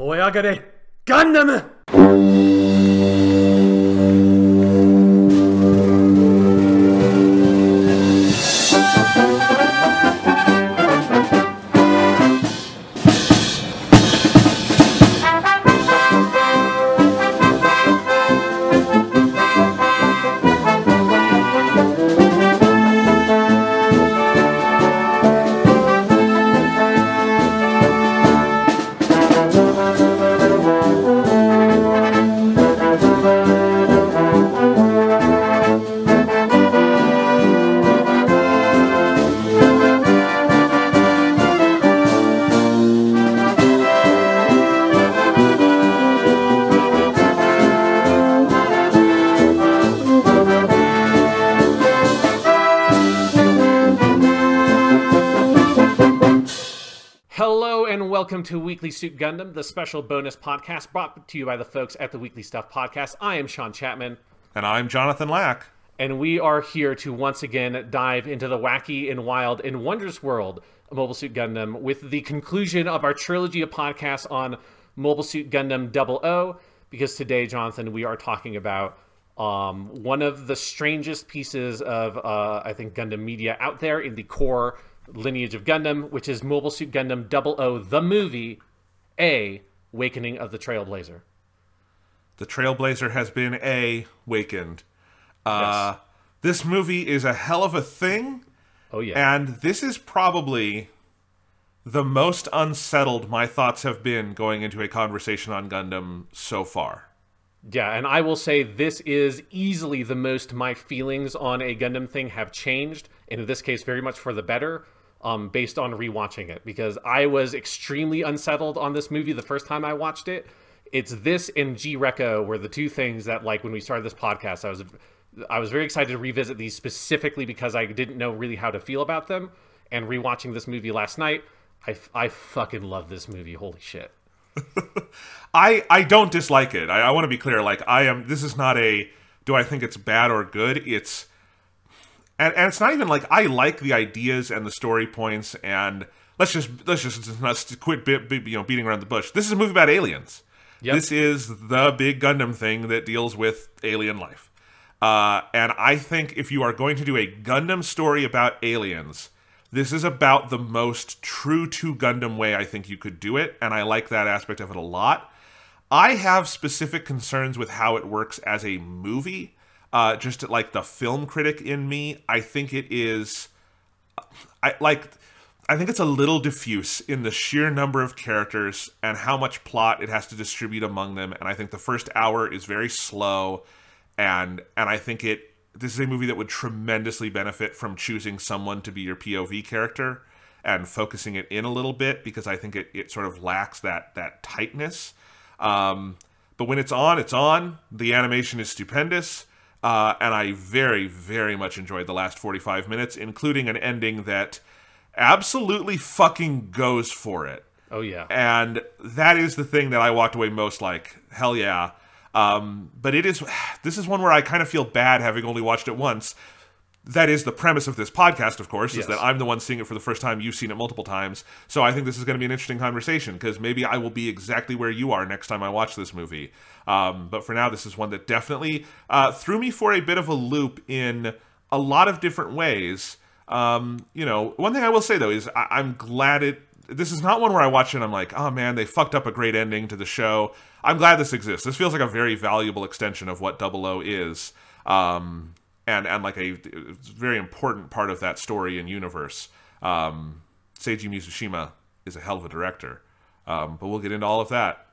燃え上がれガンダム Weekly Suit Gundam, the special bonus podcast brought to you by the folks at the Weekly Stuff Podcast. I am Sean Chapman, And I'm Jonathan Lack. and we are here to once again dive into the wacky and wild and wondrous world of Mobile Suit Gundam with the conclusion of our trilogy of podcasts on Mobile Suit Gundam 00. Because today, Jonathan, we are talking about um, one of the strangest pieces of, uh, I think, Gundam media out there in the core lineage of Gundam, which is Mobile Suit Gundam 00, the movie, A, Awakening of the Trailblazer. The Trailblazer has been a wakened. Uh, This movie is a hell of a thing, Oh, yeah. and this is probably the most unsettled my thoughts have been going into a conversation on Gundam so far. Yeah, and I will say this is easily the most my feelings on a Gundam thing have changed, and in this case, very much for the better, um, based on rewatching it. Because I was extremely unsettled on this movie the first time I watched it. It's this and G Reco were the two things that, like, when we started this podcast, I was I was very excited to revisit these specifically because I didn't know really how to feel about them. And rewatching this movie last night, I, I fucking love this movie. Holy shit. I I don't dislike it. I, I want to be clear. Like I am. This is not a. Do I think it's bad or good? It's. And, and it's not even like I like the ideas and the story points and let's just let's just let's quit bit, bit, you know beating around the bush. This is a movie about aliens. Yep. This is the big Gundam thing that deals with alien life. Uh, and I think if you are going to do a Gundam story about aliens, this is about the most true to Gundam way I think you could do it, and I like that aspect of it a lot. I have specific concerns with how it works as a movie. Uh, just like the film critic in me, I think it is. I like. I think it's a little diffuse in the sheer number of characters and how much plot it has to distribute among them. And I think the first hour is very slow, and and I think it. This is a movie that would tremendously benefit from choosing someone to be your POV character and focusing it in a little bit because I think it, it sort of lacks that that tightness. Um, but when it's on, it's on. The animation is stupendous. Uh, and I very, very much enjoyed the last 45 minutes, including an ending that absolutely fucking goes for it. Oh, yeah. And that is the thing that I walked away most like, hell yeah. Um, but it is, this is one where I kind of feel bad having only watched it once. That is the premise of this podcast, of course, Yes. is that I'm the one seeing it for the first time. You've seen it multiple times. So I think this is going to be an interesting conversation because maybe I will be exactly where you are next time I watch this movie. Um, but for now, this is one that definitely uh, threw me for a bit of a loop in a lot of different ways. Um, you know, one thing I will say though is I- I'm glad it. This is not one where I watch it and I'm like, oh man, they fucked up a great ending to the show. I'm glad this exists. This feels like a very valuable extension of what Double O is, um, and and like a very important part of that story and universe. Um, Seiji Mizushima is a hell of a director, um, but we'll get into all of that.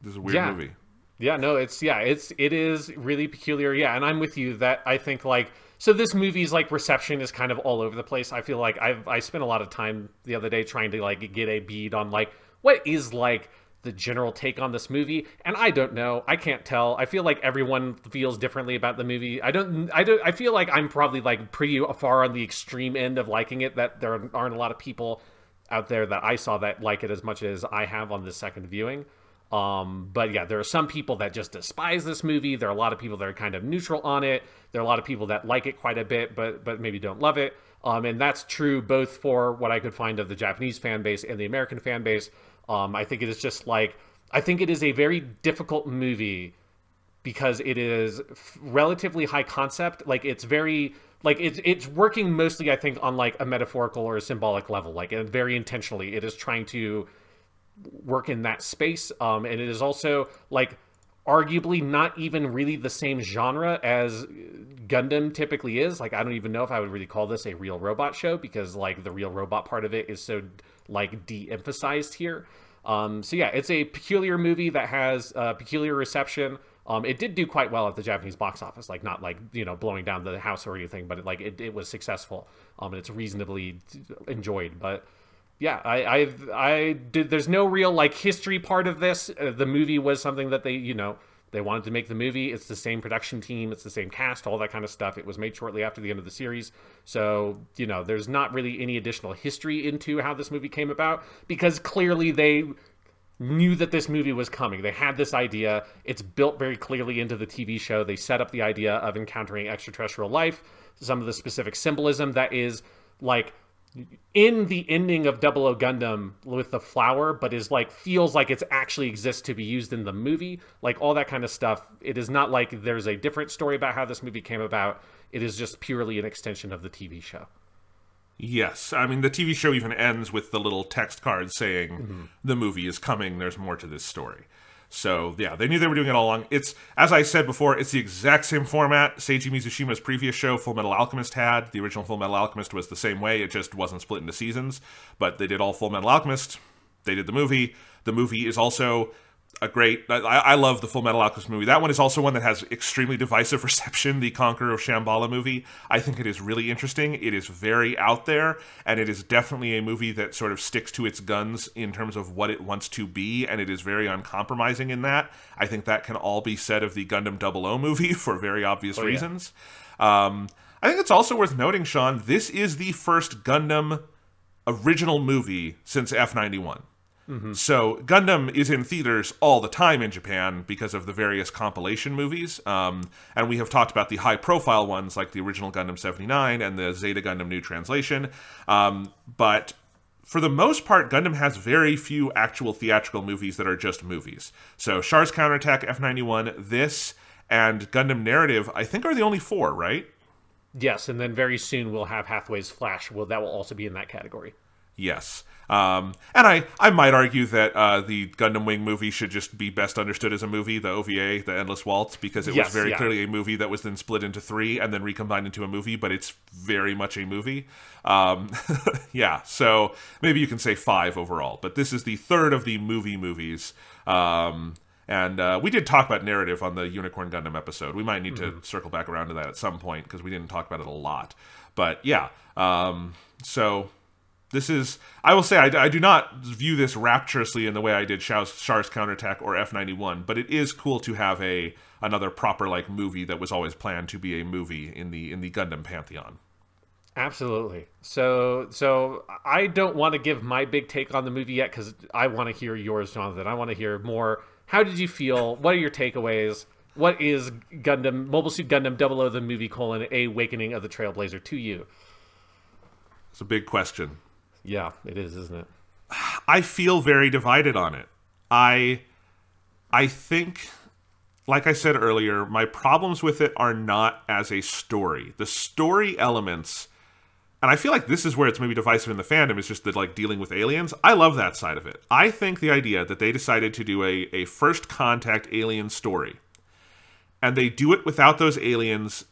This is a weird Yeah. movie. Yeah, no, it's yeah, it's it is really peculiar. Yeah, and I'm with you that I think like so this movie's like reception is kind of all over the place. I feel like I've I spent a lot of time the other day trying to like get a bead on like what is like the general take on this movie and I don't know. I can't tell. I feel like everyone feels differently about the movie. I don't I don't I feel like I'm probably like pretty far on the extreme end of liking it that there aren't a lot of people out there that I saw that like it as much as I have on this second viewing. Um, but yeah, there are some people that just despise this movie. There are a lot of people that are kind of neutral on it. There are a lot of people that like it quite a bit, but but maybe don't love it. Um, and that's true both for what I could find of the Japanese fan base and the American fan base. Um, I think it is just like I think it is a very difficult movie because it is relatively high concept. Like it's very like it's it's working mostly I think on like a metaphorical or a symbolic level. Like and very intentionally, it is trying to work in that space. Um, and it is also like arguably not even really the same genre as Gundam typically is. Like I don't even know if I would really call this a real robot show because like the real robot part of it is so like de-emphasized here. Um, so yeah, it's a peculiar movie that has uh, peculiar reception. Um, it did do quite well at the Japanese box office, like not like you know blowing down the house or anything, but it, like it, it was successful. Um, and it's reasonably enjoyed. But yeah, I, I, I did. There's no real like history part of this. Uh, the movie was something that they, you know, they wanted to make the movie. It's the same production team. It's the same cast. All that kind of stuff. It was made shortly after the end of the series. So you know, there's not really any additional history into how this movie came about because clearly they knew that this movie was coming. They had this idea. It's built very clearly into the TV show. They set up the idea of encountering extraterrestrial life, some of the specific symbolism that is like in the ending of Double O Gundam with the flower, but is like feels like it's actually exists to be used in the movie, like all that kind of stuff. It is not like there's a different story about how this movie came about. It is just purely an extension of the TV show. Yes, I mean the TV show even ends with the little text card saying mm-hmm. the movie is coming. There's more to this story. So yeah, they knew they were doing it all along. It's as I said before, it's the exact same format Seiji Mizushima's previous show, Full Metal Alchemist, had. The original Full Metal Alchemist was the same way. It just wasn't split into seasons. But they did all Full Metal Alchemist. They did the movie. The movie is also a great. I, I, love the Full Metal Alchemist movie. That one is also one that has extremely divisive reception. The Conqueror of Shambhala movie. I think it is really interesting. It is very out there, and it is definitely a movie that sort of sticks to its guns in terms of what it wants to be, and it is very uncompromising in that. I think that can all be said of the Gundam Double O movie for very obvious oh, reasons. Yeah. Um, I think it's also worth noting, Sean. This is the first Gundam original movie since F ninety one. Mm-hmm. So Gundam is in theaters all the time in Japan because of the various compilation movies, um, and we have talked about the high-profile ones like the original Gundam '79 and the Zeta Gundam New Translation. Um, but for the most part, Gundam has very few actual theatrical movies that are just movies. So Char's Counterattack, F91, this, and Gundam Narrative, I think, are the only four, right? Yes, and then very soon we'll have Hathaway's Flash. Well, that will also be in that category. Yes. Um, and I, I might argue that uh, the Gundam Wing movie should just be best understood as a movie, the OVA, the Endless Waltz, because it yes, was very yeah. clearly a movie that was then split into three and then recombined into a movie, but it's very much a movie. Um, yeah, so maybe you can say five overall, but this is the third of the movie movies. Um, and uh, we did talk about narrative on the Unicorn Gundam episode. We might need mm-hmm. to circle back around to that at some point because we didn't talk about it a lot. But yeah, um, so this is, I will say, I, I, do not view this rapturously in the way I did Char's Counterattack or F91, but it is cool to have a another proper like movie that was always planned to be a movie in the in the Gundam pantheon. Absolutely. So, so I don't want to give my big take on the movie yet because I want to hear yours, Jonathan. I want to hear more. How did you feel? What are your takeaways? What is Gundam Mobile Suit Gundam 00 the movie colon a awakening of the Trailblazer to you? It's a big question. Yeah, it is, isn't it? I feel very divided on it. I I think like I said earlier, my problems with it are not as a story. The story elements and I feel like this is where it's maybe divisive in the fandom is just that like dealing with aliens. I love that side of it. I think the idea that they decided to do a, a first contact alien story and they do it without those aliens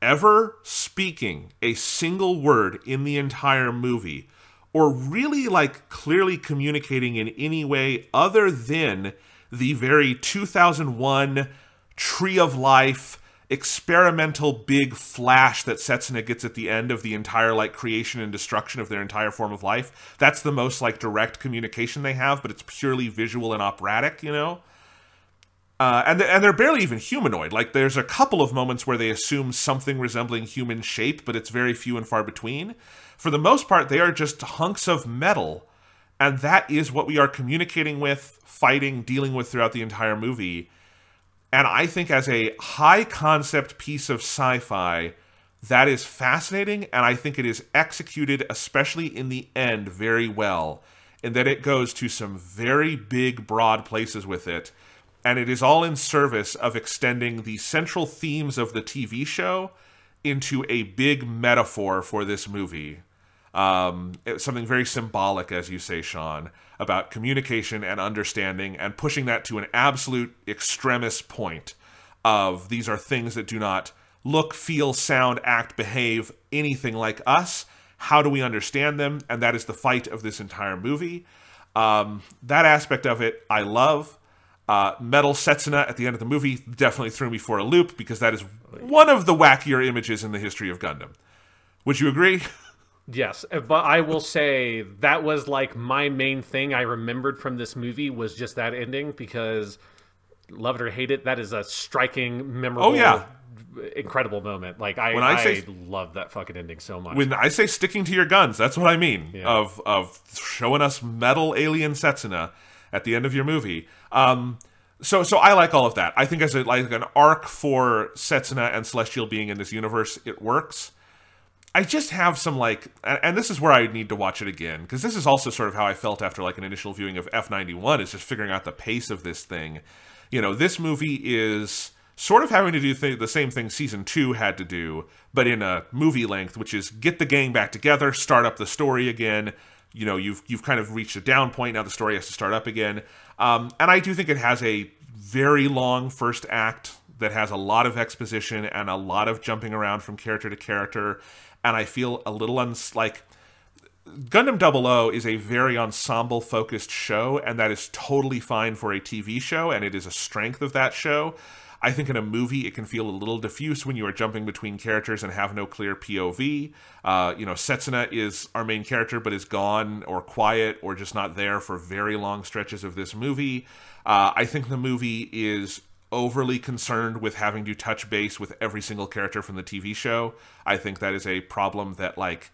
ever speaking a single word in the entire movie or really like clearly communicating in any way other than the very 2001 tree of life experimental big flash that Setsuna gets at the end of the entire like creation and destruction of their entire form of life. That's the most like direct communication they have, but it's purely visual and operatic, you know. Uh, and and they're barely even humanoid. Like there's a couple of moments where they assume something resembling human shape, but it's very few and far between. For the most part, they are just hunks of metal. And that is what we are communicating with, fighting, dealing with throughout the entire movie. And I think, as a high concept piece of sci fi, that is fascinating. And I think it is executed, especially in the end, very well. in that it goes to some very big, broad places with it. And it is all in service of extending the central themes of the TV show into a big metaphor for this movie. Um, something very symbolic, as you say, Sean, about communication and understanding and pushing that to an absolute extremist point of these are things that do not look, feel, sound, act, behave anything like us. How do we understand them? And that is the fight of this entire movie. Um, that aspect of it, I love. Uh, Metal Setsuna at the end of the movie definitely threw me for a loop because that is one of the wackier images in the history of Gundam. Would you agree? Yes, but I will say that was like my main thing I remembered from this movie was just that ending because love it or hate it, that is a striking, memorable, Oh, yeah. incredible moment. Like I, When I, I say- love that fucking ending so much. When I say sticking to your guns, that's what I mean. Yeah. Of of showing us metal alien Setsuna at the end of your movie. Um, so so I like all of that. I think as a, like an arc for Setsuna and Celestial being in this universe, it works. I just have some like, and, this is where I need to watch it again because this is also sort of how I felt after like an initial viewing of F ninety one is just figuring out the pace of this thing. You know, this movie is sort of having to do th- the same thing season two had to do, but in a movie length, which is get the gang back together, start up the story again. You know, you've you've kind of reached a down point now. The story has to start up again, um, and I do think it has a very long first act that has a lot of exposition and a lot of jumping around from character to character. And I feel a little uns like Gundam 00 is a very ensemble focused show, and that is totally fine for a TV show, and it is a strength of that show. I think in a movie it can feel a little diffuse when you are jumping between characters and have no clear POV. Uh, you know, Setsuna is our main character, but is gone or quiet or just not there for very long stretches of this movie. Uh, I think the movie is overly concerned with having to touch base with every single character from the TV show. I think that is a problem that like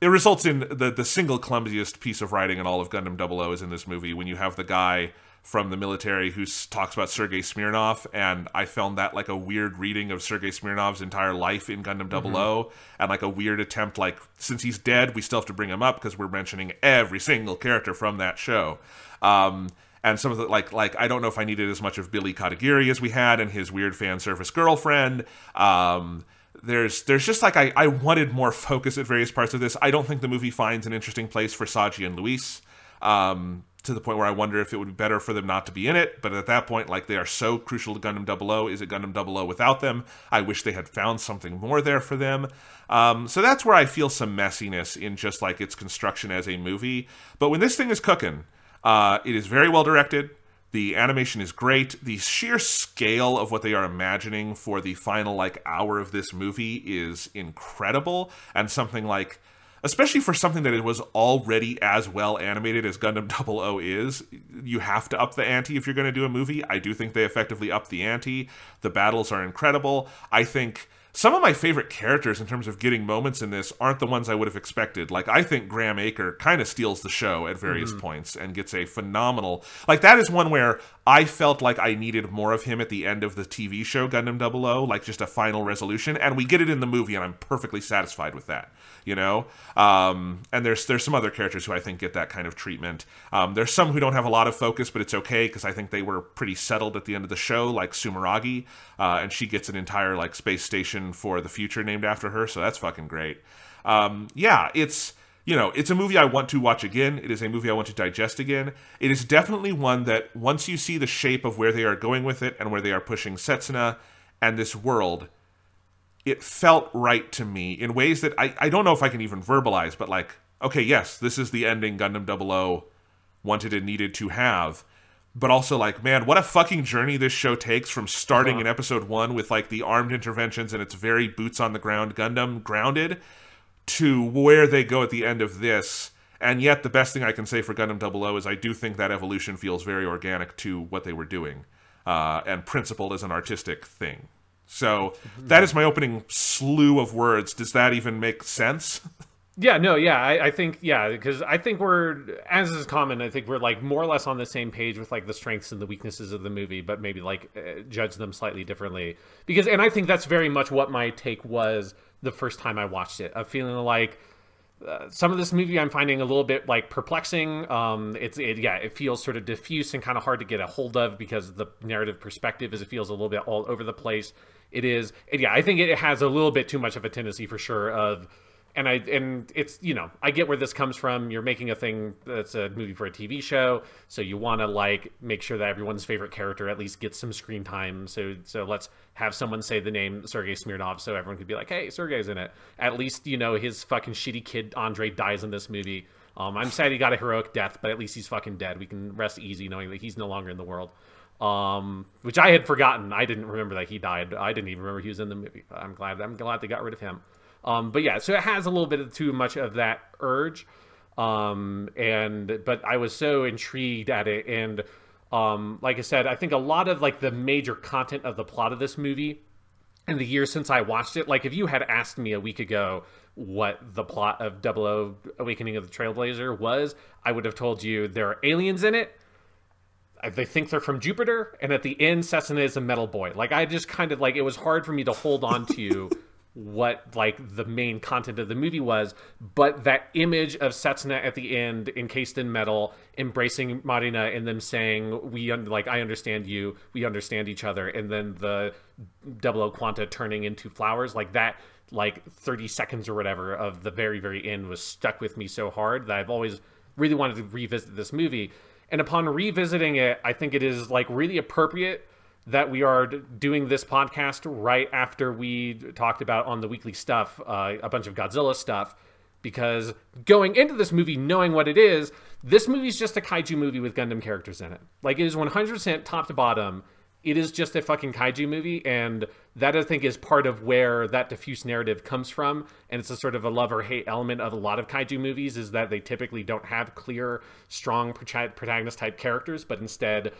it results in the the single clumsiest piece of writing in all of Gundam 00 is in this movie when you have the guy from the military who talks about Sergei Smirnov and I found that like a weird reading of Sergei Smirnov's entire life in Gundam 00 and like a weird attempt like since he's dead we still have to bring him up because we're mentioning every single character from that show. Um and some of the like like I don't know if I needed as much of Billy Katagiri as we had and his weird fan service girlfriend. Um, there's there's just like I, I wanted more focus at various parts of this. I don't think the movie finds an interesting place for Saji and Louise. Um, to the point where I wonder if it would be better for them not to be in it. But at that point, like they are so crucial to Gundam 00. Is it Gundam 00 without them? I wish they had found something more there for them. Um, so that's where I feel some messiness in just like its construction as a movie. But when this thing is cooking, uh, it is very well directed. The animation is great. The sheer scale of what they are imagining for the final like hour of this movie is incredible and something like especially for something that it was already as well animated as Gundam 00 is, you have to up the ante if you're going to do a movie. I do think they effectively up the ante. The battles are incredible. I think some of my favorite characters in terms of getting moments in this aren't the ones I would have expected. Like I think Graham Aker kind of steals the show at various mm-hmm. points and gets a phenomenal like that is one where I felt like I needed more of him at the end of the TV show Gundam 00, like just a final resolution, and we get it in the movie, and I'm perfectly satisfied with that. You know, um, and there's there's some other characters who I think get that kind of treatment. Um, there's some who don't have a lot of focus, but it's okay because I think they were pretty settled at the end of the show, like Sumeragi, uh, and she gets an entire like space station for the future named after her, so that's fucking great. Um, yeah, it's you know, it's a movie I want to watch again. It is a movie I want to digest again. It is definitely one that once you see the shape of where they are going with it and where they are pushing Setsuna and this world, it felt right to me in ways that I, I don't know if I can even verbalize, but like, okay, yes, this is the ending Gundam 00 wanted and needed to have. But also, like, man, what a fucking journey this show takes from starting in episode one with like the armed interventions and its very boots on the ground Gundam grounded to where they go at the end of this. And yet, the best thing I can say for Gundam 00 is I do think that evolution feels very organic to what they were doing uh, and principled as an artistic thing. So that is my opening slew of words. Does that even make sense? Yeah, no, yeah, I, I think yeah, because I think we're as is common. I think we're like more or less on the same page with like the strengths and the weaknesses of the movie, but maybe like uh, judge them slightly differently. Because, and I think that's very much what my take was the first time I watched it, of feeling like uh, some of this movie I'm finding a little bit like perplexing. Um, it's it, yeah, it feels sort of diffuse and kind of hard to get a hold of because the narrative perspective is it feels a little bit all over the place. It is, and yeah, I think it has a little bit too much of a tendency for sure of and I and it's you know I get where this comes from. You're making a thing that's a movie for a TV show, so you want to like make sure that everyone's favorite character at least gets some screen time. So so let's have someone say the name Sergei Smirnov, so everyone could be like, hey, Sergei's in it. At least you know his fucking shitty kid Andrei dies in this movie. Um, I'm sad he got a heroic death, but at least he's fucking dead. We can rest easy knowing that he's no longer in the world. Um, which I had forgotten. I didn't remember that he died. I didn't even remember he was in the movie. I'm glad. I'm glad they got rid of him. Um, but yeah, so it has a little bit of too much of that urge. Um, and but I was so intrigued at it, and um, like I said, I think a lot of like the major content of the plot of this movie in the years since I watched it, like if you had asked me a week ago what the plot of Double O Awakening of the Trailblazer was, I would have told you there are aliens in it. They think they're from Jupiter, and at the end, Setsuna is a metal boy. Like I just kind of like it was hard for me to hold on to what like the main content of the movie was, but that image of Setsuna at the end, encased in metal, embracing Marina, and them saying, "We like I understand you, we understand each other," and then the Double O Quanta turning into flowers, like that, like thirty seconds or whatever of the very very end was stuck with me so hard that I've always really wanted to revisit this movie. And upon revisiting it, I think it is like really appropriate that we are doing this podcast right after we talked about on the weekly stuff uh, a bunch of Godzilla stuff. Because going into this movie knowing what it is, this movie is just a kaiju movie with Gundam characters in it. Like it is 100% top to bottom. It is just a fucking kaiju movie, and that I think is part of where that diffuse narrative comes from. And it's a sort of a love or hate element of a lot of kaiju movies is that they typically don't have clear, strong protagonist type characters, but instead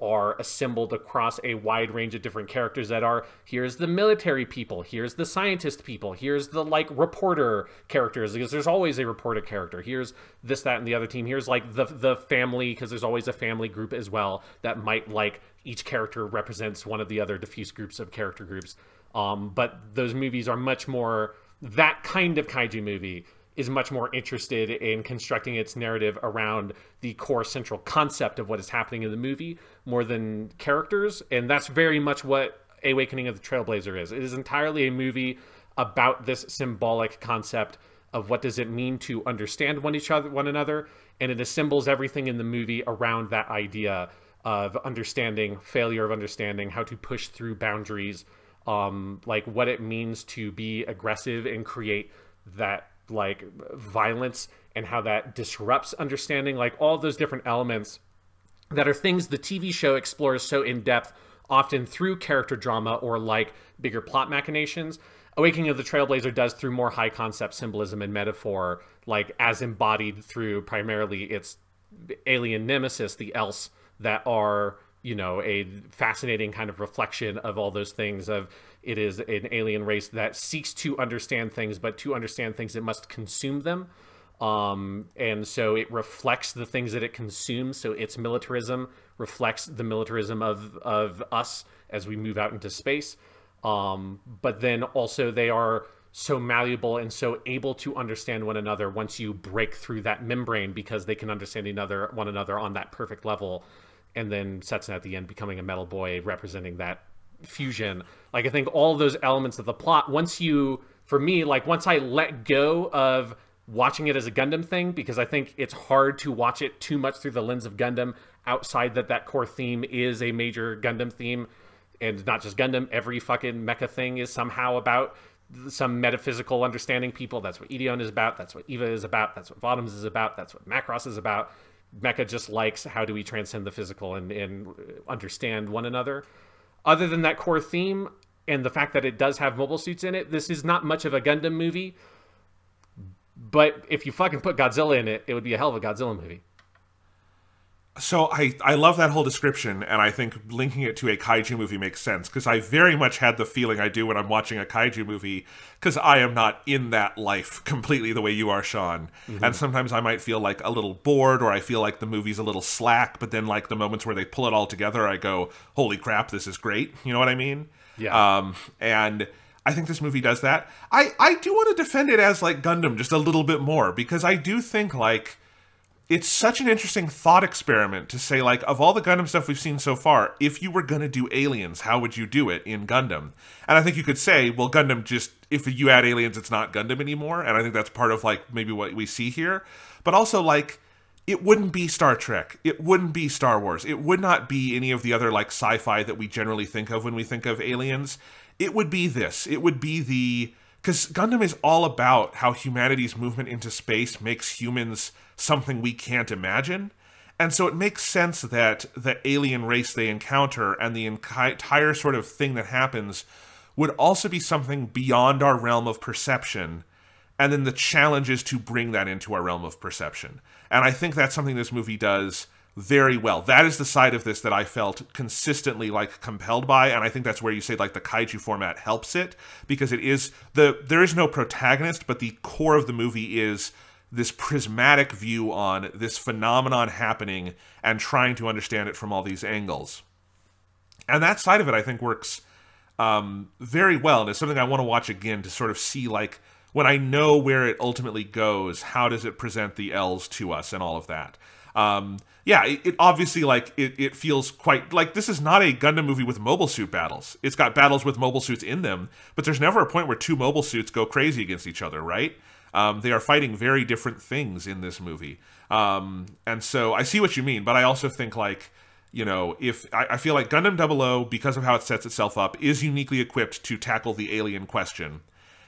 are assembled across a wide range of different characters that are here's the military people, here's the scientist people, here's the like reporter characters because there's always a reporter character. Here's this, that, and the other team. Here's like the the family because there's always a family group as well that might like each character represents one of the other diffuse groups of character groups. Um, but those movies are much more that kind of kaiju movie is much more interested in constructing its narrative around the core central concept of what is happening in the movie more than characters. And that's very much what Awakening of the Trailblazer is. It is entirely a movie about this symbolic concept of what does it mean to understand one each other one another and it assembles everything in the movie around that idea of understanding failure of understanding how to push through boundaries um, like what it means to be aggressive and create that like violence and how that disrupts understanding like all those different elements that are things the TV show explores so in depth often through character drama or like bigger plot machinations. Awakening of the trailblazer does through more high concept symbolism and metaphor like as embodied through primarily its alien nemesis the ELS that are you know a fascinating kind of reflection of all those things of it is an alien race that seeks to understand things, but to understand things, it must consume them. Um, and so it reflects the things that it consumes. So its militarism reflects the militarism of, of us as we move out into space. Um, but then also they are so malleable and so able to understand one another once you break through that membrane because they can understand another one another on that perfect level and then Setsuna at the end becoming a metal boy representing that fusion. Like I think all those elements of the plot, once you, for me, like once I let go of watching it as a Gundam thing, because I think it's hard to watch it too much through the lens of Gundam outside that that core theme is a major Gundam theme. And not just Gundam, every fucking mecha thing is somehow about some metaphysical understanding people. That's what Ideon is about. That's what Eva is about. That's what Votoms is about. That's what Macross is about. Mecha just likes how do we transcend the physical and, and understand one another other than that core theme and the fact that it does have mobile suits in it, this is not much of a Gundam movie. But if you fucking put Godzilla in it, it would be a hell of a Godzilla movie. So I, I love that whole description, and I think linking it to a kaiju movie makes sense because I very much had the feeling I do when I'm watching a kaiju movie because I am not in that life completely the way you are, Sean. Mm-hmm. And sometimes I might feel like a little bored, or I feel like the movie's a little slack. But then, like the moments where they pull it all together, I go, "Holy crap, this is great!" You know what I mean? Yeah. Um, and I think this movie does that. I I do want to defend it as like Gundam just a little bit more because I do think like it's such an interesting thought experiment to say like of all the Gundam stuff we've seen so far, if you were going to do aliens, how would you do it in Gundam? And I think you could say, well, Gundam just if you add aliens, it's not Gundam anymore, and I think that's part of like maybe what we see here. But also like it wouldn't be Star Trek. It wouldn't be Star Wars. It would not be any of the other like sci-fi that we generally think of when we think of aliens. It would be this. It would be the because Gundam is all about how humanity's movement into space makes humans something we can't imagine. And so it makes sense that the alien race they encounter and the entire sort of thing that happens would also be something beyond our realm of perception. And then the challenge is to bring that into our realm of perception. And I think that's something this movie does very well. That is the side of this that I felt consistently like compelled by, and I think that's where you say like the kaiju format helps it because it is the there is no protagonist, but the core of the movie is this prismatic view on this phenomenon happening and trying to understand it from all these angles. And that side of it I think works um, very well, and it's something I want to watch again to sort of see like when I know where it ultimately goes, how does it present the ELS to us and all of that. Um, yeah, it, it, obviously like it, it feels quite like this is not a Gundam movie with mobile suit battles. It's got battles with mobile suits in them, but there's never a point where two mobile suits go crazy against each other, right? Um, they are fighting very different things in this movie, um, and so I see what you mean, but I also think like you know if I, I feel like Gundam 00 because of how it sets itself up is uniquely equipped to tackle the alien question,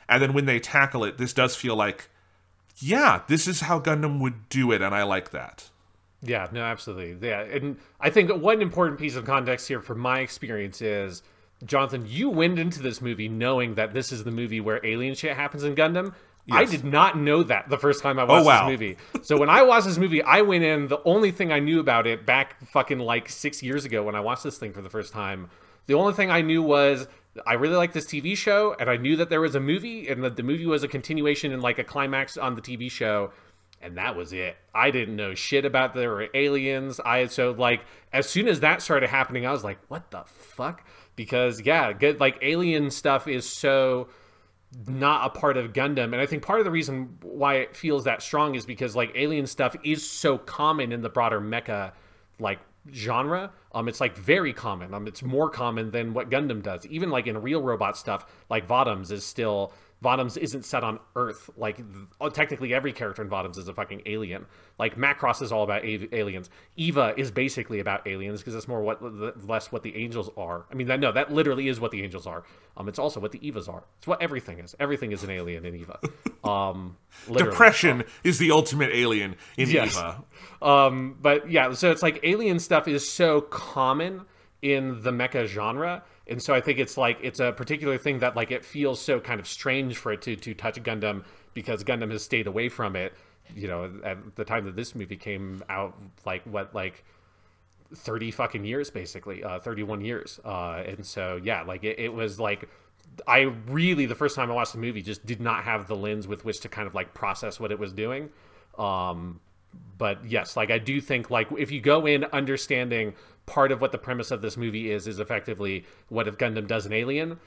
and then when they tackle it, this does feel like yeah, this is how Gundam would do it, and I like that. Yeah, no, absolutely. Yeah, and I think one important piece of context here from my experience is, Jonathan, you went into this movie knowing that this is the movie where alien shit happens in Gundam. Yes. I did not know that the first time I oh, watched oh, wow. this movie. So when I watched this movie, I went in. The only thing I knew about it back fucking like six years ago when I watched this thing for the first time, the only thing I knew was I really like this TV show, and I knew that there was a movie, and that the movie was a continuation and like a climax on the TV show and that was it. I didn't know shit about there were aliens. I so like as soon as that started happening, I was like, what the fuck? Because yeah, good like alien stuff is so not a part of Gundam. And I think part of the reason why it feels that strong is because like alien stuff is so common in the broader mecha like genre. Um, it's like very common. Um, it's more common than what Gundam does. Even like in real robot stuff, like Votoms is still Votoms isn't set on Earth. Like uh, technically, every character in Votoms is a fucking alien. Like Macross is all about a- aliens. Eva is basically about aliens because it's more what less what the angels are. I mean, that no, that literally is what the angels are. Um, it's also what the Evas are. It's what everything is. Everything is an alien in Eva. Um, depression um, is the ultimate alien in yes. Eva. Um, but yeah, so it's like alien stuff is so common in the mecha genre and so I think it's like it's a particular thing that like it feels so kind of strange for it to to touch Gundam because Gundam has stayed away from it. You know, at the time that this movie came out, like what like. 30 fucking years basically uh 31 years uh and so yeah like it, it was like I really the first time I watched the movie just did not have the lens with which to kind of like process what it was doing. Um, but yes, like I do think like if you go in understanding part of what the premise of this movie is is effectively what if Gundam does an alien.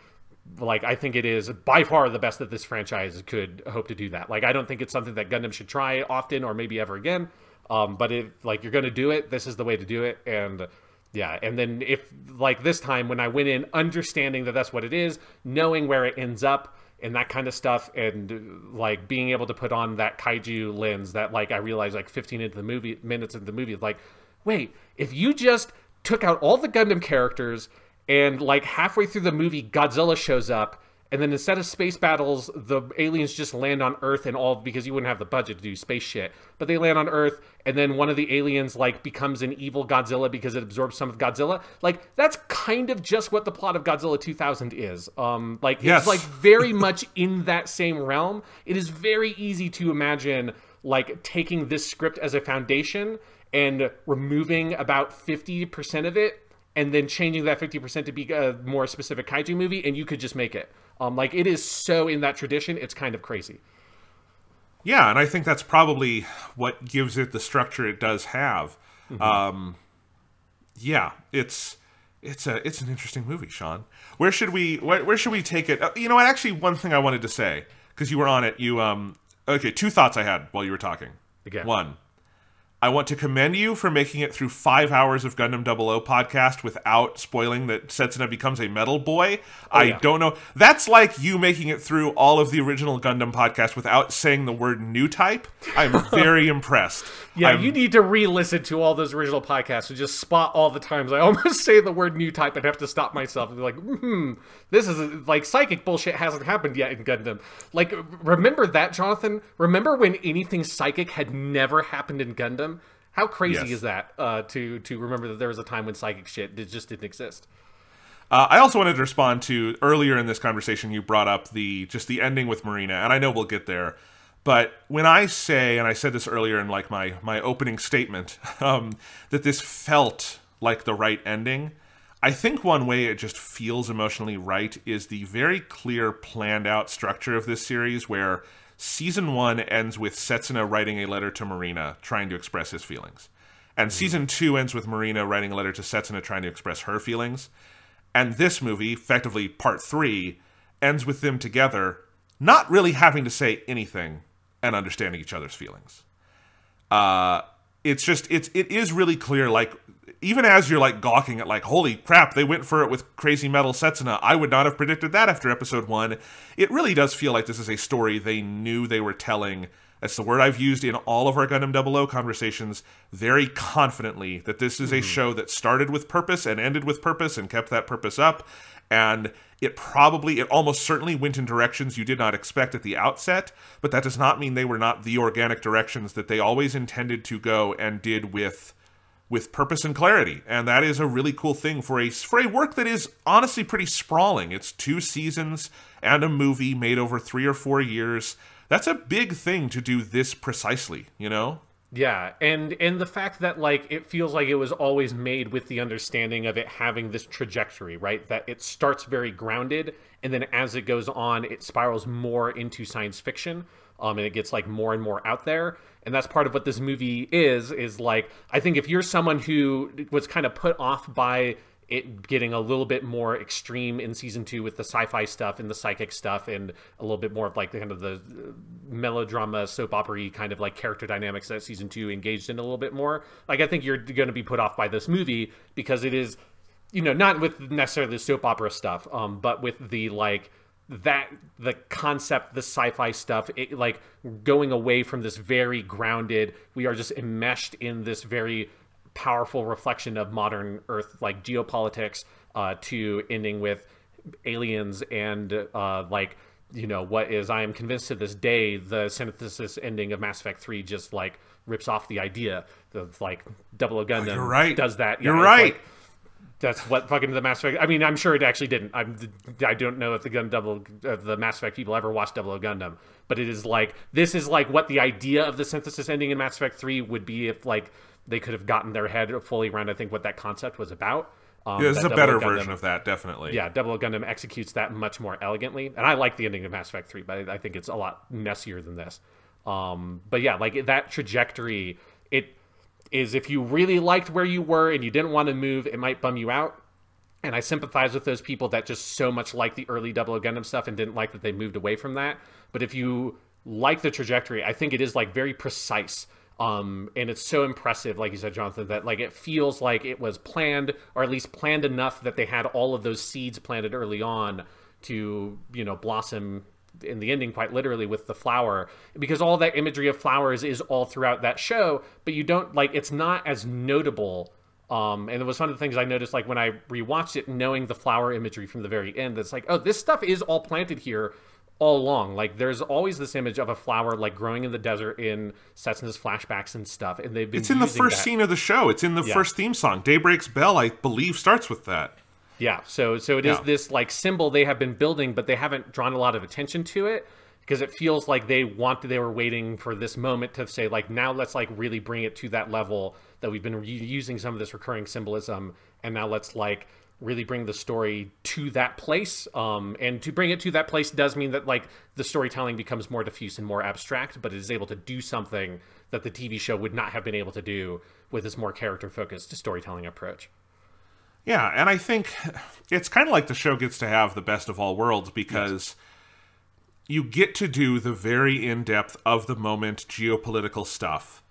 Like I think it is by far the best that this franchise could hope to do that. Like I don't think it's something that Gundam should try often or maybe ever again. Um, but if like you're gonna do it, this is the way to do it. And yeah, and then if like this time when I went in understanding that that's what it is, knowing where it ends up and that kind of stuff, and like being able to put on that kaiju lens that like I realized like 15 into the movie minutes into the movie, like wait, if you just took out all the Gundam characters, and like halfway through the movie, Godzilla shows up, and then instead of space battles, the aliens just land on Earth and all because you wouldn't have the budget to do space shit. But they land on Earth, and then one of the aliens like becomes an evil Godzilla because it absorbs some of Godzilla. Like that's kind of just what the plot of Godzilla 2000 is. Um, like yes. it's like very much in that same realm. It is very easy to imagine like taking this script as a foundation and removing about 50% of it and then changing that 50% to be a more specific kaiju movie and you could just make it um, like it is so in that tradition it's kind of crazy yeah and i think that's probably what gives it the structure it does have mm-hmm. um, yeah it's it's a it's an interesting movie, Sean. Where should we where, where should we take it? Uh, you know what? Actually, one thing I wanted to say because you were on it. You um okay. Two thoughts I had while you were talking. Again. One, I want to commend you for making it through five hours of Gundam 00 podcast without spoiling that Setsuna becomes a metal boy. I yeah. don't know. That's like you making it through all of the original Gundam podcast without saying the word new type. I'm very impressed. Yeah, I'm- you need to re-listen to all those original podcasts and just spot all the times I almost say the word new type and have to stop myself and be like, hmm, this is like psychic bullshit hasn't happened yet in Gundam. Like, remember that, Jonathan? Remember when anything psychic had never happened in Gundam? How crazy Yes. is that uh, to to remember that there was a time when psychic shit did, just didn't exist? Uh, I also wanted to respond to earlier in this conversation you brought up the just the ending with Marina, and I know we'll get there. But when I say, and I said this earlier in like my my opening statement, um, that this felt like the right ending, I think one way it just feels emotionally right is the very clear, planned out structure of this series, where season one ends with Setsuna writing a letter to Marina trying to express his feelings, and season two ends with Marina writing a letter to Setsuna trying to express her feelings. And this movie, effectively part three, ends with them together, not really having to say anything and understanding each other's feelings. Uh, it's just it's it is really clear. Like even as you're like gawking at like holy crap, they went for it with crazy metal Setsuna. I would not have predicted that after episode one. It really does feel like this is a story they knew they were telling. That's the word I've used in all of our Gundam 00 conversations very confidently that this is a mm-hmm. show that started with purpose and ended with purpose and kept that purpose up. And it probably, it almost certainly went in directions you did not expect at the outset, but that does not mean they were not the organic directions that they always intended to go and did with with purpose and clarity. And that is a really cool thing for a for a work that is honestly pretty sprawling. It's two seasons and a movie made over 3 or 4 years. That's a big thing to do this precisely, you know? Yeah, and and the fact that like it feels like it was always made with the understanding of it having this trajectory, right? That it starts very grounded, and then as it goes on, it spirals more into science fiction, um, and it gets like more and more out there. And that's part of what this movie is. Is like I think if you're someone who was kind of put off by it getting a little bit more extreme in season two with the sci-fi stuff and the psychic stuff and a little bit more of like the kind of the uh, melodrama soap opera kind of like character dynamics that season two engaged in a little bit more like i think you're going to be put off by this movie because it is you know not with necessarily the soap opera stuff um but with the like that the concept the sci-fi stuff it like going away from this very grounded we are just enmeshed in this very powerful reflection of modern Earth, like geopolitics, uh, to ending with aliens and uh, like you know what is I am convinced to this day the synthesis ending of Mass Effect Three just like rips off the idea of like Double O Gundam you're right. does that. You're right. like- that's what fucking the Mass Effect. I mean, I'm sure it actually didn't. I'm, I don't know if the gun double uh, the Mass Effect people ever watched Double O Gundam, but it is like this is like what the idea of the synthesis ending in Mass Effect Three would be if like they could have gotten their head fully around. I think what that concept was about. Um, Yeah, this is a better Gundam- version of that, definitely. yeah, Double O Gundam executes that much more elegantly, and I like the ending of Mass Effect Three, but I think it's a lot messier than this. Um, but yeah, like that trajectory, it is if you really liked where you were and you didn't want to move, it might bum you out. And I sympathize with those people that just so much like the early Double Gundam stuff and didn't like that they moved away from that. But if you like the trajectory, I think it is like very precise. Um, and it's so impressive, like you said, Jonathan, that like it feels like it was planned, or at least planned enough that they had all of those seeds planted early on to, you know, blossom in the ending quite literally with the flower because all that imagery of flowers is all throughout that show but you don't like it's not as notable um, and it was one of the things I noticed, like when I rewatched it, knowing the flower imagery from the very end. That's like, oh, this stuff is all planted here all along. Like, there's always this image of a flower like growing in the desert in Setsuna's flashbacks and stuff, and they've been. It's in the first that. scene of the show. It's in the Yeah. first theme song. Daybreak's Bell, I believe, starts with that. Yeah, so so it is Yeah. this like symbol they have been building, but they haven't drawn a lot of attention to it because it feels like they want they were waiting for this moment to say like now let's like really bring it to that level that we've been re- using some of this recurring symbolism, and now let's like really bring the story to that place. Um, and to bring it to that place does mean that like the storytelling becomes more diffuse and more abstract, but it is able to do something that the TV show would not have been able to do with this more character focused storytelling approach. Yeah, and I think it's kind of like the show gets to have the best of all worlds because you get to do the very in depth of the moment geopolitical stuff,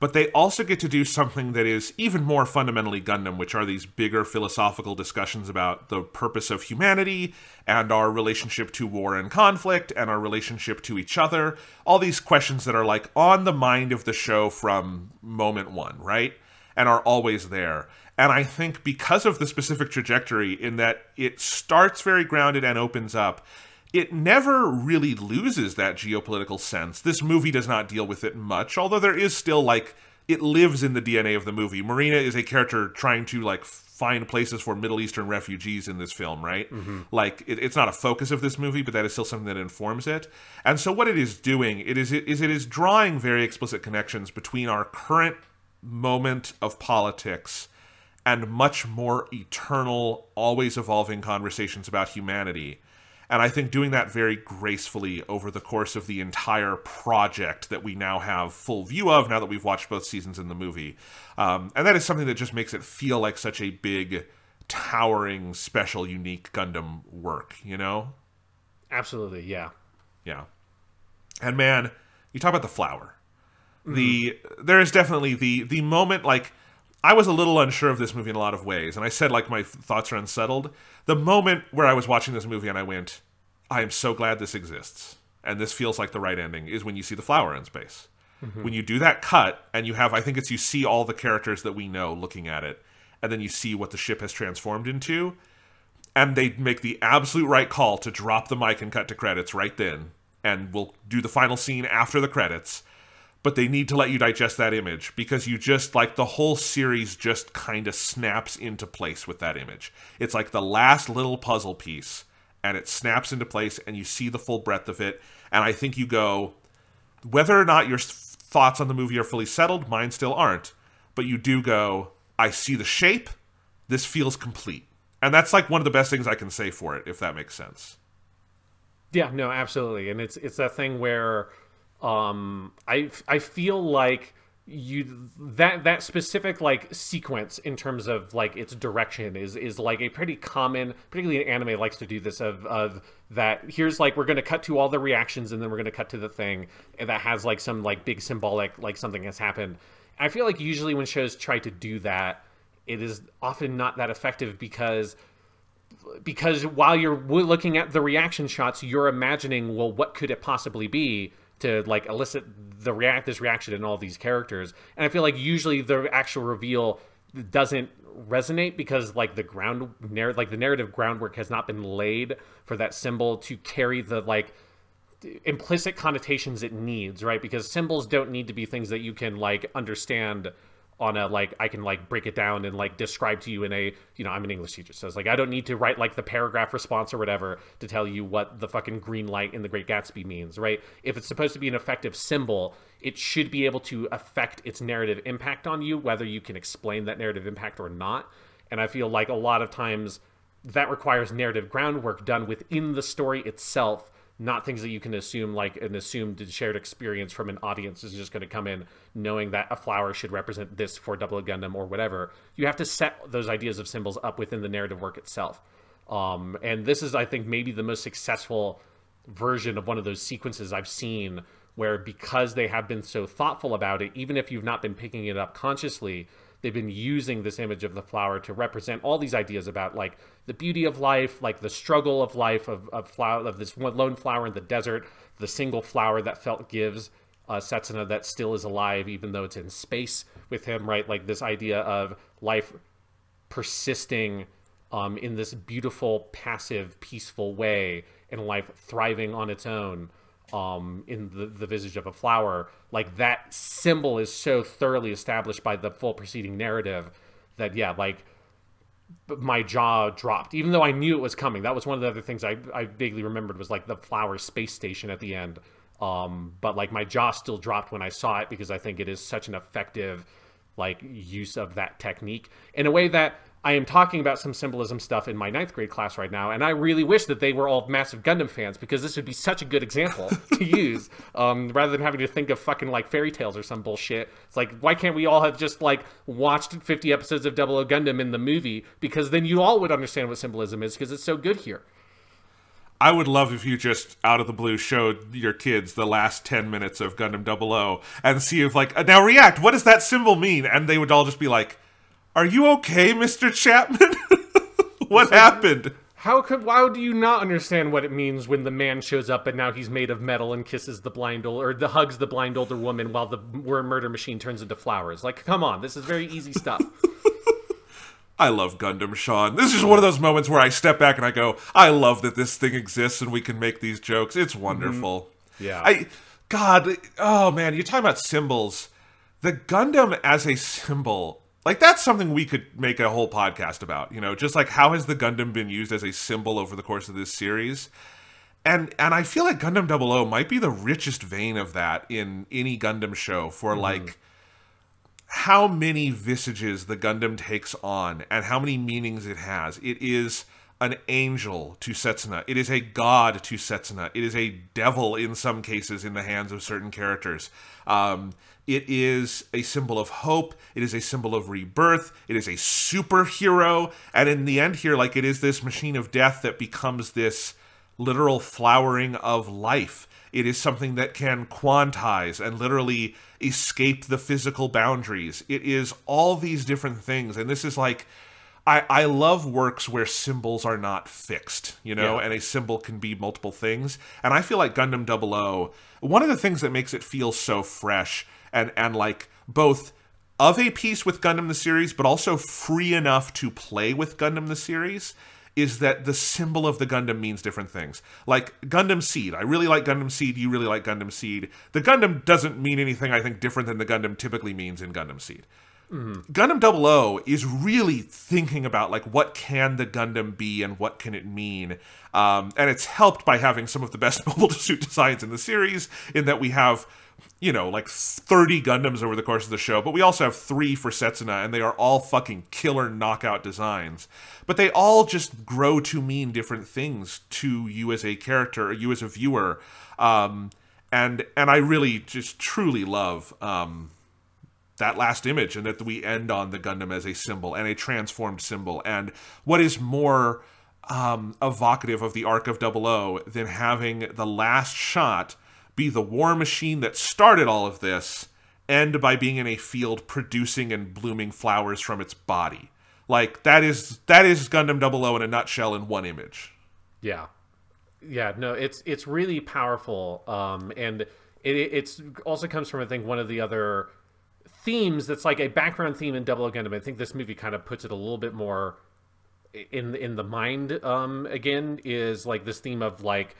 but they also get to do something that is even more fundamentally Gundam, which are these bigger philosophical discussions about the purpose of humanity and our relationship to war and conflict and our relationship to each other. All these questions that are like on the mind of the show from moment one, right? And are always there. And I think because of the specific trajectory, in that it starts very grounded and opens up, it never really loses that geopolitical sense. This movie does not deal with it much, although there is still like it lives in the DNA of the movie. Marina is a character trying to like find places for Middle Eastern refugees in this film, right? Mm-hmm. Like it, it's not a focus of this movie, but that is still something that informs it. And so what it is doing, it is it is it is drawing very explicit connections between our current moment of politics and much more eternal, always evolving conversations about humanity and I think doing that very gracefully over the course of the entire project that we now have full view of now that we've watched both seasons in the movie. Um, and that is something that just makes it feel like such a big, towering, special, unique Gundam work, you know? Absolutely, yeah. Yeah. And man, you talk about the flower. Mm-hmm. The there is definitely the the moment like I was a little unsure of this movie in a lot of ways, and I said like my thoughts are unsettled. The moment where I was watching this movie and I went, I am so glad this exists, and this feels like the right ending, is when you see the flower in space. Mm-hmm. When you do that cut, and you have, I think it's you see all the characters that we know looking at it, and then you see what the ship has transformed into, and they make the absolute right call to drop the mic and cut to credits right then, and we'll do the final scene after the credits but they need to let you digest that image because you just like the whole series just kind of snaps into place with that image. It's like the last little puzzle piece and it snaps into place and you see the full breadth of it. And I think you go, whether or not your thoughts on the movie are fully settled, mine still aren't, but you do go, I see the shape, this feels complete. And that's like one of the best things I can say for it, if that makes sense. Yeah, no, absolutely. And it's it's that thing where um i i feel like you that that specific like sequence in terms of like its direction is is like a pretty common particularly anime likes to do this of of that here's like we're going to cut to all the reactions and then we're going to cut to the thing that has like some like big symbolic like something has happened. I feel like usually when shows try to do that it is often not that effective because because while you're looking at the reaction shots you're imagining well what could it possibly be to like elicit the react this reaction in all these characters. And i feel like usually the actual reveal doesn't resonate because like the ground narr- like the narrative groundwork has not been laid for that symbol to carry the like implicit connotations it needs right? Because symbols don't need to be things that you can like understand on a like I can like break it down and like describe to you in a you know I'm an English teacher. So it's like I don't need to write like the paragraph response or whatever to tell you what the fucking green light in the Great Gatsby means right? If it's supposed to be an effective symbol it should be able to affect its narrative impact on you whether you can explain that narrative impact or not. And I feel like a lot of times that requires narrative groundwork done within the story itself not things that you can assume like an assumed shared experience from an audience is just going to come in knowing that a flower should represent this for Double Gundam or whatever. You have to set those ideas of symbols up within the narrative work itself. Um, and this is, I think, maybe the most successful version of one of those sequences I've seen where because they have been so thoughtful about it, even if you've not been picking it up consciously, they've been using this image of the flower to represent all these ideas about like the beauty of life, like the struggle of life of, of flower of this one lone flower in the desert, the single flower that felt gives uh, Setsuna that still is alive even though it's in space with him, right? Like this idea of life persisting um, in this beautiful, passive, peaceful way, and life thriving on its own um, in the, the visage of a flower, like that symbol is so thoroughly established by the full preceding narrative that yeah, like my jaw dropped, even though I knew it was coming. That was one of the other things I, I vaguely remembered was like the flower space station at the end. Um, but like my jaw still dropped when I saw it because I think it is such an effective like use of that technique in a way that I am talking about some symbolism stuff in my ninth grade class right now, and I really wish that they were all massive Gundam fans because this would be such a good example to use, um, rather than having to think of fucking like fairy tales or some bullshit. It's like, why can't we all have just like watched 50 episodes of Double O Gundam in the movie? Because then you all would understand what symbolism is because it's so good here. I would love if you just out of the blue showed your kids the last 10 minutes of Gundam 00 and see if like now react what does that symbol mean and they would all just be like are you okay Mr. Chapman what happened How could? Why do you not understand what it means when the man shows up and now he's made of metal and kisses the blind old or the hugs the blind older woman while the murder machine turns into flowers? Like, come on, this is very easy stuff. I love Gundam, Sean. This is one of those moments where I step back and I go, I love that this thing exists and we can make these jokes. It's mm-hmm. wonderful. Yeah. I God, oh man, you're talking about symbols. The Gundam as a symbol, like that's something we could make a whole podcast about, you know, just like how has the Gundam been used as a symbol over the course of this series? And and I feel like Gundam 00 might be the richest vein of that in any Gundam show for like how many visages the Gundam takes on and how many meanings it has. It is an angel to Setsuna. It is a god to Setsuna. It is a devil in some cases in the hands of certain characters. Um, it is a symbol of hope. It is a symbol of rebirth. It is a superhero. And in the end, here, like it is this machine of death that becomes this literal flowering of life. It is something that can quantize and literally escape the physical boundaries. It is all these different things. And this is like, I, I love works where symbols are not fixed, you know, Yeah. and a symbol can be multiple things. And I feel like Gundam 00, one of the things that makes it feel so fresh and, and like both of a piece with Gundam the series, but also free enough to play with Gundam the series, is that the symbol of the Gundam means different things. Like Gundam Seed. I really like Gundam Seed. You really like Gundam Seed. The Gundam doesn't mean anything, I think, different than the Gundam typically means in Gundam Seed. Gundam 00 is really thinking about like what can the Gundam be and what can it mean. Um, and it's helped by having some of the best mobile suit designs in the series in that we have you know like 30 Gundams over the course of the show, but we also have 3 for Setsuna and they are all fucking killer knockout designs. But they all just grow to mean different things to you as a character, or you as a viewer. Um, and and I really just truly love um, that last image and that we end on the Gundam as a symbol and a transformed symbol. And what is more um, evocative of the arc of Double O than having the last shot be the war machine that started all of this end by being in a field producing and blooming flowers from its body. Like that is that is Gundam Double O in a nutshell in one image. Yeah, yeah. No, it's it's really powerful, um, and it it's also comes from I think one of the other themes that's like a background theme in Double Gundam. I think this movie kind of puts it a little bit more in in the mind um, again is like this theme of like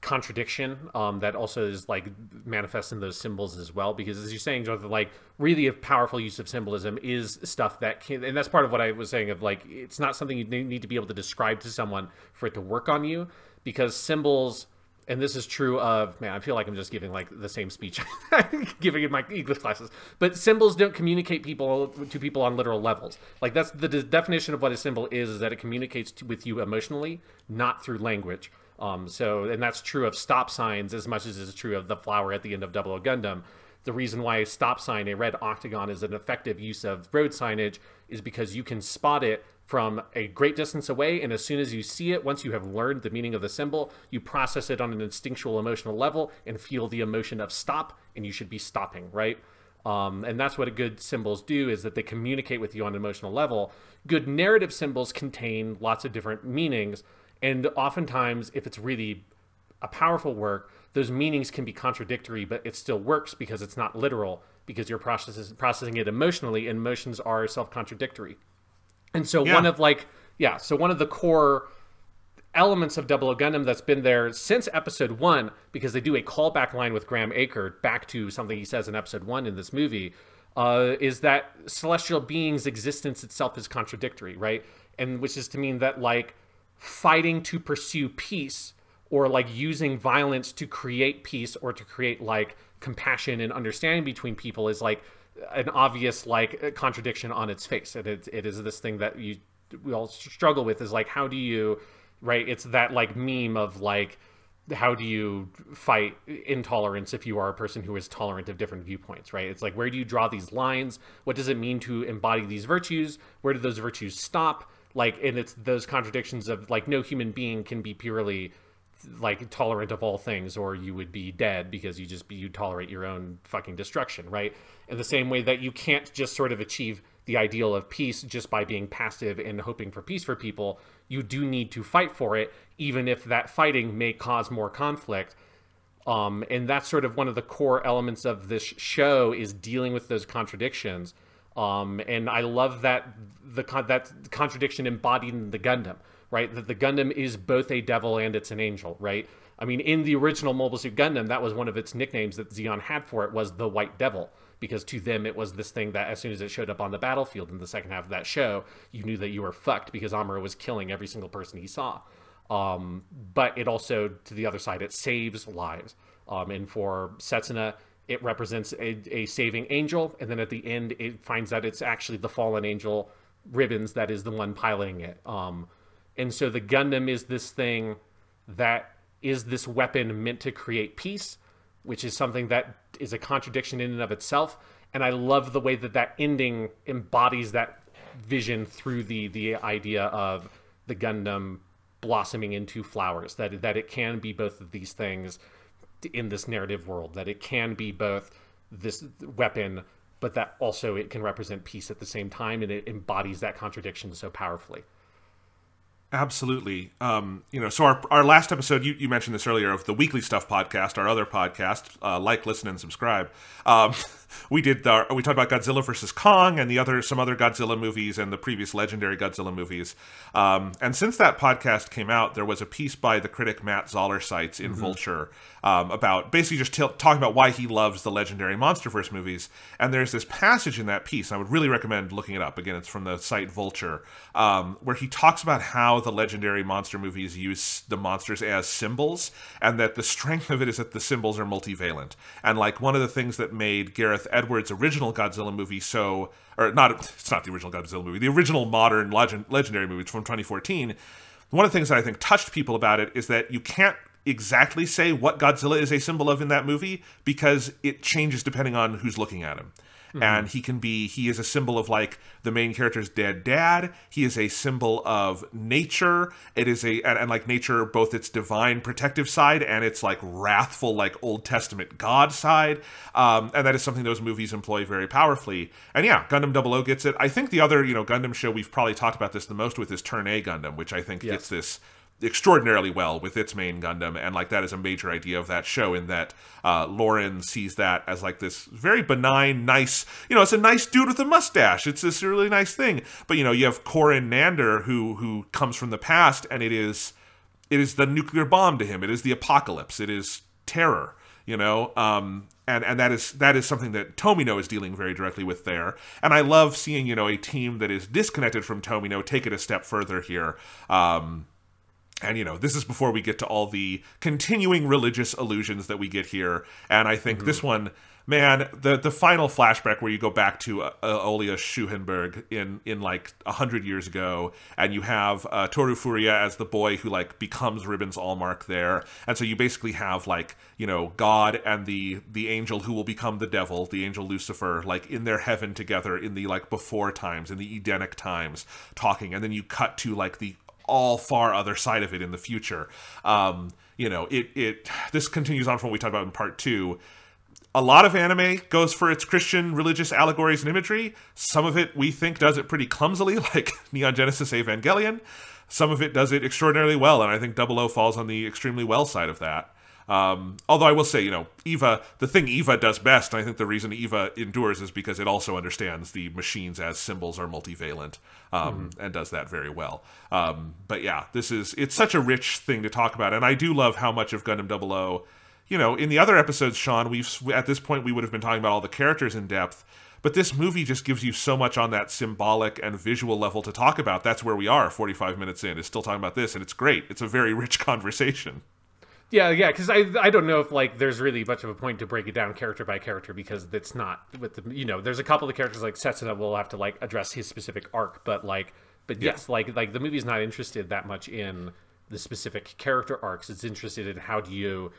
contradiction um, that also is like manifests in those symbols as well because as you're saying Jonathan like really a powerful use of symbolism is stuff that can and that's part of what I was saying of like it's not something you need to be able to describe to someone for it to work on you because symbols and this is true of man i feel like i'm just giving like the same speech giving in my english classes but symbols don't communicate people to people on literal levels. Like that's the de- definition of what a symbol is is that it communicates to, with you emotionally not through language um, so and that's true of stop signs as much as it's true of the flower at the end of double o gundam. The reason why a stop sign a red octagon is an effective use of road signage is because you can spot it from a great distance away and as soon as you see it once you have learned the meaning of the symbol you process it on an instinctual emotional level and feel the emotion of stop and you should be stopping right? Um, and that's what a good symbols do is that they communicate with you on an emotional level. Good narrative symbols contain lots of different meanings and oftentimes if it's really a powerful work those meanings can be contradictory but it still works because it's not literal because you're processes, processing it emotionally and emotions are self-contradictory and so Yeah. one of like yeah, so one of the core elements of Double O Gundam that's been there since episode one, because they do a callback line with Graham Aker back to something he says in episode one in this movie, uh, is that celestial beings' existence itself is contradictory, right? And which is to mean that like fighting to pursue peace or like using violence to create peace or to create like compassion and understanding between people is like an obvious like contradiction on its face. And it, it is this thing that you we all struggle with is like how do you right? It's that like meme of like how do you fight intolerance if you are a person who is tolerant of different viewpoints right? It's like where do you draw these lines? What does it mean to embody these virtues? Where do those virtues stop like and it's those contradictions of like no human being can be purely like tolerant of all things or you would be dead because you just be you tolerate your own fucking destruction right? In the same way that you can't just sort of achieve the ideal of peace just by being passive and hoping for peace for people you do need to fight for it even if that fighting may cause more conflict. Um, and that's sort of one of the core elements of this show is dealing with those contradictions um, and i love that the that contradiction embodied in the gundam right? That the Gundam is both a devil and it's an angel, right? I mean, in the original Mobile Suit Gundam, that was one of its nicknames that Zeon had for it was the White Devil, because to them it was this thing that as soon as it showed up on the battlefield in the second half of that show, you knew that you were fucked because Amuro was killing every single person he saw. Um, but it also, to the other side, it saves lives. Um, and for Setsuna, it represents a, a saving angel, and then at the end, it finds that it's actually the fallen angel Ribbons that is the one piloting it. Um, and so the Gundam is this thing that is this weapon meant to create peace, which is something that is a contradiction in and of itself. And I love the way that that ending embodies that vision through the the idea of the Gundam blossoming into flowers. That that it can be both of these things in this narrative world. That it can be both this weapon, but that also it can represent peace at the same time, and it embodies that contradiction so powerfully. Absolutely. Um, you know, so our, our last episode, you, you mentioned this earlier, of the Weekly Stuff podcast, our other podcast, uh, like, listen, and subscribe. Um, we did the, we talked about Godzilla versus Kong and the other some other Godzilla movies and the previous legendary Godzilla movies. Um, and since that podcast came out, there was a piece by the critic Matt Zoller-Seitz in mm-hmm. Vulture um, about basically just t- talking about why he loves the legendary MonsterVerse movies. And there's this passage in that piece. I would really recommend looking it up. Again, it's from the site Vulture, um, where he talks about how the legendary monster movies use the monsters as symbols, and that the strength of it is that the symbols are multivalent. And like one of the things that made Gareth Edwards' original Godzilla movie so, or not, it's not the original Godzilla movie, the original modern legend, legendary movie from 2014. One of the things that I think touched people about it is that you can't exactly say what Godzilla is a symbol of in that movie because it changes depending on who's looking at him. Mm-hmm. And he can be, he is a symbol of like the main character's dead dad. He is a symbol of nature. It is a, and, and like nature, both its divine protective side and its like wrathful, like Old Testament God side. Um, and that is something those movies employ very powerfully. And yeah, Gundam 00 gets it. I think the other, you know, Gundam show we've probably talked about this the most with is Turn A Gundam, which I think yes. gets this extraordinarily well with its main Gundam, and like that is a major idea of that show. In that uh, Loran sees that as like this very benign, nice, you know, it's a nice dude with a mustache. It's this really nice thing. But you know, you have Corin Nander who who comes from the past, and it is it is the nuclear bomb to him. It is the apocalypse. It is terror. You know, um, and and that is that is something that Tomino is dealing very directly with there. And I love seeing you know a team that is disconnected from Tomino take it a step further here. Um, and you know this is before we get to all the continuing religious illusions that we get here. And i think mm-hmm. this one man the the final flashback where you go back to uh, Aeolia Schuhenberg in in like a hundred years ago and you have uh, Toru Furuya as the boy who like becomes Ribbons Almark there. And so you basically have like you know God and the the angel who will become the devil the angel Lucifer like in their heaven together in the like before times in the Edenic times talking. And then you cut to like the all far other side of it in the future. Um, you know, it it this continues on from what we talked about in part two. A lot of anime goes for its Christian religious allegories and imagery. Some of it we think does it pretty clumsily, like Neon Genesis Evangelion. Some of it does it extraordinarily well, and I think Double O falls on the extremely well side of that. Um, although I will say, you know, Eva, the thing Eva does best, and I think the reason Eva endures is because it also understands the machines as symbols are multivalent um, mm-hmm. and does that very well. Um, but yeah, this is, it's such a rich thing to talk about. And I do love how much of Gundam 00, you know, in the other episodes, Sean, we've, at this point, we would have been talking about all the characters in depth. But this movie just gives you so much on that symbolic and visual level to talk about. That's where we are 45 minutes in, is still talking about this, and it's great. It's a very rich conversation. Yeah, yeah, because I I don't know if like there's really much of a point to break it down character by character because it's not with the you know there's a couple of characters like Setsuna will have to like address his specific arc, but like But yes, like like the movie's not interested that much in the specific character arcs. It's interested in how do you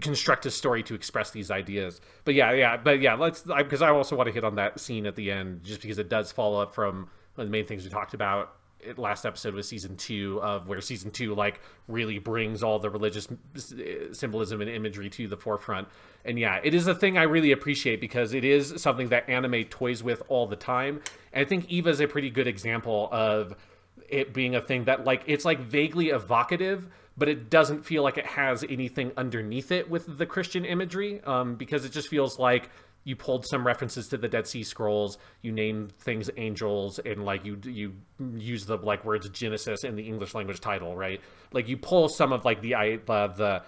construct a story to express these ideas. But yeah, yeah, but yeah, let's because I, I also want to hit on that scene at the end just because it does follow up from one of the main things we talked about last episode was season two of where season two like really brings all the religious symbolism and imagery to the forefront. And yeah it is a thing i really appreciate because it is something that anime toys with all the time. And i think eva is a pretty good example of it being a thing that like it's like vaguely evocative but it doesn't feel like it has anything underneath it with the christian imagery um, because it just feels like you pulled some references to the Dead Sea Scrolls. You named things angels, and like you you use the like words Genesis in the English language title, right? Like you pull some of like the uh, the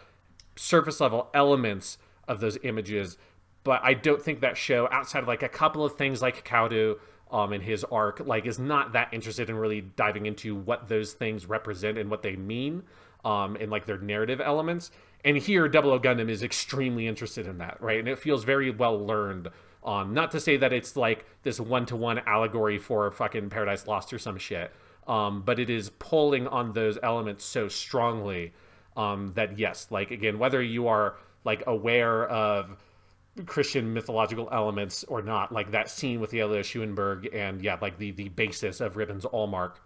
surface level elements of those images, but I don't think that show outside of like a couple of things like Kaoru um in his arc like is not that interested in really diving into what those things represent and what they mean um and like their narrative elements and here, Double O Gundam is extremely interested in that, right? And it feels very well learned. Um, not to say that it's like this one to one allegory for fucking Paradise Lost or some shit, um, but it is pulling on those elements so strongly um, that yes, like again, whether you are like aware of Christian mythological elements or not, like that scene with Aeolia Schuenberg and yeah, like the the basis of Ribbons Almark,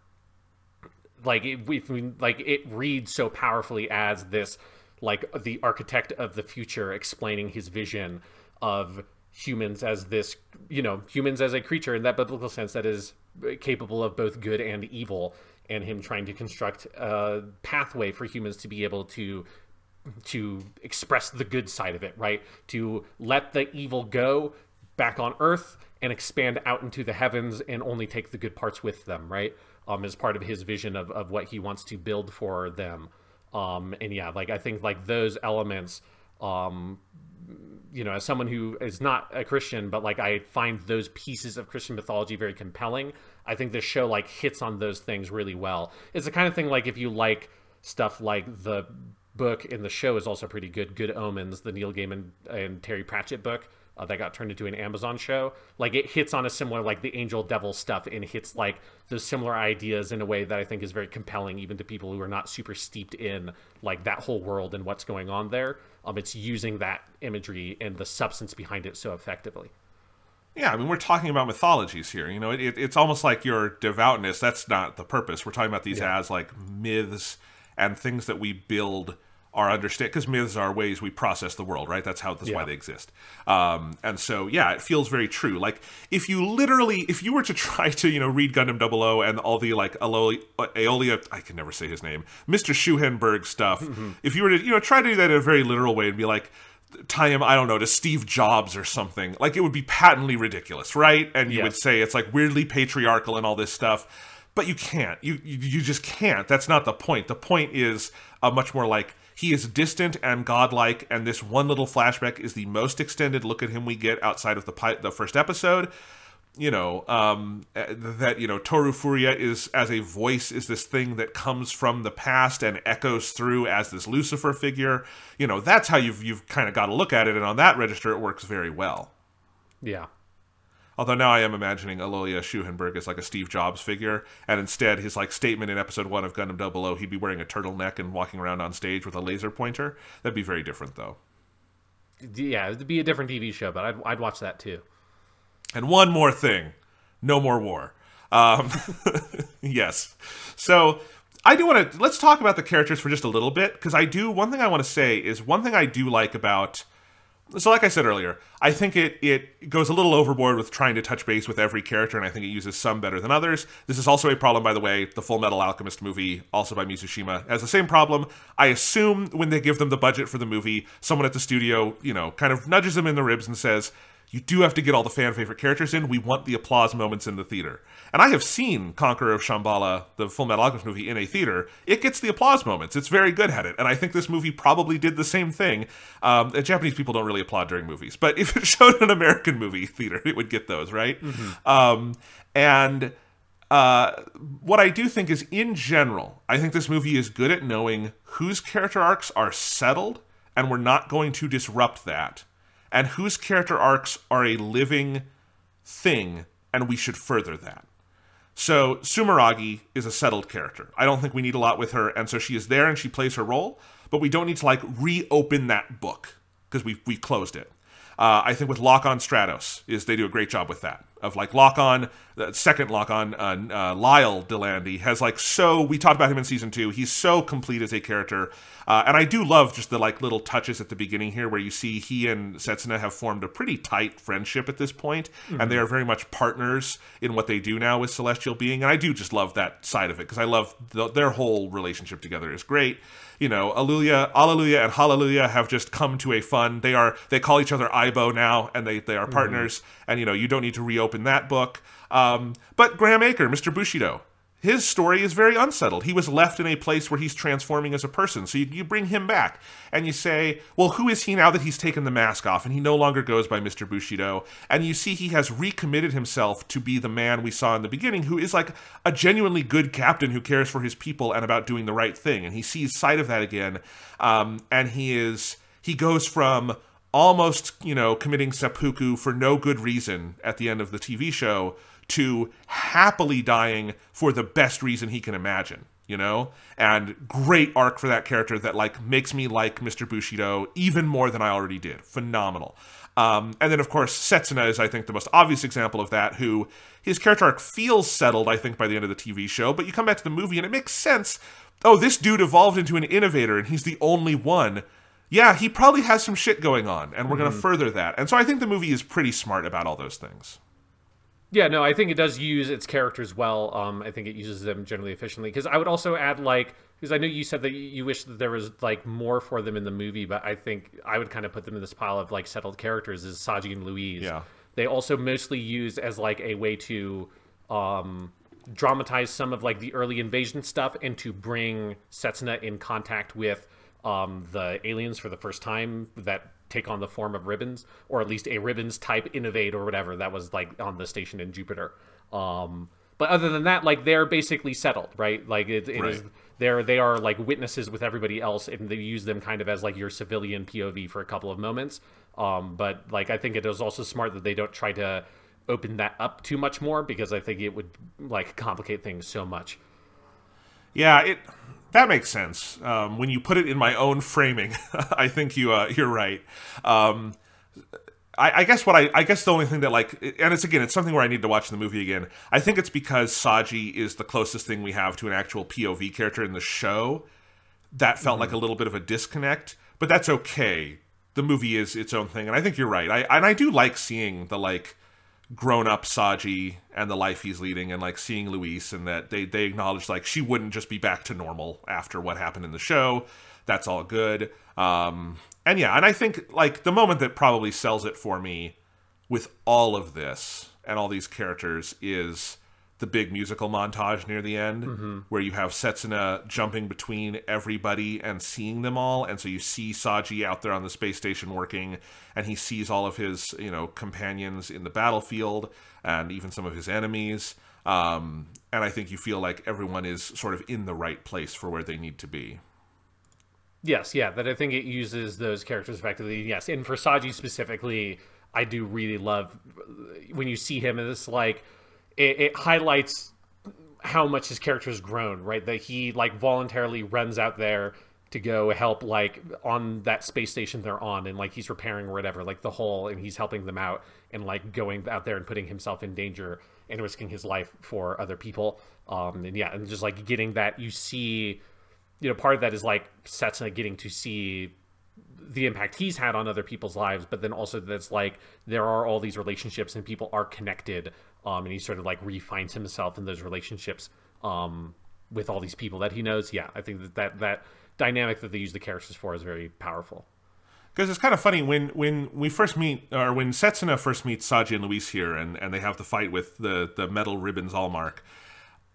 like it, we, like it reads so powerfully as this like the architect of the future explaining his vision of humans as this you know humans as a creature in that biblical sense that is capable of both good and evil and him trying to construct a pathway for humans to be able to to express the good side of it right? To let the evil go back on earth and expand out into the heavens and only take the good parts with them right? Um as part of his vision of, of what he wants to build for them um, and yeah, like I think like those elements, um, you know, as someone who is not a Christian, but like I find those pieces of Christian mythology very compelling. I think this show like hits on those things really well. It's the kind of thing like if you like stuff like the book in the show is also pretty good. Good Omens, the Neil Gaiman and Terry Pratchett book uh, that got turned into an Amazon show. Like it hits on a similar like the angel devil stuff and hits like those similar ideas in a way that I think is very compelling even to people who are not super steeped in like that whole world and what's going on there. Um, it's using that imagery and the substance behind it so effectively. Yeah, I mean, we're talking about mythologies here. You know, it, it, it's almost like your devoutness. That's not the purpose. We're talking about these yeah. as like myths and things that we build our understand because myths are ways we process the world, right? That's how that's yeah. why they exist. Um, and so yeah, it feels very true. Like if you literally, if you were to try to you know read Gundam 00 and all the like Aeolia, I can never say his name, Mr. Schuenberg stuff. Mm-hmm. If you were to you know try to do that in a very literal way and be like tie him, I don't know, to Steve Jobs or something. Like it would be patently ridiculous, right? And you yes. would say it's like weirdly patriarchal and all this stuff. But you can't. You, you you just can't. That's not the point. The point is a much more like he is distant and godlike, and this one little flashback is the most extended look at him we get outside of the the first episode. You know um, eh, that you know Toru Furuya is as a voice is this thing that comes from the past and echoes through as this Lucifer figure. You know that's how you've you've kind of got to look at it, and on that register it works very well. Yeah. Although now I am imagining Aeolia Schuhenberg as like a Steve Jobs figure, and instead his like statement in episode one of Gundam Double O, he'd be wearing a turtleneck and walking around on stage with a laser pointer. That'd be very different, though. Yeah, it'd be a different TV show, but I'd, I'd watch that too. And one more thing, no more war. Um, yes, so I do want to let's talk about the characters for just a little bit because I do one thing I want to say is one thing I do like about so like I said earlier, I think it it goes a little overboard with trying to touch base with every character, and I think it uses some better than others. This is also a problem, by the way. The Full Metal Alchemist movie, also by Mizushima, has the same problem. I assume when they give them the budget for the movie, someone at the studio, you know, kind of nudges them in the ribs and says, you do have to get all the fan favorite characters in. We want the applause moments in the theater. And I have seen Conqueror of Shambhala, the Full Metal Alchemist movie, in a theater. It gets the applause moments. It's very good at it. And I think this movie probably did the same thing. Um, Japanese people don't really applaud during movies, but if it showed an American movie theater, it would get those, right? Mm-hmm. Um, and uh, what I do think is, in general, I think this movie is good at knowing whose character arcs are settled, and we're not going to disrupt that and whose character arcs are a living thing, and we should further that. So Sumeragi is a settled character. I don't think we need a lot with her, and so she is there and she plays her role, but we don't need to like reopen that book because we we closed it. Uh, I think with Lockon Stratos is they do a great job with that. Of like Lockon, the second Lockon, uh, uh, Lyle Dylandy has like so. We talked about him in season two. He's so complete as a character, uh, and I do love just the like little touches at the beginning here where you see he and Setsuna have formed a pretty tight friendship at this point, mm-hmm. and they are very much partners in what they do now with Celestial Being. And I do just love that side of it because I love the, their whole relationship together is great you know, Allelujah, Allelujah, and Hallelujah have just come to a fun. They are they call each other Ibo now, and they they are mm-hmm. partners. Mm-hmm. And you know, you don't need to reopen that book. Um, but Graham Aker, Mr. Bushido, his story is very unsettled. He was left in a place where he's transforming as a person. So you, you, bring him back and you say, well, who is he now that he's taken the mask off and he no longer goes by Mr. Bushido? And you see he has recommitted himself to be the man we saw in the beginning, who is like a genuinely good captain who cares for his people and about doing the right thing. And he sees sight of that again. Um, and he is, he goes from almost, you know, committing seppuku for no good reason at the end of the TV show to happily dying for the best reason he can imagine you know? And great arc for that character that like makes me like mr bushido even more than i already did. Phenomenal. Um, and then of course setsuna is i think the most obvious example of that who his character arc feels settled i think by the end of the tv show but you come back to the movie and it makes sense. Oh this dude evolved into an innovator and he's the only one. Yeah he probably has some shit going on and we're mm-hmm. going to further that. And so i think the movie is pretty smart about all those things yeah, no, I think it does use its characters well. Um, I think it uses them generally efficiently. Because I would also add like, because I know you said that you wish that there was like more for them in the movie, but I think I would kind of put them in this pile of like settled characters as Saji and Louise. Yeah. They also mostly use as like a way to um, dramatize some of like the early invasion stuff and to bring Setsuna in contact with um, the aliens for the first time that take on the form of ribbons, or at least a ribbons type innovate or whatever that was like on the station in Jupiter. Um, but other than that, like they're basically settled, right? Like it, it right. is they're they are like witnesses with everybody else, and they use them kind of as like your civilian POV for a couple of moments. Um, but like I think it is also smart that they don't try to open that up too much more because I think it would like complicate things so much. Yeah, it that makes sense. Um, when you put it in my own framing, I think you uh, you're right. Um, I, I, guess what I I guess the only thing that like and it's again it's something where I need to watch the movie again. I think it's because Saji is the closest thing we have to an actual POV character in the show. That felt mm-hmm. like a little bit of a disconnect, but that's okay. The movie is its own thing, and I think you're right. I and I do like seeing the like grown up Saji and the life he's leading and like seeing Louise and that they they acknowledge like she wouldn't just be back to normal after what happened in the show. That's all good. Um and yeah, and I think like the moment that probably sells it for me with all of this and all these characters is the big musical montage near the end mm-hmm. where you have Setsuna jumping between everybody and seeing them all and so you see Saji out there on the space station working and he sees all of his you know companions in the battlefield and even some of his enemies um, and I think you feel like everyone is sort of in the right place for where they need to be yes yeah that I think it uses those characters effectively yes and for Saji specifically I do really love when you see him and it's like it, it highlights how much his character has grown, right? That he like voluntarily runs out there to go help like on that space station they're on and like he's repairing or whatever like the hole and he's helping them out and like going out there and putting himself in danger and risking his life for other people um and yeah and just like getting that you see you know part of that is like Setsuna getting to see the impact he's had on other people's lives but then also that's like there are all these relationships and people are connected um, and he sort of like refines himself in those relationships um, with all these people that he knows. Yeah, I think that that, that dynamic that they use the characters for is very powerful. Because it's kind of funny when when we first meet, or when Setsuna first meets Saji and Louise here, and, and they have the fight with the the metal Ribbons Almark.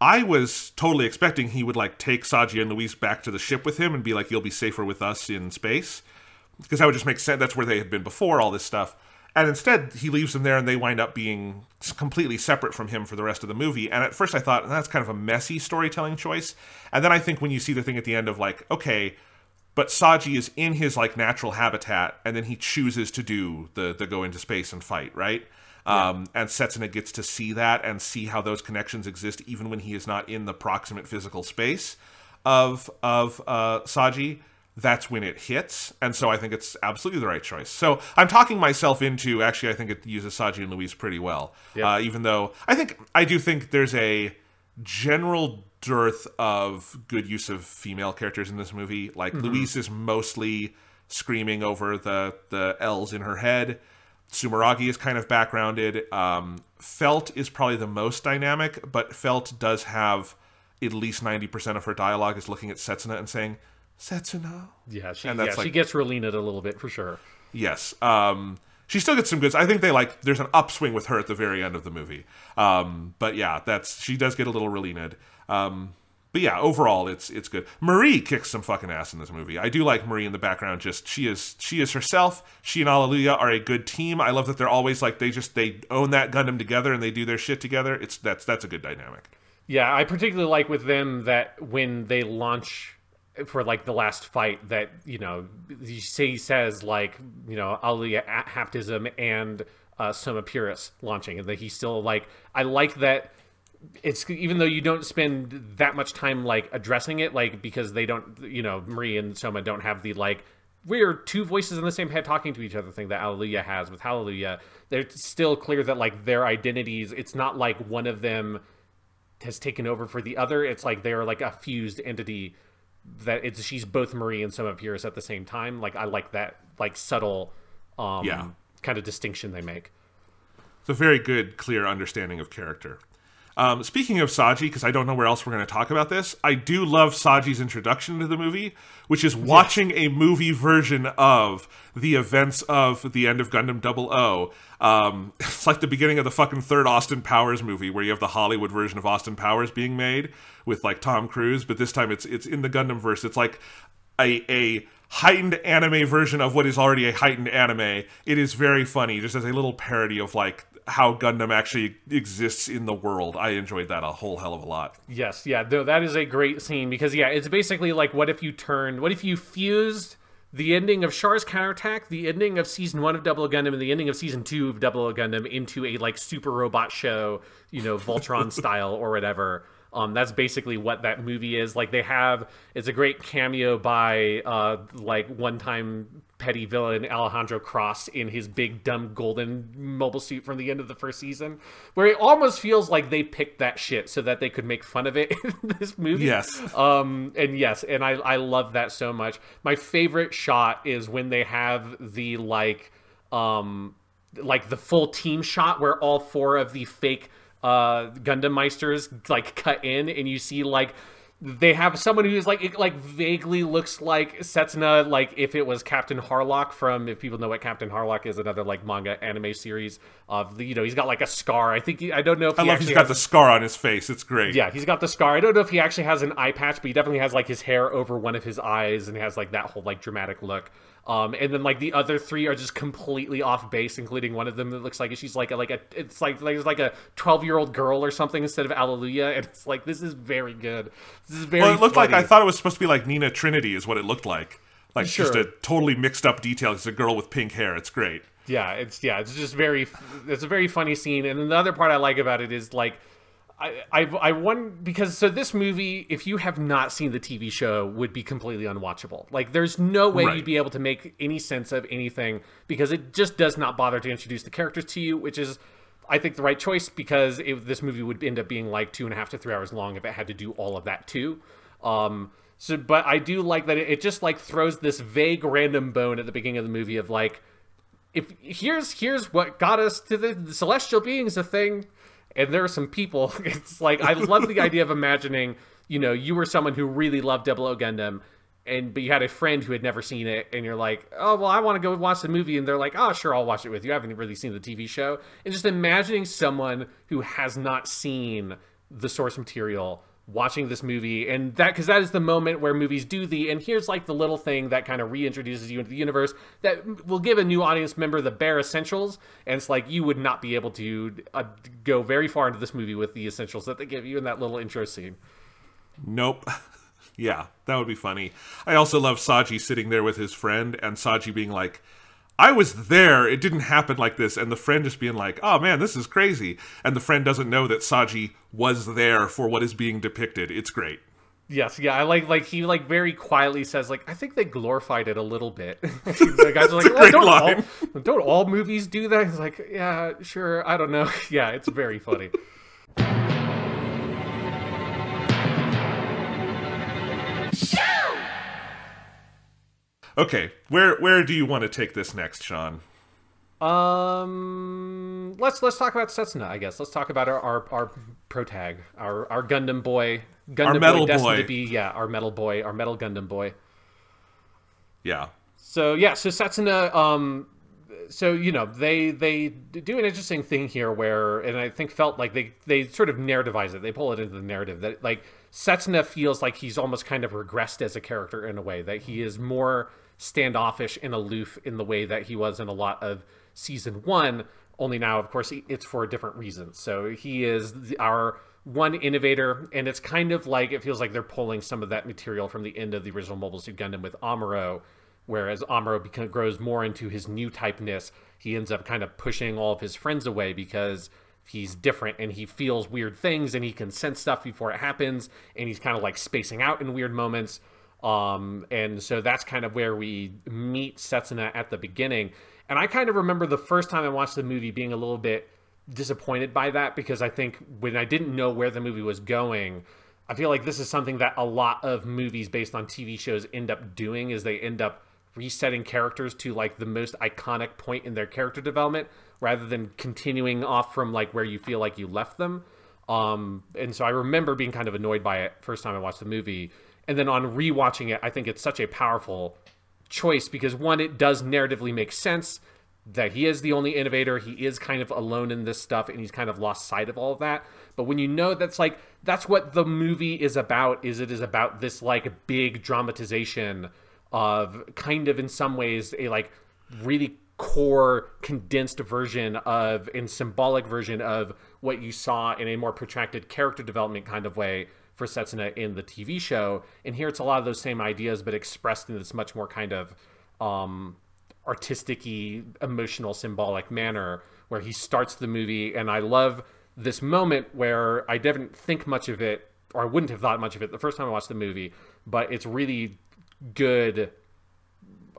I was totally expecting he would like take Saji and Louise back to the ship with him and be like, "You'll be safer with us in space," because that would just make sense. That's where they had been before all this stuff. And instead, he leaves them there, and they wind up being completely separate from him for the rest of the movie. And at first, I thought that's kind of a messy storytelling choice. And then I think when you see the thing at the end of like, okay, but Saji is in his like natural habitat, and then he chooses to do the the go into space and fight, right? Um, And Setsuna gets to see that and see how those connections exist even when he is not in the proximate physical space of of uh, Saji. That's when it hits, and so I think it's absolutely the right choice. So I'm talking myself into actually, I think it uses Saji and Louise pretty well. Yeah. Uh, even though I think I do think there's a general dearth of good use of female characters in this movie. Like Louise is mostly screaming over the the ELS in her head. Sumeragi is kind of backgrounded. Um, Felt is probably the most dynamic, but Felt does have at least ninety percent of her dialogue is looking at Setsuna and saying, "Setsuna." Yeah, she, And yeah, that's she gets Relena'd a little bit for sure. Yes. Um, she still gets some goods. I think they like. There's an upswing with her at the very end of the movie. Um, but yeah, that's she does get a little Relena'd. Um, but yeah, overall, it's it's good. Marie kicks some fucking ass in this movie. I do like Marie in the background. Just she is she is herself. She and Allelujah are a good team. I love that they're always like they just they own that Gundam together and they do their shit together. It's that's that's a good dynamic. Yeah, I particularly like with them that when they launch for like the last fight, that you know, he say says like you know, Allelujah Haptism and uh, Soma Peries launching, and that he's still like, I like that. It's even though you don't spend that much time like addressing it, like because they don't, you know, Marie and Soma don't have the like we're two voices in the same head talking to each other thing that Hallelujah has with Hallelujah. They're still clear that like their identities. It's not like one of them has taken over for the other. It's like they're like a fused entity that it's she's both Marie and Soma Peries at the same time. Like I like that like subtle um Yeah. kind of distinction they make. It's a very good, clear understanding of character. Um, speaking of Saji, because I don't know where else we're going to talk about this, I do love Saji's introduction to the movie, which is watching a movie version of the events of the end of Gundam 00. Um, it's like the beginning of the fucking third Austin Powers movie, where you have the Hollywood version of Austin Powers being made with like Tom Cruise, but this time it's it's in the Gundam verse. It's like a a heightened anime version of what is already a heightened anime. It is very funny, just as a little parody of like how Gundam actually exists in the world. I enjoyed that a whole hell of a lot. Yes, yeah, that is a great scene because yeah, it's basically like what if you turned, what if you fused the ending of Char's counterattack, the ending of season one of Double Gundam, and the ending of season two of Double Gundam into a like super robot show, you know, Voltron style or whatever. Um, that's basically what that movie is. Like they have, it's a great cameo by uh, like one time petty villain Alejandro Cross in his big dumb golden mobile suit from the end of the first season, where it almost feels like they picked that shit so that they could make fun of it in this movie. Yes. Um, and yes, and I I love that so much. My favorite shot is when they have the like um like the full team shot where all four of the fake uh Gundam Meisters like cut in and you see like they have someone who's like it like vaguely looks like Setsuna like if it was Captain Harlock from if people know what Captain Harlock is another like manga anime series of the you know he's got like a scar I think he, I don't know if I he love he's got has- the scar on his face. It's great. yeah, he's got the scar. I don't know if he actually has an eye patch, but he definitely has like his hair over one of his eyes and has like that whole like dramatic look. Um, and then like the other three are just completely off base, including one of them that looks like she's like a, like a it's like there's like a twelve year old girl or something instead of Allelujah, and it's like this is very good. This is very. Well, it looked like I thought it was supposed to be like Nena Trinity, is what it looked like. Like just a totally mixed up detail. It's a girl with pink hair. It's great. Yeah, it's yeah, it's just very it's a very funny scene. And then the other part I like about it is like I I I won because so this movie, if you have not seen the TV show, would be completely unwatchable. Like there's no way Right. you'd be able to make any sense of anything because it just does not bother to introduce the characters to you, which is I think the right choice because it, this movie would end up being like two and a half to three hours long if it had to do all of that too. Um, so, but I do like that it, it just like throws this vague random bone at the beginning of the movie of like, if here's here's what got us to the, the celestial beings a thing and there are some people it's like i love the idea of imagining you know you were someone who really loved double o gundam and but you had a friend who had never seen it and you're like oh well i want to go watch the movie and they're like oh sure i'll watch it with you. I haven't really seen the tv show. And just imagining someone who has not seen the source material watching this movie and that because that is the moment where movies do the and here's like the little thing that kind of reintroduces you into the universe that will give a new audience member the bare essentials and it's like you would not be able to uh, go very far into this movie with the essentials that they give you in that little intro scene Nope. yeah, that would be funny. I also love Saji sitting there with his friend and Saji being like, I was there. It didn't happen like this. And the friend just being like, oh man, this is crazy. And the friend doesn't know that Saji was there for what is being depicted. It's great. Yes, yeah, I like like he like very quietly says like I think they glorified it a little bit. the guys are like, well, don't, all, don't all movies do that? He's like, yeah, sure, I don't know. yeah, it's very funny. Okay, where where do you want to take this next, Sean? Um, let's let's talk about Setsuna. I guess let's talk about our our, our protag, our our Gundam boy, Gundam our metal boy destined boy. to be yeah, our metal boy, our metal Gundam boy. Yeah. So yeah, so Setsuna, um, so you know they they do an interesting thing here where, and I think felt like they they sort of narrativize it. They pull it into the narrative that like Setsuna feels like he's almost kind of regressed as a character in a way that he is more standoffish and aloof in the way that he was in a lot of season one. Only now, of course, it's for a different reason. So he is our one innovator, and it's kind of like it feels like they're pulling some of that material from the end of the original Mobile Suit Gundam with Amuro, whereas Amuro becomes, grows more into his new typeness. He ends up kind of pushing all of his friends away because he's different and he feels weird things and he can sense stuff before it happens, and he's kind of like spacing out in weird moments. Um, and so that's kind of where we meet Setsuna at the beginning. And I kind of remember the first time I watched the movie being a little bit disappointed by that because I think when I didn't know where the movie was going, I feel like this is something that a lot of movies based on TV shows end up doing is they end up resetting characters to like the most iconic point in their character development rather than continuing off from like where you feel like you left them. Um, and so I remember being kind of annoyed by it first time I watched the movie. And then on rewatching it, I think it's such a powerful choice because one, it does narratively make sense that he is the only innovator. He is kind of alone in this stuff and he's kind of lost sight of all of that. But when you know that's like that's what the movie is about, is it is about this like big dramatization of kind of in some ways a like really core condensed version of and symbolic version of what you saw in a more protracted character development kind of way for Setsuna in the TV show. And here it's a lot of those same ideas, but expressed in this much more kind of um, artistic emotional, symbolic manner where he starts the movie. And I love this moment where I didn't think much of it, or I wouldn't have thought much of it the first time I watched the movie, but it's really good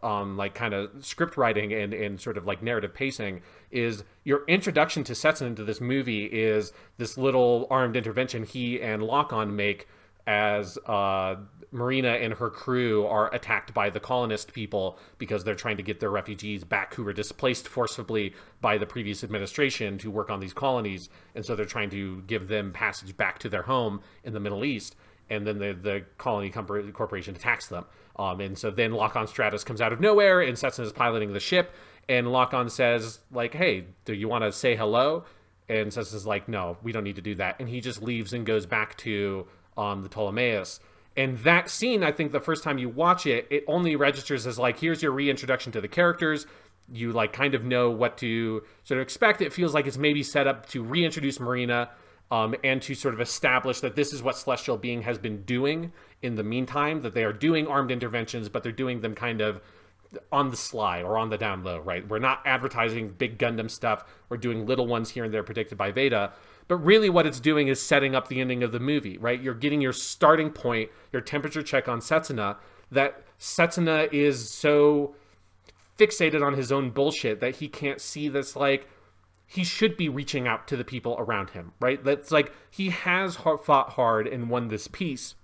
um, like kind of script writing and, and sort of like narrative pacing is your introduction to Setsuna into this movie is this little armed intervention he and Lockon make as uh, Marina and her crew are attacked by the colonist people because they're trying to get their refugees back who were displaced forcibly by the previous administration to work on these colonies. And so they're trying to give them passage back to their home in the Middle East. And then the, the colony corporation attacks them. Um, and so then Lockon Stratos comes out of nowhere and Setsuna is piloting the ship. And Lockon says, like, hey, do you want to say hello? And Setsuna is like, no, we don't need to do that. And he just leaves and goes back to um, the Ptolemaeus. And that scene, I think the first time you watch it, it only registers as like, here's your reintroduction to the characters. You like kind of know what to sort of expect. It feels like it's maybe set up to reintroduce Marina um, and to sort of establish that this is what Celestial Being has been doing in the meantime, that they are doing armed interventions, but they're doing them kind of on the sly or on the down low, right? We're not advertising big Gundam stuff. We're doing little ones here and there predicted by Veda. But really, what it's doing is setting up the ending of the movie, right? You're getting your starting point, your temperature check on Setsuna, that Setsuna is so fixated on his own bullshit that he can't see this, like, he should be reaching out to the people around him, right? That's like he has fought hard and won this peace,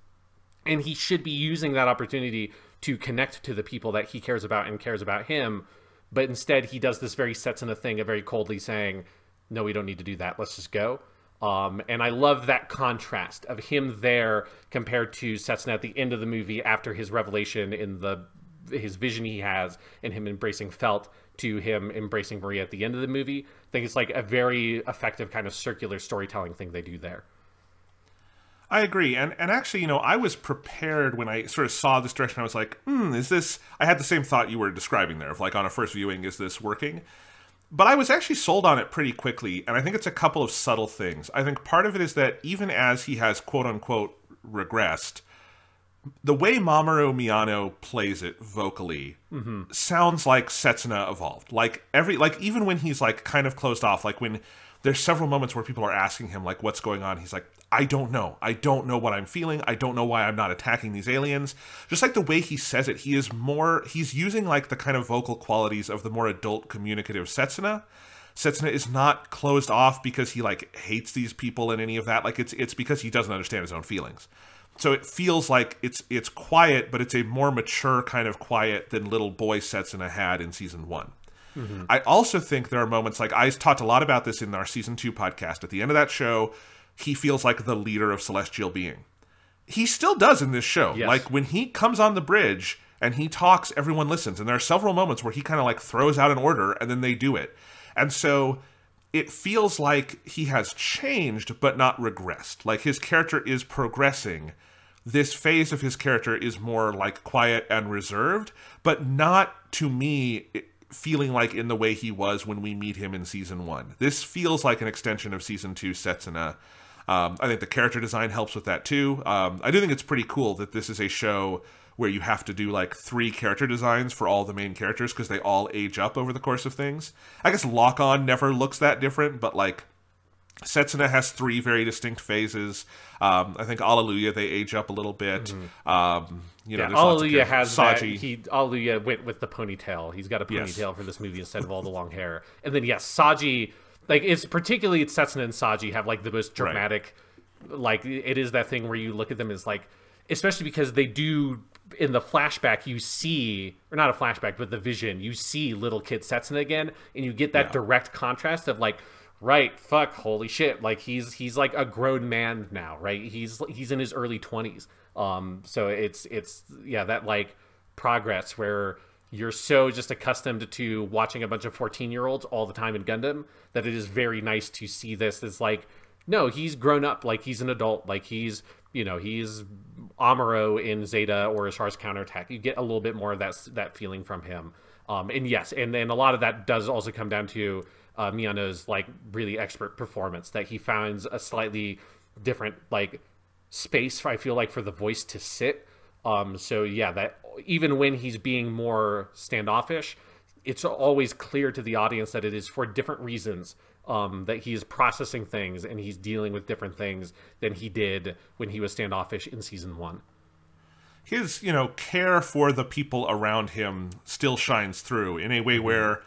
and he should be using that opportunity to connect to the people that he cares about and cares about him. But instead, he does this very Setsuna thing, a very coldly saying, "No, we don't need to do that. Let's just go." Um, and I love that contrast of him there compared to Setsuna at the end of the movie after his revelation in the his vision he has and him embracing Felt to him embracing Maria at the end of the movie. Think it's like a very effective kind of circular storytelling thing they do there. I agree, and and actually, you know, I was prepared when I sort of saw this direction. I was like, "Hmm, is this?" I had the same thought you were describing there, of like on a first viewing, is this working? But I was actually sold on it pretty quickly, and I think it's a couple of subtle things. I think part of it is that even as he has quote unquote regressed, the way Mamoru Miyano plays it vocally sounds like Setsuna evolved. Like every like even when he's like kind of closed off, like when there's several moments where people are asking him like what's going on, he's like, I don't know. I don't know what I'm feeling. I don't know why I'm not attacking these aliens. Just like the way he says it, he is more he's using like the kind of vocal qualities of the more adult communicative Setsuna. Setsuna is not closed off because he like hates these people and any of that. Like it's it's because he doesn't understand his own feelings. So it feels like it's it's quiet, but it's a more mature kind of quiet than little boy Setsuna had in season one. Mm-hmm. I also think there are moments like I talked a lot about this in our season two podcast. At the end of that show, he feels like the leader of celestial being. He still does in this show. Yes. Like when he comes on the bridge and he talks, everyone listens. And there are several moments where he kind of like throws out an order and then they do it. And so it feels like he has changed but not regressed. Like his character is progressing. This phase of his character is more like quiet and reserved, but not to me feeling like in the way he was when we meet him in season one. This feels like an extension of season two Setsuna. Um, I think the character design helps with that too. Um, I do think it's pretty cool that this is a show where you have to do like three character designs for all the main characters because they all age up over the course of things. I guess Lockon never looks that different, but like Setsuna has three very distinct phases. Um, I think Allelujah they age up a little bit. Um, you know, Yeah, there's lots of Allelujah has that. Saji. He Allelujah went with the ponytail. He's got a Yes. ponytail for this movie instead of all the long hair. And then yes, Saji, like it's particularly Setsuna and Saji have like the most dramatic. Like it is that thing where you look at them as like, especially because they do in the flashback you see or not a flashback but the vision you see little kid Setsuna again and you get that Yeah. direct contrast of like right fuck holy shit like he's he's like a grown man now right? He's he's in his early 20s um so it's it's yeah that like progress where you're so just accustomed to watching a bunch of 14 year olds all the time in gundam that it is very nice to see this as like no he's grown up like he's an adult like he's you know he's amuro in zeta or as far as counterattack. You get a little bit more of that that feeling from him. Um, and yes, and then a lot of that does also come down to uh, Miyano's like really expert performance that he finds a slightly different like space. I feel like for the voice to sit. Um, so yeah, that even when he's being more standoffish, it's always clear to the audience that it is for different reasons. Um, that he is processing things and he's dealing with different things than he did when he was standoffish in season one. his you know care for the people around him still shines through in a way where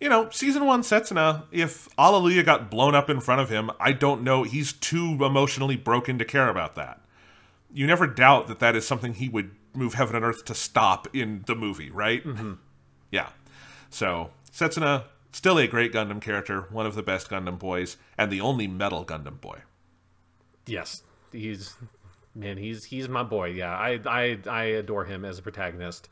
you know season one Setsuna if Allelujah got blown up in front of him I don't know he's too emotionally broken to care about that. You never doubt that that is something he would move heaven and earth to stop in the movie right? Mm-hmm. Yeah. So Setsuna still a great Gundam character one of the best Gundam boys and the only metal Gundam boy. Yes, he's man, he's he's my boy. Yeah, I I I adore him as a protagonist.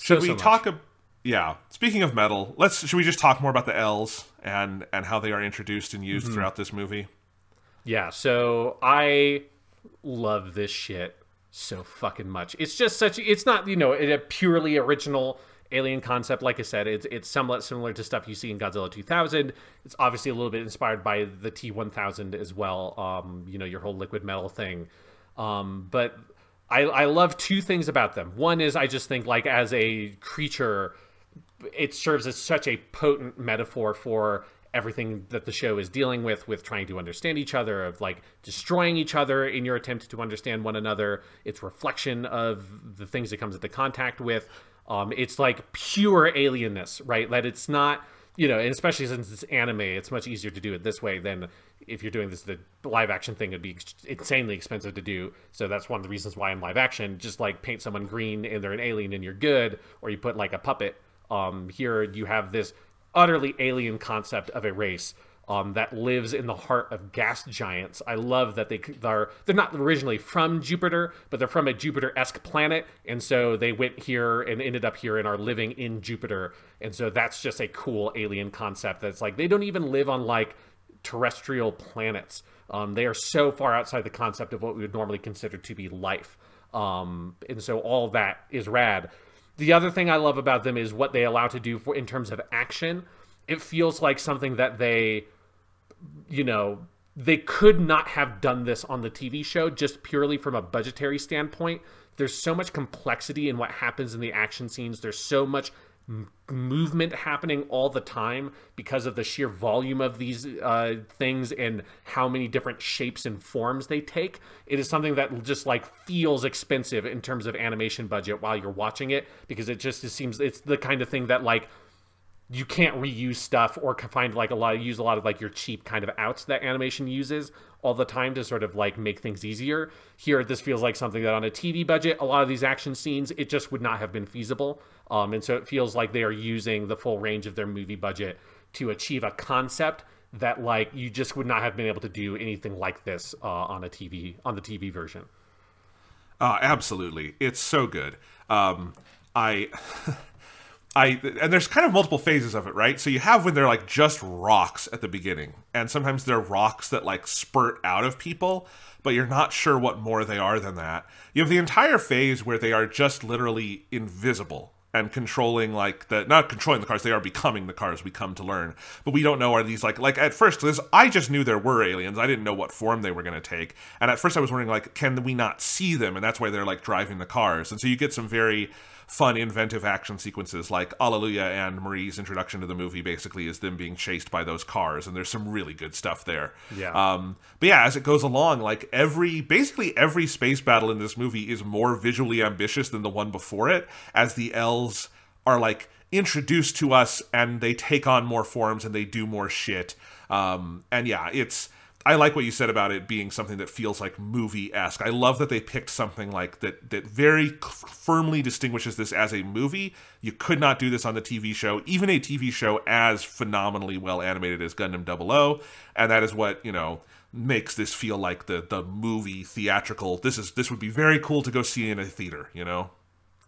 Should So, we so talk? ab- yeah. Speaking of metal, let's. Should we just talk more about the ELS and and how they are introduced and Mm-hmm. used throughout this movie? Yeah, so I love this shit so fucking much. It's just such. It's not you know a purely original alien concept. Like I said, it's it's somewhat similar to stuff you see in Godzilla 2000. It's obviously a little bit inspired by the T1000 as well. Um, you know your whole liquid metal thing. Um, but I I love two things about them. One is I just think like as a creature it serves as such a potent metaphor for everything that the show is dealing with with trying to understand each other of like destroying each other in your attempt to understand one another. It's reflection of the things it comes into contact with. Um, it's like pure alienness right? That it's not you know and especially since it's anime it's much easier to do it this way than if you're doing this the live action thing it'd be insanely expensive to do. So that's one of the reasons why in live action just like paint someone green and they're an alien and you're good or you put like a puppet um, here you have this utterly alien concept of a race um, that lives in the heart of gas giants. I love that they are they're not originally from Jupiter, but they're from a Jupiter-esque planet, and so they went here and ended up here and are living in Jupiter. And so that's just a cool alien concept. That's like they don't even live on like terrestrial planets. Um, they are so far outside the concept of what we would normally consider to be life. Um, and so all that is rad. The other thing I love about them is what they allow to do for in terms of action. It feels like something that they, you know, they could not have done this on the TV show just purely from a budgetary standpoint. There's so much complexity in what happens in the action scenes. There's so much movement happening all the time because of the sheer volume of these uh, things and how many different shapes and forms they take. It is something that just like feels expensive in terms of animation budget while you're watching it because it just it seems it's the kind of thing that like you can't reuse stuff or find like a lot use a lot of like your cheap kind of outs that animation uses all the time to sort of like make things easier. Here, this feels like something that on a TV budget, a lot of these action scenes, it just would not have been feasible. Um, and so it feels like they are using the full range of their movie budget to achieve a concept that like you just would not have been able to do anything like this uh, on a TV on the TV version. Uh, absolutely, it's so good. Um, I. I and there's kind of multiple phases of it, right? So you have when they're like just rocks at the beginning, and sometimes they're rocks that like spurt out of people, but you're not sure what more they are than that. You have the entire phase where they are just literally invisible and controlling like the not controlling the cars they are becoming the cars we come to learn. But we don't know are these like like at first this i just knew there were aliens. I didn't know what form they were going to take. And at first i was wondering like can we not see them? And that's why they're like driving the cars. And so you get some very fun, inventive action sequences like Allelujah and Marie's introduction to the movie basically is them being chased by those cars, and there's some really good stuff there. Yeah. Um, but yeah, as it goes along, like every basically every space battle in this movie is more visually ambitious than the one before it, as the ELS are like introduced to us and they take on more forms and they do more shit. Um, and yeah, it's I like what you said about it being something that feels like movie esque. I love that they picked something like that that very firmly distinguishes this as a movie. You could not do this on the TV show, even a TV show as phenomenally well animated as Gundam 00, and that is what you know makes this feel like the the movie theatrical. This is this would be very cool to go see in a theater. You know.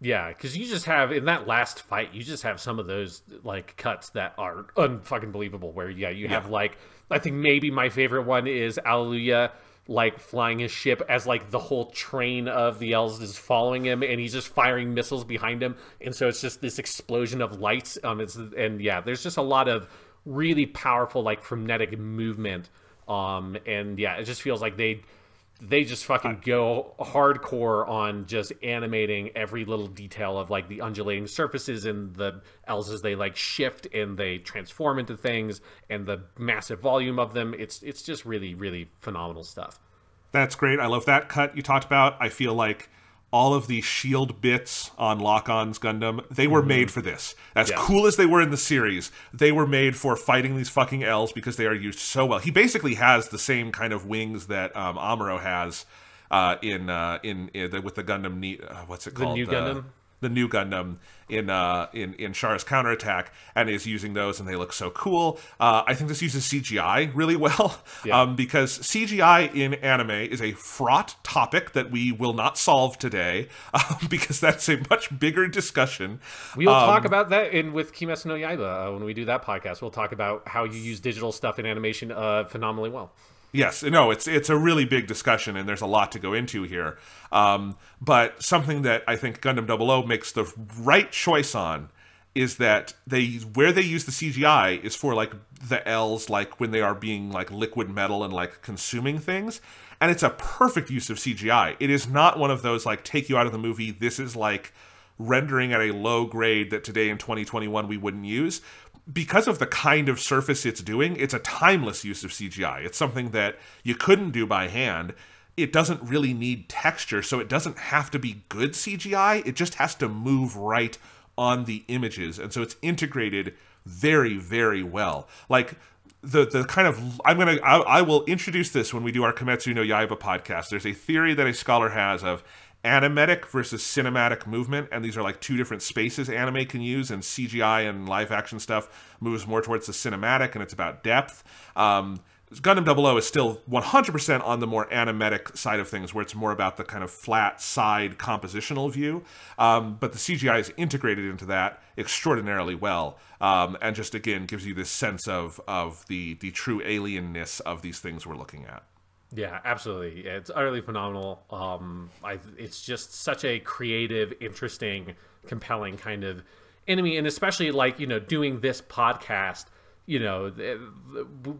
Yeah, because you just have in that last fight, you just have some of those like cuts that are unfucking believable. Where yeah, you have like I think maybe my favorite one is Allelujah like flying his ship as like the whole train of the ELS is following him and he's just firing missiles behind him and so it's just this explosion of lights um it's and yeah there's just a lot of really powerful like frenetic movement um and yeah it just feels like they they just fucking go hardcore on just animating every little detail of like the undulating surfaces and the ELS as they like shift and they transform into things and the massive volume of them. It's it's just really really phenomenal stuff. That's great. I love that cut you talked about. I feel like all of the shield bits on Lockon's Gundam, they were mm-hmm. made for this. As yeah. cool as they were in the series, they were made for fighting these fucking ELS because they are used so well. He basically has the same kind of wings that um, Amuro has uh, in, uh, in, in the, with the Gundam. Neat, uh, what's it called? The new Gundam the new Gundam in uh, in in Char's counterattack, and is using those, and they look so cool. Uh, I think this uses CGI really well yeah. um, because CGI in anime is a fraught topic that we will not solve today um, because that's a much bigger discussion. We will um, talk about that in with Kimetsu no Yaiba uh, when we do that podcast. We'll talk about how you use digital stuff in animation uh, phenomenally well. Yes, no, it's it's a really big discussion, and there's a lot to go into here. Um, but something that I think Gundam 00 makes the right choice on is that they where they use the CGI is for like the ELS, like when they are being like liquid metal and like consuming things, and it's a perfect use of CGI. It is not one of those like take you out of the movie. This is like rendering at a low grade that today in 2021 we wouldn't use because of the kind of surface it's doing, it's a timeless use of CGI. It's something that you couldn't do by hand. It doesn't really need texture, so it doesn't have to be good CGI. It just has to move right on the images. And so it's integrated very, very well. Like the the kind of I'm gonna I, I will introduce this when we do our Kimetsu no Yaiba podcast. There's a theory that a scholar has of animatic versus cinematic movement, and these are like two different spaces anime can use, and CGI and live action stuff moves more towards the cinematic, and it's about depth. Um, Gundam 00 is still 100% on the more animatic side of things, where it's more about the kind of flat side compositional view. Um, but the CGI is integrated into that extraordinarily well, um, and just again gives you this sense of of the the true alienness of these things we're looking at. Yeah, absolutely. It's utterly phenomenal. Um, I, it's just such a creative, interesting, compelling kind of enemy, and especially like you know doing this podcast you know,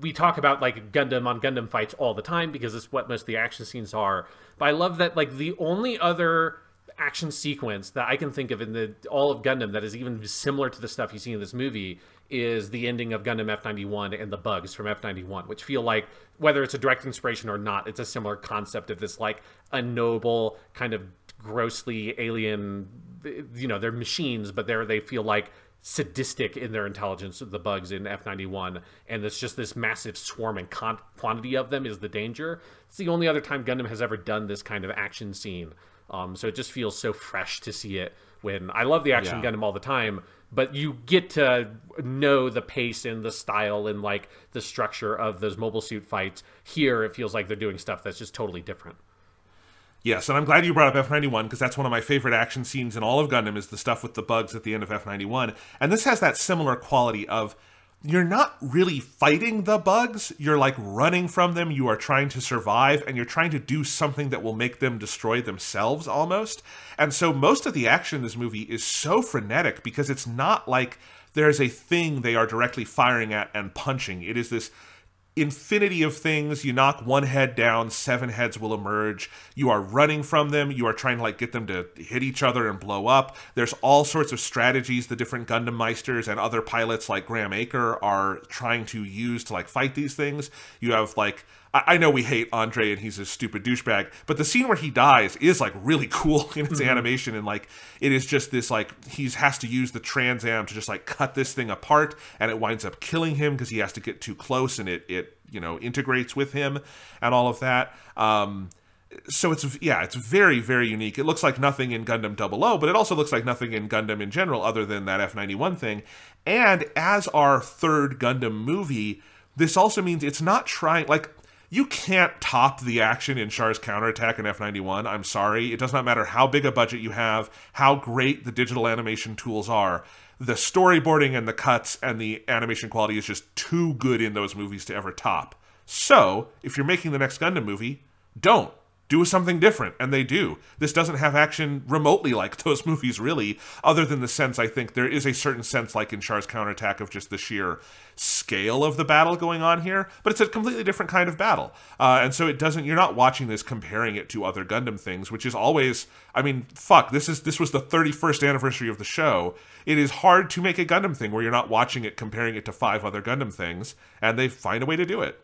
we talk about like Gundam on Gundam fights all the time because it's what most of the action scenes are. But I love that like the only other action sequence that I can think of in the all of Gundam that is even similar to the stuff you see in this movie is the ending of Gundam F91 and the bugs from F91, which feel like whether it's a direct inspiration or not, it's a similar concept of this like a noble kind of grossly alien you know, they're machines, but they're they feel like sadistic in their intelligence the bugs in F91 and it's just this massive swarm and quantity of them is the danger. It's the only other time Gundam has ever done this kind of action scene. Um, so it just feels so fresh to see it when I love the action yeah. Gundam all the time, but you get to know the pace and the style and like the structure of those mobile suit fights. Here it feels like they're doing stuff that's just totally different. Yes, and I'm glad you brought up F91 because that's one of my favorite action scenes in all of Gundam is the stuff with the bugs at the end of F91. And this has that similar quality of you're not really fighting the bugs, you're like running from them, you are trying to survive and you're trying to do something that will make them destroy themselves almost. And so most of the action in this movie is so frenetic because it's not like there's a thing they are directly firing at and punching. It is this infinity of things. You knock one head down, seven heads will emerge. You are running from them. You are trying to like get them to hit each other and blow up. There's all sorts of strategies the different Gundam Meisters and other pilots like Graham Aker are trying to use to like fight these things. You have like I, know we hate Andrei and he's a stupid douchebag, but the scene where he dies is like really cool in its mm-hmm. animation and like it is just this like he has to use the Trans Am to just like cut this thing apart and it winds up killing him because he has to get too close and it it you know integrates with him and all of that. Um, so it's yeah, it's very very unique. It looks like nothing in Gundam 00, but it also looks like nothing in Gundam in general other than that F91 thing. And as our third Gundam movie, this also means it's not trying like you can't top the action in Char's counterattack in F91. I'm sorry. It does not matter how big a budget you have, how great the digital animation tools are. The storyboarding and the cuts and the animation quality is just too good in those movies to ever top. So, if you're making the next Gundam movie, don't do something different and they do. This doesn't have action remotely like those movies really other than the sense i think there is a certain sense like in char's counterattack of just the sheer scale of the battle going on here but it's a completely different kind of battle. Uh, and so it doesn't you're not watching this comparing it to other gundam things which is always i mean fuck this is this was the 31st anniversary of the show. It is hard to make a gundam thing where you're not watching it comparing it to five other gundam things and they find a way to do it.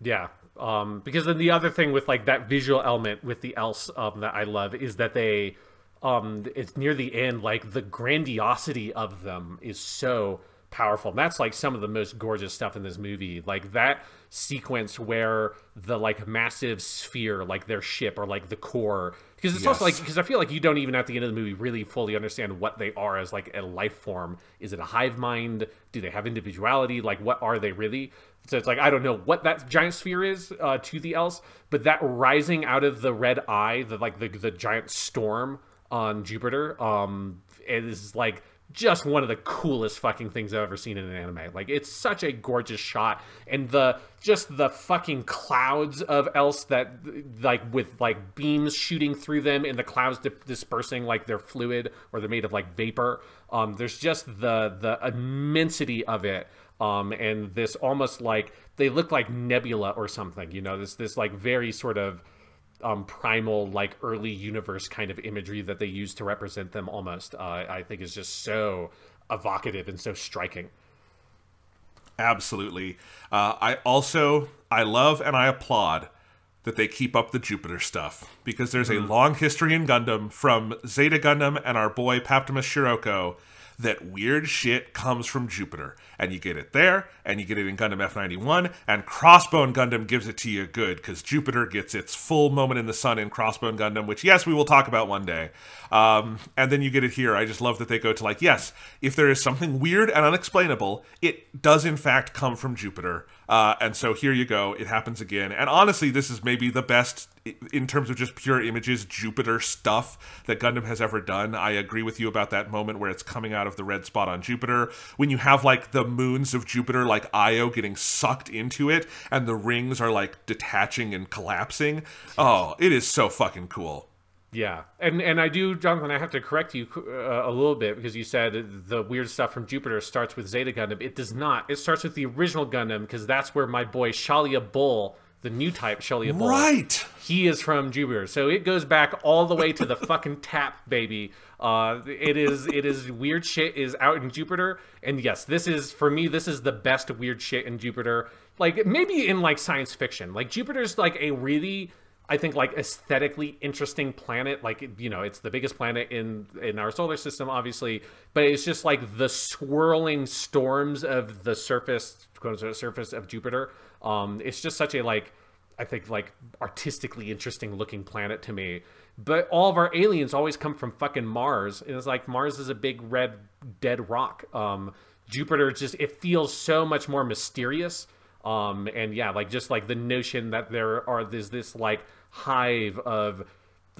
Yeah um, because then the other thing with like that visual element with the ELS um, that I love is that they um, it's near the end like the grandiosity of them is so powerful. And that's like some of the most gorgeous stuff in this movie. Like that sequence where the like massive sphere, like their ship or like the core, because it's yes. also like because I feel like you don't even at the end of the movie really fully understand what they are as like a life form. Is it a hive mind? Do they have individuality? Like what are they really? So it's like I don't know what that giant sphere is uh, to the ELS, but that rising out of the red eye, the like the the giant storm on Jupiter, um, is like just one of the coolest fucking things I've ever seen in an anime. Like it's such a gorgeous shot, and the just the fucking clouds of ELS that like with like beams shooting through them, and the clouds di- dispersing like they're fluid or they're made of like vapor. Um, there's just the the immensity of it um, and this almost like they look like nebula or something. You know, this this like very sort of um, primal, like early universe kind of imagery that they use to represent them. Almost, uh, I think is just so evocative and so striking. Absolutely. Uh, I also I love and I applaud that they keep up the Jupiter stuff because there's a mm. long history in Gundam from Zeta Gundam and our boy Paptimus Scirocco that weird shit comes from Jupiter. And you get it there, and you get it in Gundam F91, and Crossbone Gundam gives it to you good, because Jupiter gets its full moment in the sun in Crossbone Gundam, which, yes, we will talk about one day. Um, and then you get it here. I just love that they go to, like, yes, if there is something weird and unexplainable, it does, in fact, come from Jupiter. Uh, and so here you go. It happens again. And honestly, this is maybe the best in terms of just pure images, Jupiter stuff that Gundam has ever done. I agree with you about that moment where it's coming out of the red spot on Jupiter. When you have like the moons of Jupiter, like Io, getting sucked into it, and the rings are like detaching and collapsing. Oh, it is so fucking cool. Yeah, and and I do, Jonathan. I have to correct you uh, a little bit because you said the weird stuff from Jupiter starts with Zeta Gundam. It does not. It starts with the original Gundam because that's where my boy Shalia Bull, the new type Shalia Bull, Right. he is from Jupiter. So it goes back all the way to the fucking tap, baby. Uh, it is it is weird shit is out in Jupiter, and yes, this is for me. This is the best weird shit in Jupiter. Like maybe in like science fiction. Like Jupiter's like a really I think like aesthetically interesting planet. Like you know, it's the biggest planet in in our solar system, obviously, but it's just like the swirling storms of the surface, quote unquote, surface of Jupiter. Um, it's just such a like, I think like artistically interesting looking planet to me. But all of our aliens always come from fucking Mars, and it's like Mars is a big red dead rock. Um, Jupiter just it feels so much more mysterious um and yeah like just like the notion that there are there's this like hive of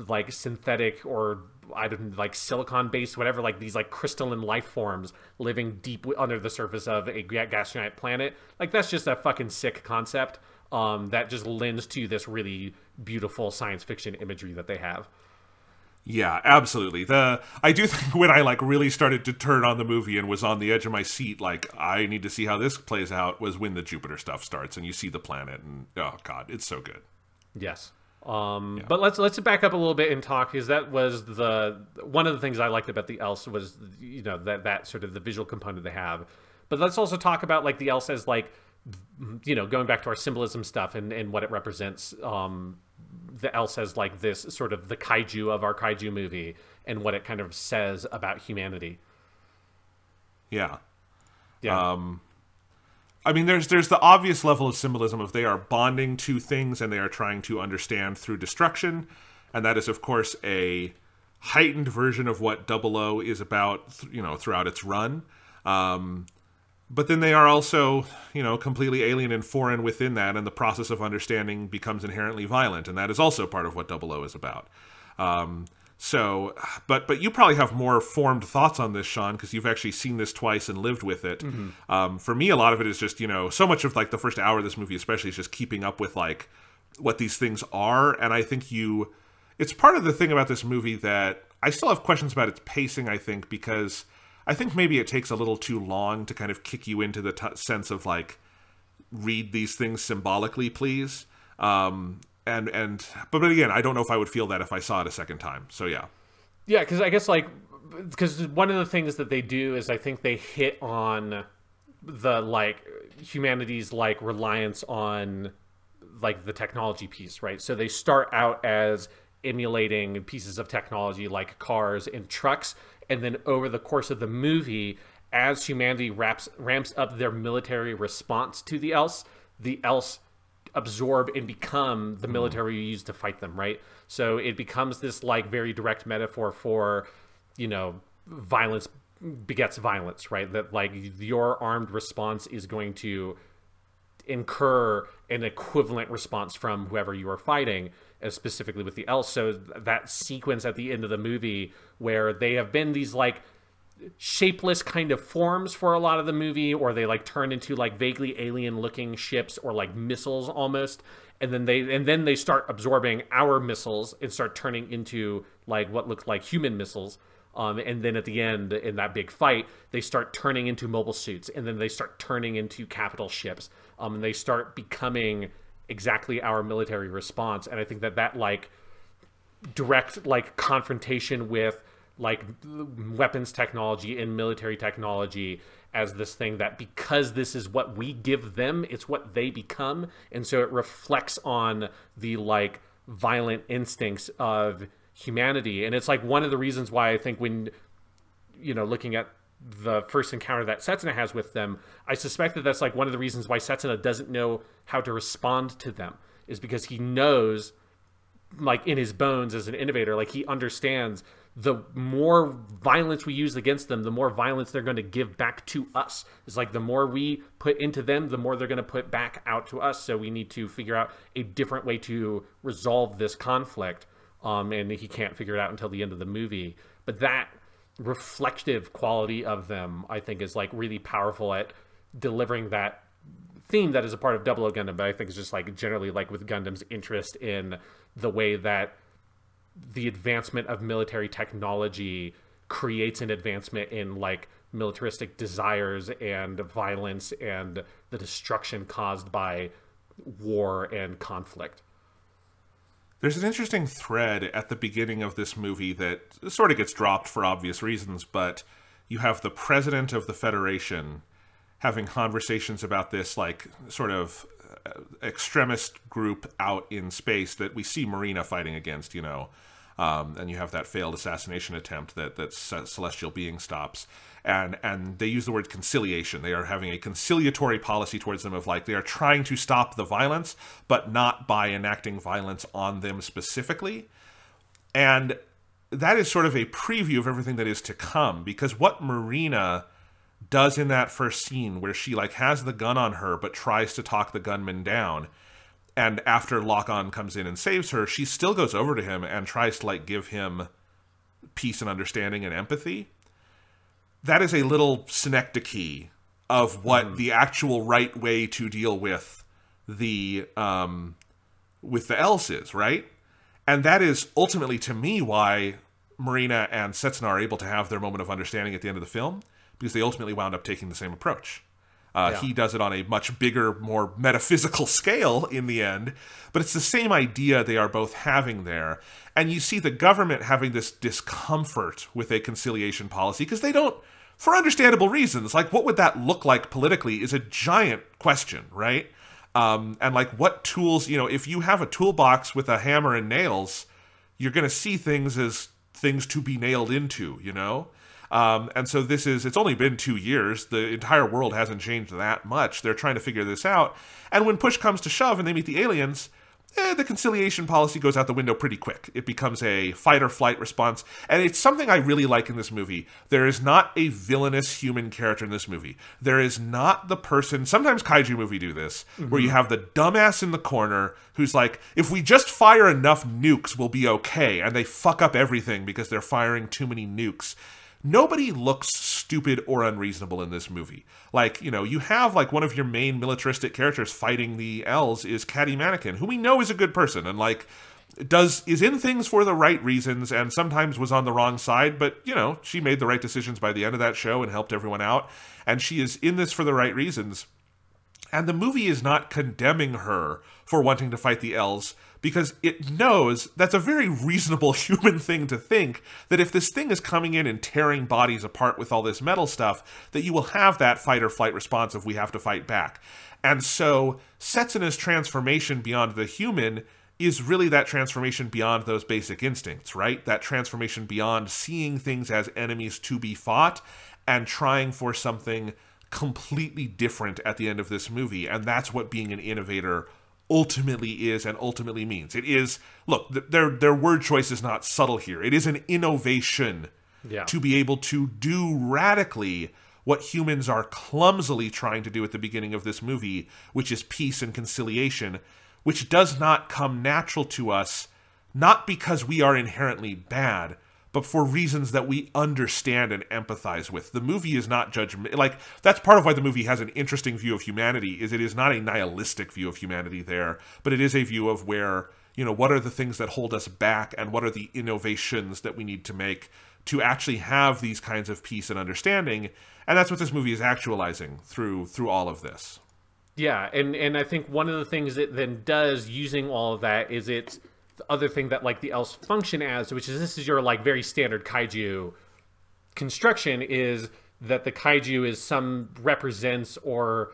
like synthetic or i don't like silicon based whatever like these like crystalline life forms living deep under the surface of a gas giant planet. Like that's just a fucking sick concept um that just lends to this really beautiful science fiction imagery that they have Yeah, absolutely. The I do think when I like really started to turn on the movie and was on the edge of my seat, like I need to see how this plays out, was when the Jupiter stuff starts and you see the planet and oh god, it's so good. Yes. Um, But let's let's back up a little bit and talk because that was the one of the things I liked about the ELS was you know that that sort of the visual component they have. But let's also talk about like the ELS as like you know going back to our symbolism stuff and and what it represents. Um, the ELS as like this sort of the kaiju of our kaiju movie and what it kind of says about humanity. Yeah. Yeah. Um, I mean, there's there's the obvious level of symbolism of they are bonding two things and they are trying to understand through destruction, and that is of course a heightened version of what Double O is about, you know, throughout its run. Um, but then they are also, you know, completely alien and foreign within that, and the process of understanding becomes inherently violent, and that is also part of what Double O is about. Um, so, but but you probably have more formed thoughts on this, Sean, because you've actually seen this twice and lived with it. Um, for me, a lot of it is just you know so much of like the first hour of this movie, especially, is just keeping up with like what these things are, and I think you, it's part of the thing about this movie that I still have questions about its pacing. I think because I think maybe it takes a little too long to kind of kick you into the sense of like read these things symbolically, please. Um, and and but but again, I don't know if I would feel that if I saw it a second time. So yeah, Yeah, because I guess like because one of the things that they do is I think they hit on the like humanity's like reliance on like the technology piece, right? So they start out as emulating pieces of technology like cars and trucks, and then over the course of the movie, as humanity wraps ramps up their military response to the ELS, the ELS absorb and become the hmm. military you use to fight them, right? So it becomes this like very direct metaphor for, you know, violence begets violence, right? That like your armed response is going to incur an equivalent response from whoever you are fighting, specifically with the ELS. So that sequence at the end of the movie where they have been these like shapeless kind of forms for a lot of the movie or they like turn into like vaguely alien looking ships or like missiles almost. And then they and then they start absorbing our missiles and start turning into like what look like human missiles. Um, and then at the end in that big fight they start turning into mobile suits. And then they start turning into capital ships. Um, and they start becoming exactly our military response. And i think that that like direct like confrontation with like weapons technology and military technology as this thing that because this is what we give them it's what they become. And so it reflects on the like violent instincts of humanity. And it's like one of the reasons why i think when you know looking at the first encounter that Setsuna has with them, I suspect that that's like one of the reasons why Setsuna doesn't know how to respond to them is because he knows like in his bones as an innovator like he understands the more violence we use against them the more violence they're going to give back to us. It's like the more we put into them the more they're going to put back out to us. So we need to figure out a different way to resolve this conflict um, and he can't figure it out until the end of the movie. But that reflective quality of them i think is like really powerful at delivering that theme that is a part of Double O Gundam, but I think it's just like generally like with Gundam's interest in the way that the advancement of military technology creates an advancement in like militaristic desires and violence and the destruction caused by war and conflict. There's an interesting thread at the beginning of this movie that sort of gets dropped for obvious reasons, but you have the president of the Federation having conversations about this, like, sort of uh, extremist group out in space that we see Marina fighting against, you know. Um, and you have that failed assassination attempt that that celestial being stops and and they use the word conciliation. They are having a conciliatory policy towards them of like they are trying to stop the violence, but not by enacting violence on them specifically. And that is sort of a preview of everything that is to come because what Marina does in that first scene where she like has the gun on her but tries to talk the gunman down and after Lockon comes in and saves her, she still goes over to him and tries to like give him peace and understanding and empathy that is a little synecdoche of what mm. the actual right way to deal with the um, with the ELS is, right? And that is ultimately to me why Marina and Setsuna are able to have their moment of understanding at the end of the film because they ultimately wound up taking the same approach. Uh, yeah. He does it on a much bigger, more metaphysical scale in the end, but it's the same idea they are both having there. And you see the government having this discomfort with a conciliation policy because they don't for understandable reasons. Like, what would that look like politically is a giant question, right? Um, and like, what tools, you know, if you have a toolbox with a hammer and nails, you're going to see things as things to be nailed into, you know? Um, and so this is, it's only been two years. The entire world hasn't changed that much. They're trying to figure this out. And when push comes to shove and they meet the aliens, eh, the conciliation policy goes out the window pretty quick. It becomes a fight or flight response. And it's something I really like in this movie. There is not a villainous human character in this movie. There is not the person, sometimes kaiju movie do this, mm-hmm. where you have the dumbass in the corner who's like, if we just fire enough nukes, we'll be okay. And they fuck up everything because they're firing too many nukes nobody looks stupid or unreasonable in this movie. Like, you know, you have like one of your main militaristic characters fighting the ELS is Kati Mannequin, who we know is a good person and like does is in things for the right reasons and sometimes was on the wrong side, but you know, she made the right decisions by the end of that show and helped everyone out. And she is in this for the right reasons. And the movie is not condemning her for wanting to fight the ELS because it knows that's a very reasonable human thing to think that if this thing is coming in and tearing bodies apart with all this metal stuff, that you will have that fight or flight response if we have to fight back. And so Setsuna's transformation beyond the human is really that transformation beyond those basic instincts, right? That transformation beyond seeing things as enemies to be fought and trying for something completely different at the end of this movie. And that's what being an innovator ultimately is and ultimately means. It is look, th- their their word choice is not subtle here. It is an innovation yeah. to be able to do radically what humans are clumsily trying to do at the beginning of this movie, which is peace and conciliation, which does not come natural to us not because we are inherently bad, but for reasons that we understand and empathize with. The movie is not judgment like that's part of why the movie has an interesting view of humanity is it is not a nihilistic view of humanity there, but it is a view of where, you know, what are the things that hold us back and what are the innovations that we need to make to actually have these kinds of peace and understanding. And that's what this movie is actualizing through through all of this. Yeah, and and I think one of the things it then does using all of that is it's other thing that like the ELS function as, which is this is your like very standard kaiju construction, is that the kaiju is some represents or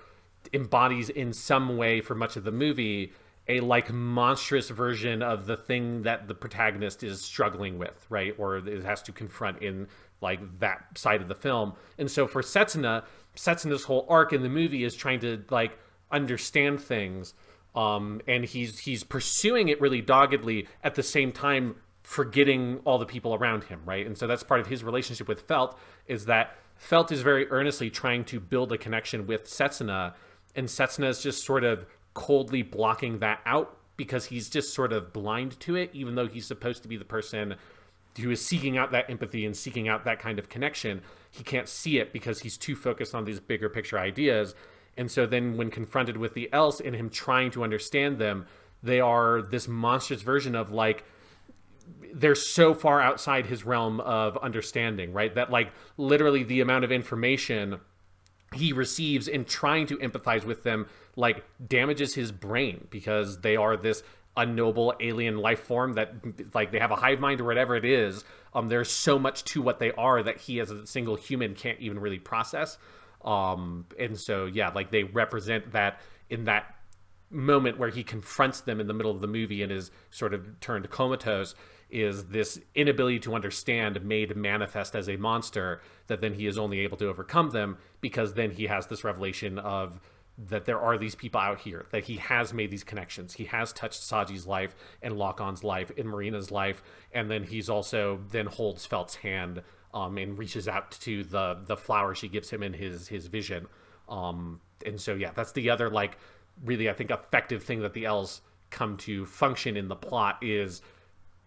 embodies in some way for much of the movie a like monstrous version of the thing that the protagonist is struggling with, right? Or it has to confront in like that side of the film. And so for Setsuna, Setsuna's whole arc in the movie is trying to like understand things um, and he's he's pursuing it really doggedly at the same time forgetting all the people around him, right? And so that's part of his relationship with Felt is that Felt is very earnestly trying to build a connection with Setsuna, and Setsuna is just sort of coldly blocking that out because he's just sort of blind to it, even though he's supposed to be the person who is seeking out that empathy and seeking out that kind of connection. He can't see it because he's too focused on these bigger picture ideas. And so then when confronted with the ELS and him trying to understand them, they are this monstrous version of like they're so far outside his realm of understanding, right? That like literally the amount of information he receives in trying to empathize with them like damages his brain because they are this unknowable alien life form that like they have a hive mind or whatever it is um there's so much to what they are that he as a single human can't even really process um and so yeah like they represent that in that moment where he confronts them in the middle of the movie and is sort of turned comatose is this inability to understand made manifest as a monster that then he is only able to overcome them because then he has this revelation of that there are these people out here that he has made these connections. He has touched saji's life and lock-on's life and marina's life. And then he's also then holds felt's hand um, and reaches out to the the flower she gives him in his his vision um, and so yeah that's the other like really i think effective thing that the ELS come to function in the plot is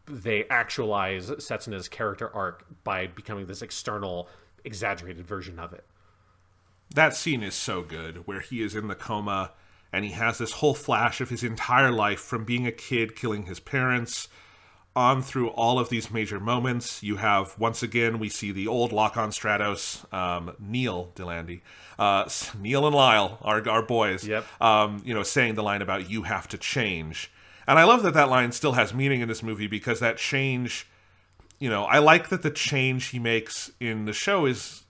they actualize Setsuna's character arc by becoming this external, exaggerated version of it. That scene is so good, where he is in the coma and he has this whole flash of his entire life from being a kid killing his parents on through all of these major moments. You have, once again, we see the old Lockon Stratos, um, Neil Dylandy, uh, Neil and Lyle, our, our boys, Yep. um, you know, saying the line about you have to change. And I love that that line still has meaning in this movie because that change, you know, I like that the change he makes in the show is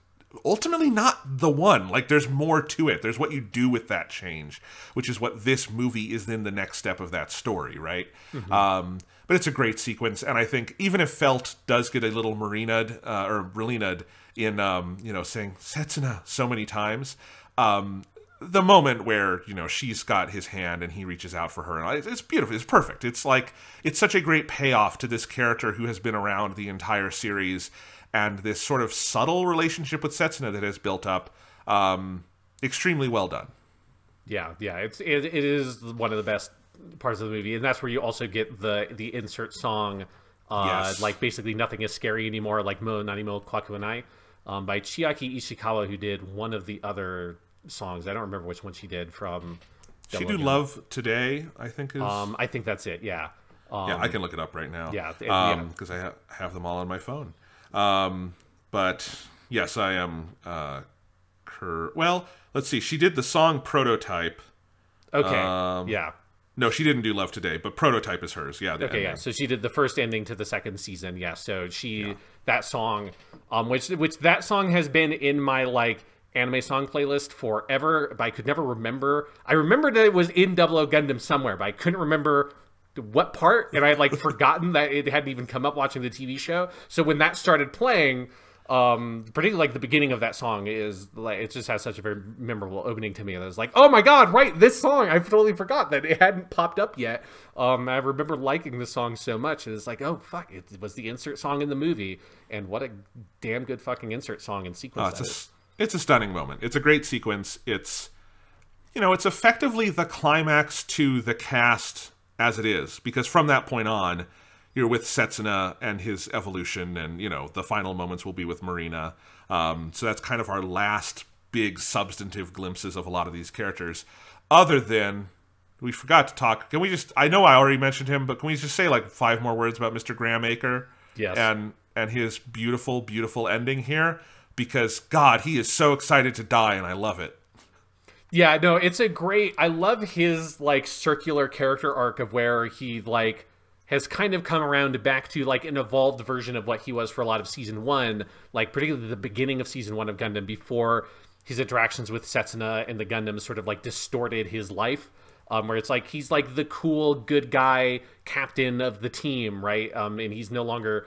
ultimately not the one. Like there's more to it. There's what you do with that change, which is what this movie is then the next step of that story, right? Um, but it's a great sequence, and I think even if Felt does get a little Marina uh, or Relena in, um, you know, saying Setsuna so many times, um, the moment where you know she's got his hand and he reaches out for her and it's, it's beautiful it's perfect. It's like it's such a great payoff to this character who has been around the entire series and this sort of subtle relationship with Setsuna that has built up um, extremely well done. Yeah, yeah, it's it, it is one of the best parts of the movie, and that's where you also get the the insert song, uh, Yes. like basically nothing is scary anymore, like Mo Nanimo Kowakunai, um, by Chiaki Ishikawa, who did one of the other songs. I don't remember which one she did from. she do love today i think is Um, I think that's it. Yeah. Um, yeah i can look it up right now yeah, it- yeah. because i ha- have them all on my phone um, but yes i am uh, cur- well let's see she did the song prototype Okay. um, yeah. No, she didn't do Love Today, but Prototype is hers. Yeah. Okay, yeah. So she did the first ending to the second season. Yeah. So she that song, um, which which that song has been in my like anime song playlist forever, but I could never remember. I remember that it was in Double O Gundam somewhere, but I couldn't remember what part, and I had like forgotten that it hadn't even come up watching the TV show. So when that started playing. Um, particularly like the beginning of that song is like it just has such a very memorable opening to me. And I was like, oh my god, right, this song! I totally forgot that it hadn't popped up yet. Um, I remember liking this song so much, and it's like, oh fuck, it was the insert song in the movie, and what a damn good fucking insert song and Oh, sequence. it's a that is. it's a stunning moment. It's a great sequence. It's you know, it's effectively the climax to the cast as it is because from that point on, you're with Setsuna and his evolution, and you know the final moments will be with Marina. Um, so that's kind of our last big substantive glimpses of a lot of these characters. Other than we forgot to talk. Can we just? I know I already mentioned him, but can we just say like five more words about Mr. Graham Aker? Yes. And and his beautiful, beautiful ending here because God, he is so excited to die, and I love it. Yeah, no, it's a great. I love his like circular character arc of where he like has kind of come around back to like an evolved version of what he was for a lot of season one, like particularly the beginning of season one of Gundam before his interactions with Setsuna and the Gundam sort of like distorted his life. Um, where it's like he's like the cool good guy captain of the team, right? Um, and he's no longer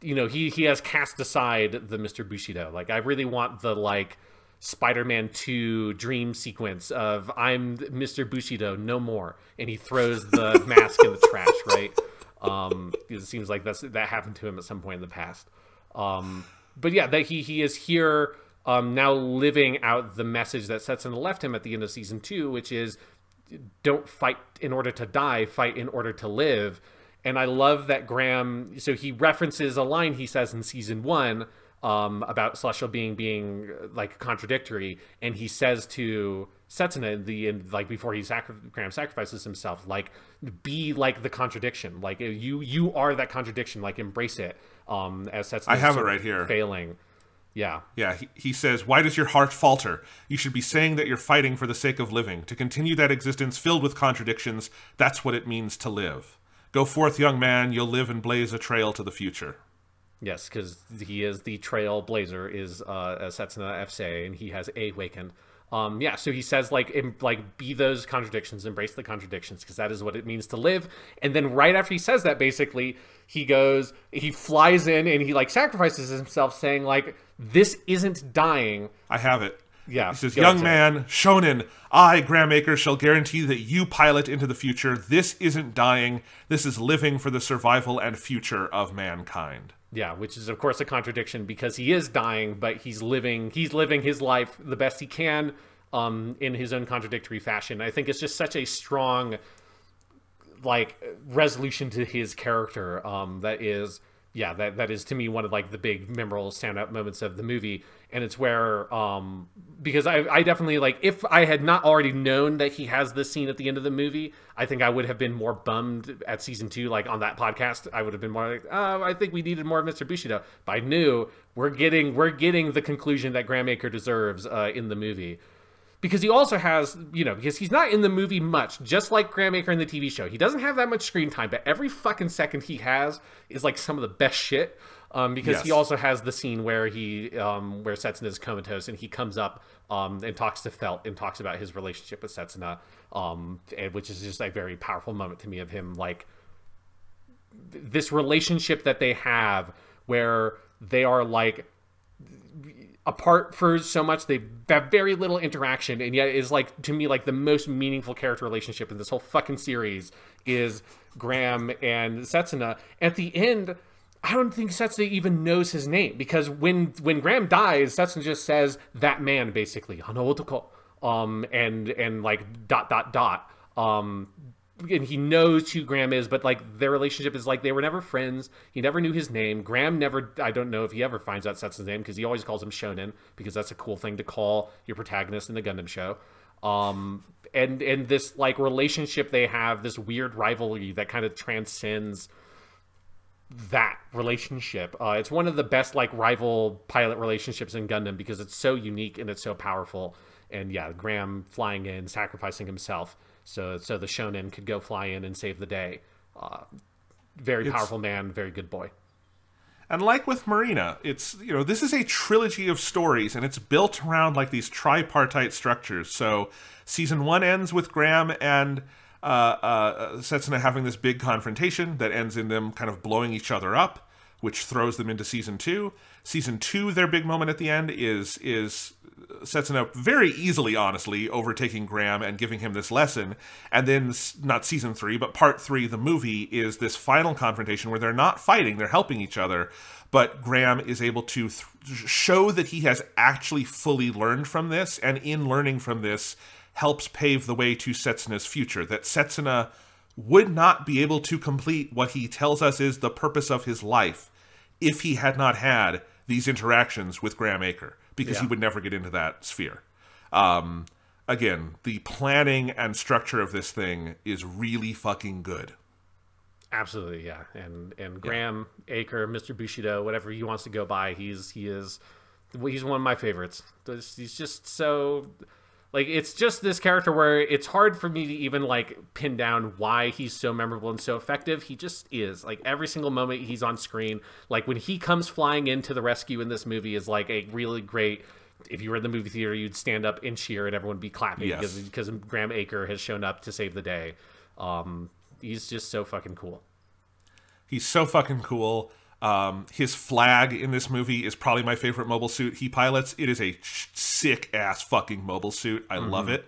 you know he he has cast aside the Mr. Bushido. Like I really want the like Spider-Man 2 dream sequence of I'm Mr. Bushido no more and he throws the mask in the trash, right? Um it seems like that's that happened to him at some point in the past. Um but yeah, that he he is here um now living out the message that Setsuna left him at the end of season 2, which is don't fight in order to die, fight in order to live. And I love that Graham. So he references a line he says in season one um, about celestial being being like contradictory, and he says to Setsuna in the in, like before he sacri- Graham sacrifices himself, like be like the contradiction, like you you are that contradiction, like embrace it. Um, as Setsuna I have it right here. failing. Yeah, Yeah, he, he says, Why does your heart falter? You should be saying that you're fighting for the sake of living. To continue that existence filled with contradictions, that's what it means to live. Go forth, young man, you'll live and blaze a trail to the future. yes, because he is the trailblazer, is uh, Setsuna F. Seiei, and he has awakened. Um, yeah, so he says like em- like be those contradictions, embrace the contradictions, because that is what it means to live. And then right after he says that, basically he goes, he flies in and he like sacrifices himself, saying like this isn't dying. I have it. Yeah, He says, Young man, Shonen, I, Graham Aker, shall guarantee that you pilot into the future. This isn't dying. This is living for the survival and future of mankind. Yeah, which is of course a contradiction because he is dying, but he's living he's living his life the best he can um, in his own contradictory fashion. I think it's just such a strong like resolution to his character um, that is yeah that that is to me one of like the big memorable standout moments of the movie and it's where um because I, I definitely like if i had not already known that he has this scene at the end of the movie i think i would have been more bummed at season two like on that podcast i would have been more like oh i think we needed more of mr bushido but i knew we're getting we're getting the conclusion that graham aker deserves uh, in the movie because he also has, you know, because he's not in the movie much, just like Graham Aker in the TV show. He doesn't have that much screen time, but every fucking second he has is like some of the best shit. Um, because he also has the scene where he, um, where Setsuna is comatose and he comes up, um, and talks to Felt and talks about his relationship with Setsuna, um, and, which is just a very powerful moment to me of him, like, this relationship that they have where they are like apart for so much they have very little interaction and yet is like to me like the most meaningful character relationship in this whole fucking series is graham and setsuna. At the end i don't think setsuna even knows his name because when when graham dies setsuna just says that man basically "Hano otoko," um and and like dot dot dot um and he knows who Graham is, but like their relationship is like they were never friends. He never knew his name. Graham never, I don't know if he ever finds out Setsuna's name because he always calls him Shonen because that's a cool thing to call your protagonist in the Gundam show. Um, and and this like relationship they have, this weird rivalry that kind of transcends that relationship. Uh, it's one of the best like rival pilot relationships in Gundam because it's so unique and it's so powerful. And yeah, Graham flying in, sacrificing himself so so the Shonen could go fly in and save the day. Uh, very powerful man, very good boy. And like with Marina, it's you know this is a trilogy of stories, and it's built around like these tripartite structures. So season one ends with Graham and uh, uh, Setsuna having this big confrontation that ends in them kind of blowing each other up, which throws them into season two. Season two, their big moment at the end is is Setsuna very easily, honestly, overtaking Graham and giving him this lesson. And then, not season three, but part three, the movie, is this final confrontation where they're not fighting, they're helping each other. But Graham is able to show that he has actually fully learned from this, and in learning from this, helps pave the way to Setsuna's future. That Setsuna would not be able to complete what he tells us is the purpose of his life if he had not had these interactions with Graham Aker, because he would never get into that sphere. Um, again, the planning and structure of this thing is really fucking good. Absolutely, yeah. And and Graham Aker, Mr. Bushido, whatever he wants to go by, he's he is he's one of my favorites. He's just so like it's just this character where it's hard for me to even like pin down why he's so memorable and so effective. He just is. Like every single moment he's on screen, like when he comes flying into the rescue in this movie is like a really great if you were in the movie theater, you'd stand up and cheer, and everyone would be clapping Yes. because because Graham Aker has shown up to save the day. Um, he's just so fucking cool. He's so fucking cool. Um, his flag in this movie is probably my favorite mobile suit he pilots. It is a sick ass fucking mobile suit. I love it.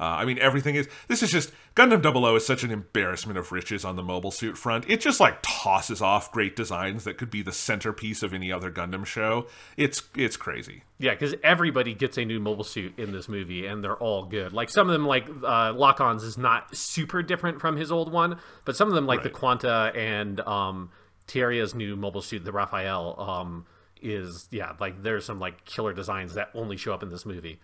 Uh, I mean, everything is. This is just Gundam 00 is such an embarrassment of riches on the mobile suit front. It just like tosses off great designs that could be the centerpiece of any other Gundam show. It's it's crazy. Yeah, because everybody gets a new mobile suit in this movie, and they're all good. Like some of them, like uh, Lockon's, is not super different from his old one, but some of them, like the Quanta and um, Tieria's new mobile suit, the Raphael, um, is yeah, like there's some like killer designs that only show up in this movie.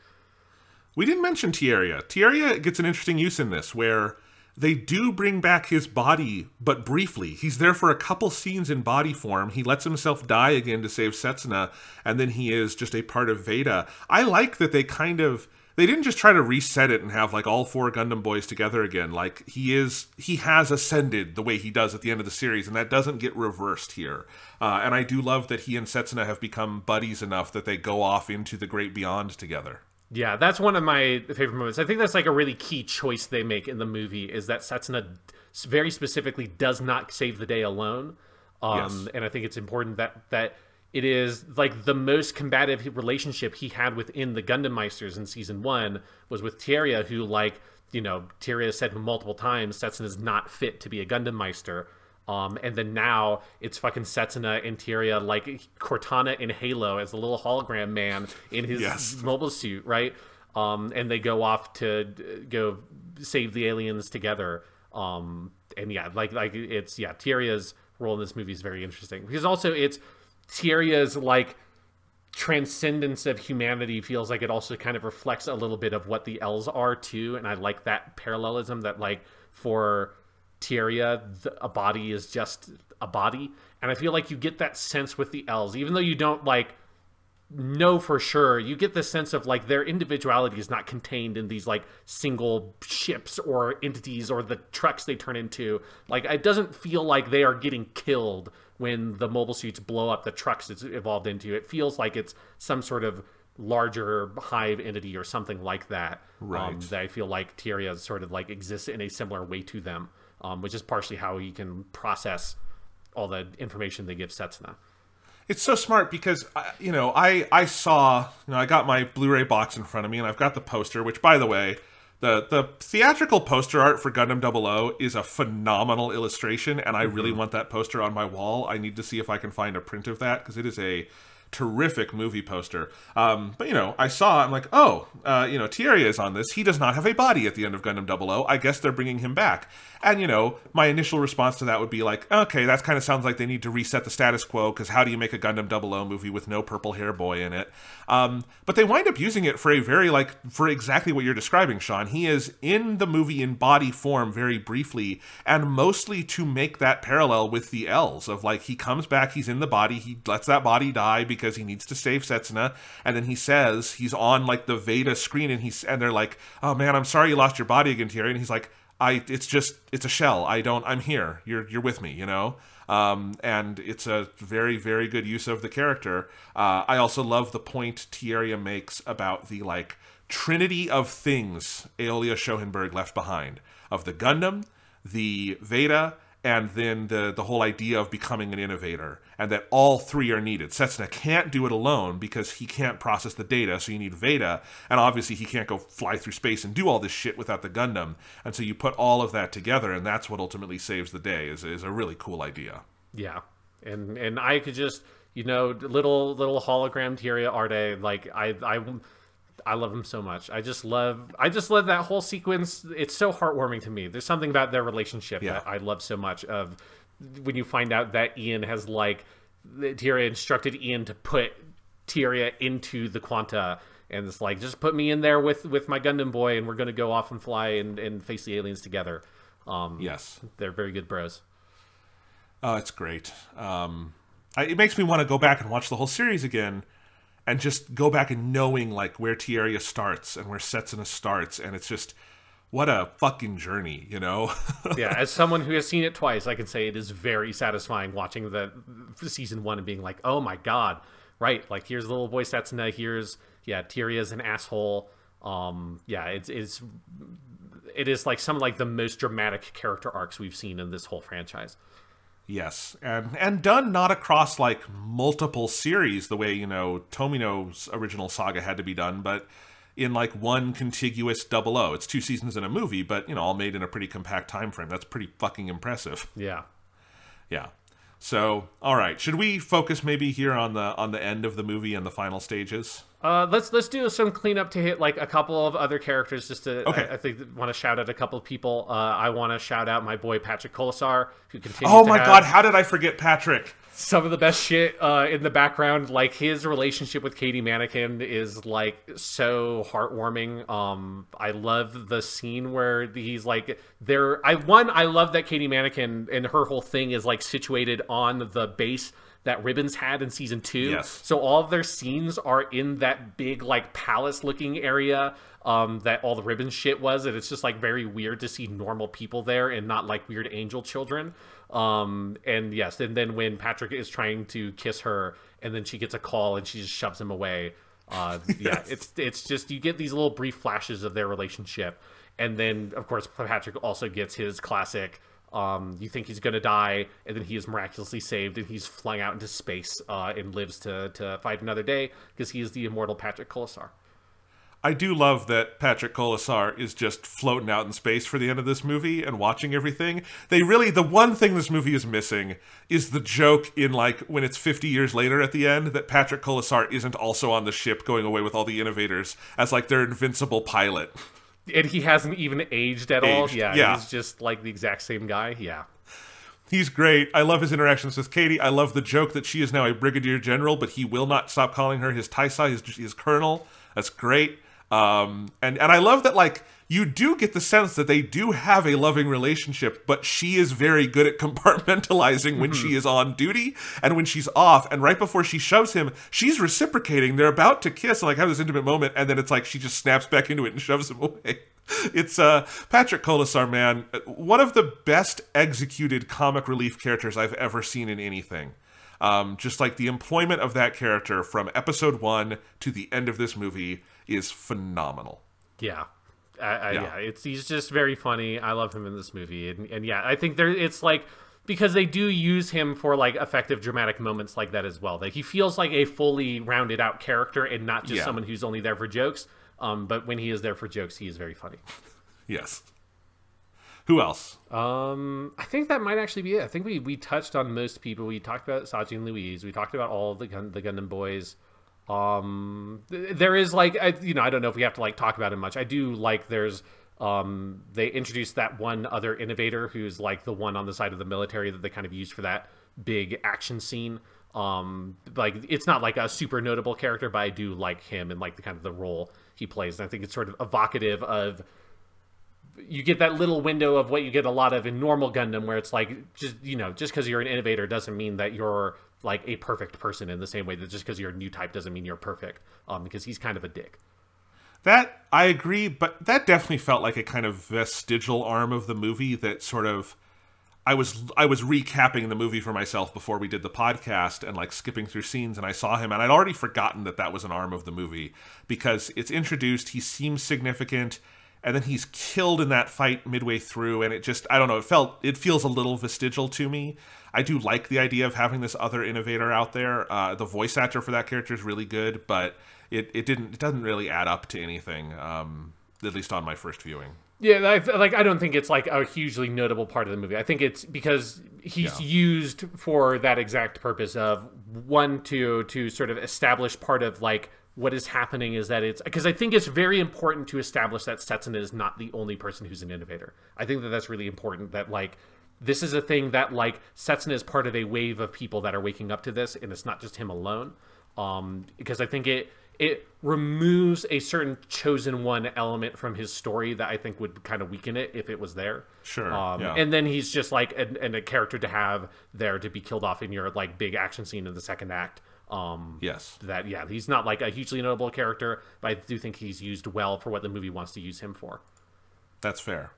We didn't mention Tieria. Tieria gets an interesting use in this, where they do bring back his body, but briefly. He's there for a couple scenes in body form. He lets himself die again to save Setsuna, and then he is just a part of Veda. I like that they kind of they didn't just try to reset it and have like all four Gundam boys together again. Like he is, he has ascended the way he does at the end of the series, and that doesn't get reversed here. Uh, and I do love that he and Setsuna have become buddies enough that they go off into the great beyond together. Yeah, that's one of my favorite moments. I think that's like a really key choice they make in the movie is that Setsuna very specifically does not save the day alone. Um, yes. And I think it's important that that it is like the most combative relationship he had within the Gundam Meisters in season one was with Tieria, who like you know Tieria said multiple times Setsuna is not fit to be a Gundam Meister. Um, and then now it's fucking Setsuna and Tieria like Cortana in Halo as the little hologram man in his yes. mobile suit, right? Um, and they go off to go save the aliens together. Um, and yeah, like like it's yeah, Tieria's role in this movie is very interesting because also it's Tieria's like transcendence of humanity feels like it also kind of reflects a little bit of what the ELS are too, and I like that parallelism that like for Tieria, a body is just a body. And I feel like you get that sense with the ELS even though you don't like know for sure, you get the sense of like their individuality is not contained in these like single ships or entities or the trucks they turn into. Like it doesn't feel like they are getting killed when the mobile suits blow up the trucks it's evolved into. It feels like it's some sort of larger hive entity or something like that. Um, right. Um, that I feel like Tieria sort of like exists in a similar way to them um, which is partially how he can process all the information they give Setsuna. It's so smart because you know I I saw you know I got my Blu-ray box in front of me and I've got the poster, which by the way. The, the theatrical poster art for Gundam 00 is a phenomenal illustration, and I really mm-hmm. want that poster on my wall. I need to see if I can find a print of that because it is a terrific movie poster. Um, but you know, I saw, I'm like, oh, uh, you know, Tieria is on this. He does not have a body at the end of Gundam 00. I guess they're bringing him back. And you know, my initial response to that would be like, okay, that kind of sounds like they need to reset the status quo because how do you make a Gundam 00 movie with no purple hair boy in it? Um, but they wind up using it for a very like for exactly what you're describing, Sean. He is in the movie in body form very briefly, and mostly to make that parallel with the ELS of like he comes back, he's in the body, he lets that body die because because he needs to save Setsuna. And then he says he's on like the Veda screen, and he's and they're like, "Oh man, I'm sorry you lost your body again, Tieria." And he's like, "I, it's just, it's a shell. I don't, I'm here. You're, you're with me, you know." Um, and it's a very, very good use of the character. Uh, I also love the point Tieria makes about the like trinity of things Aeolia Schoenberg left behind of the Gundam, the Veda, and then the the whole idea of becoming an innovator and that all three are needed. Setsuna can't do it alone because he can't process the data, so you need Veda, and obviously he can't go fly through space and do all this shit without the Gundam. And so you put all of that together and that's what ultimately saves the day is is a really cool idea. Yeah. And and I could just, you know, little little hologram Tieria Erde like I I I love him so much. I just love I just love that whole sequence. It's so heartwarming to me. There's something about their relationship yeah. that I love so much of when you find out that Ian has like Tieria instructed Ian to put Tieria into the Quanta and it's like just put me in there with with my Gundam boy and we're going to go off and fly and, and face the aliens together. Um, yes. They're very good bros. Oh, it's great. Um, I, it makes me want to go back and watch the whole series again and just go back and knowing like where Tieria starts and where Setsuna starts, and it's just what a fucking journey, you know? yeah, as someone who has seen it twice, I can say it is very satisfying watching the season one and being like, oh my god, right? Like here's little boy Setsuna, here's yeah, Tieria's an asshole. Um, yeah, it's it's it is like some of like the most dramatic character arcs we've seen in this whole franchise. Yes, and and done not across like multiple series the way you know Tomino's original saga had to be done, but in like one contiguous double O. It's two seasons in a movie, but you know all made in a pretty compact time frame. That's pretty fucking impressive. Yeah, yeah. So, all right, should we focus maybe here on the on the end of the movie and the final stages? Uh, let's let's do some cleanup to hit like a couple of other characters. Just to, okay. I, I think want to shout out a couple of people. Uh, I want to shout out my boy Patrick Colasour, who continues. Oh my god, how did I forget Patrick? some of the best shit uh, in the background. Like his relationship with Kati Mannequin is like so heartwarming. Um, I love the scene where he's like there. I one I love that Kati Mannequin and her whole thing is like situated on the base that Ribbons had in season two. Yes. So all of their scenes are in that big like palace looking area um, that all the Ribbons shit was, and it's just like very weird to see normal people there and not like weird angel children. Um, and yes, and then when Patrick is trying to kiss her, and then she gets a call and she just shoves him away. Uh, yeah, it's it's just you get these little brief flashes of their relationship, and then of course Patrick also gets his classic. Um, you think he's gonna die, and then he is miraculously saved, and he's flung out into space uh, and lives to to fight another day because he is the immortal Patrick Colasour. I do love that Patrick Colasour is just floating out in space for the end of this movie and watching everything. They really, the one thing this movie is missing is the joke in like when it's 50 years later at the end that Patrick Colasour isn't also on the ship going away with all the innovators as like their invincible pilot. And he hasn't even aged at all. Yeah, yeah. he's just like the exact same guy. Yeah. He's great. I love his interactions with Kati. I love the joke that she is now a brigadier general, but he will not stop calling her his Taisa, his, his colonel. That's great. Um, and and I love that like you do get the sense that they do have a loving relationship, but she is very good at compartmentalizing when she is on duty and when she's off. And right before she shoves him, she's reciprocating. They're about to kiss and like have this intimate moment, and then it's like she just snaps back into it and shoves him away. It's uh Patrick Colasour, man, one of the best executed comic relief characters I've ever seen in anything. Um, just like the employment of that character from episode one to the end of this movie is phenomenal. Yeah. I, I, Yeah. yeah. it's he's just very funny. I love him in this movie, and, and yeah, I think there it's like because they do use him for like effective dramatic moments like that as well. Like he feels like a fully rounded out character and not just Yeah. someone who's only there for jokes. Um, but when he is there for jokes, he is very funny. Yes. Who else? Um, I think that might actually be it. I think we, we touched on most people. We talked about Saji and Louise. We talked about all the Gun, the Gundam boys. Um, there is like I, you know I don't know if we have to like talk about it much. I do like there's um they introduced that one other innovator who's like the one on the side of the military that they kind of used for that big action scene. Um, like it's not like a super notable character, but I do like him and like the kind of the role he plays. And I think it's sort of evocative of you get that little window of what you get a lot of in normal Gundam, where it's like just you know just because you're an innovator doesn't mean that you're like a perfect person in the same way that just because you're a new type doesn't mean you're perfect. Um, because he's kind of a dick. That I agree, but that definitely felt like a kind of vestigial arm of the movie that sort of I was I was recapping the movie for myself before we did the podcast and like skipping through scenes and I saw him and I'd already forgotten that that was an arm of the movie because it's introduced, he seems significant and then he's killed in that fight midway through and it just I don't know, it felt it feels a little vestigial to me. I do like the idea of having this other innovator out there. Uh, the voice actor for that character is really good, but it, it didn't it doesn't really add up to anything um, at least on my first viewing. Yeah, I, like I don't think it's like a hugely notable part of the movie. I think it's because he's Yeah. used for that exact purpose of one to to sort of establish part of like what is happening is that it's because I think it's very important to establish that Setsuna is not the only person who's an innovator. I think that that's really important that like this is a thing that like Setsuna is part of a wave of people that are waking up to this and it's not just him alone. Um because I think it it removes a certain chosen one element from his story that I think would kind of weaken it if it was there. Sure, Um, yeah. And then he's just like an, and a character to have there to be killed off in your like big action scene in the second act. Um, Yes. That yeah, he's not like a hugely notable character, but I do think he's used well for what the movie wants to use him for. That's fair.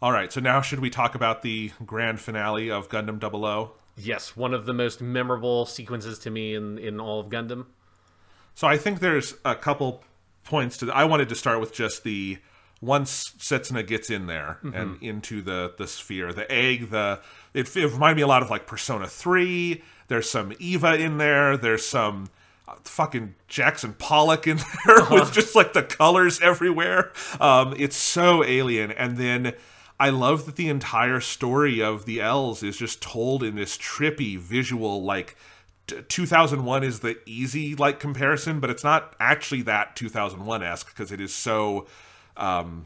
All right, so now should we talk about the grand finale of Gundam 00? Yes, one of the most memorable sequences to me in in all of Gundam. So I think there's a couple points to. I wanted to start with just the once Setsuna gets in there and into the the sphere, the egg, the it, it reminded me a lot of like Persona Three. There's some Eva in there. There's some uh, fucking Jackson Pollock in there with just like the colors everywhere. Um, it's so alien, and then. I love that the entire story of the ELS is just told in this trippy visual, like 2001 is the easy like comparison, but it's not actually that 2001 esque because it is so um,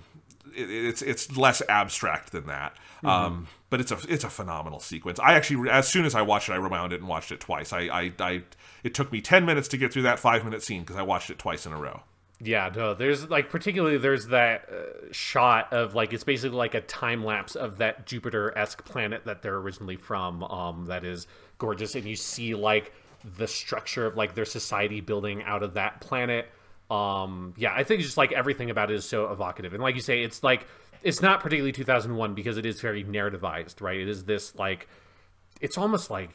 it, it's it's less abstract than that. Um, but it's a it's a phenomenal sequence. I actually, as soon as I watched it, I rewound it and watched it twice. I, I, I it took me ten minutes to get through that five minute scene because I watched it twice in a row. Yeah, no, there's like particularly there's that uh, shot of like it's basically like a time lapse of that Jupiter esque planet that they're originally from. Um, that is gorgeous, and you see like the structure of like their society building out of that planet. Um, yeah, I think just like everything about it is so evocative, and like you say, it's like it's not particularly 2001 because it is very narrativized, right? It is this like it's almost like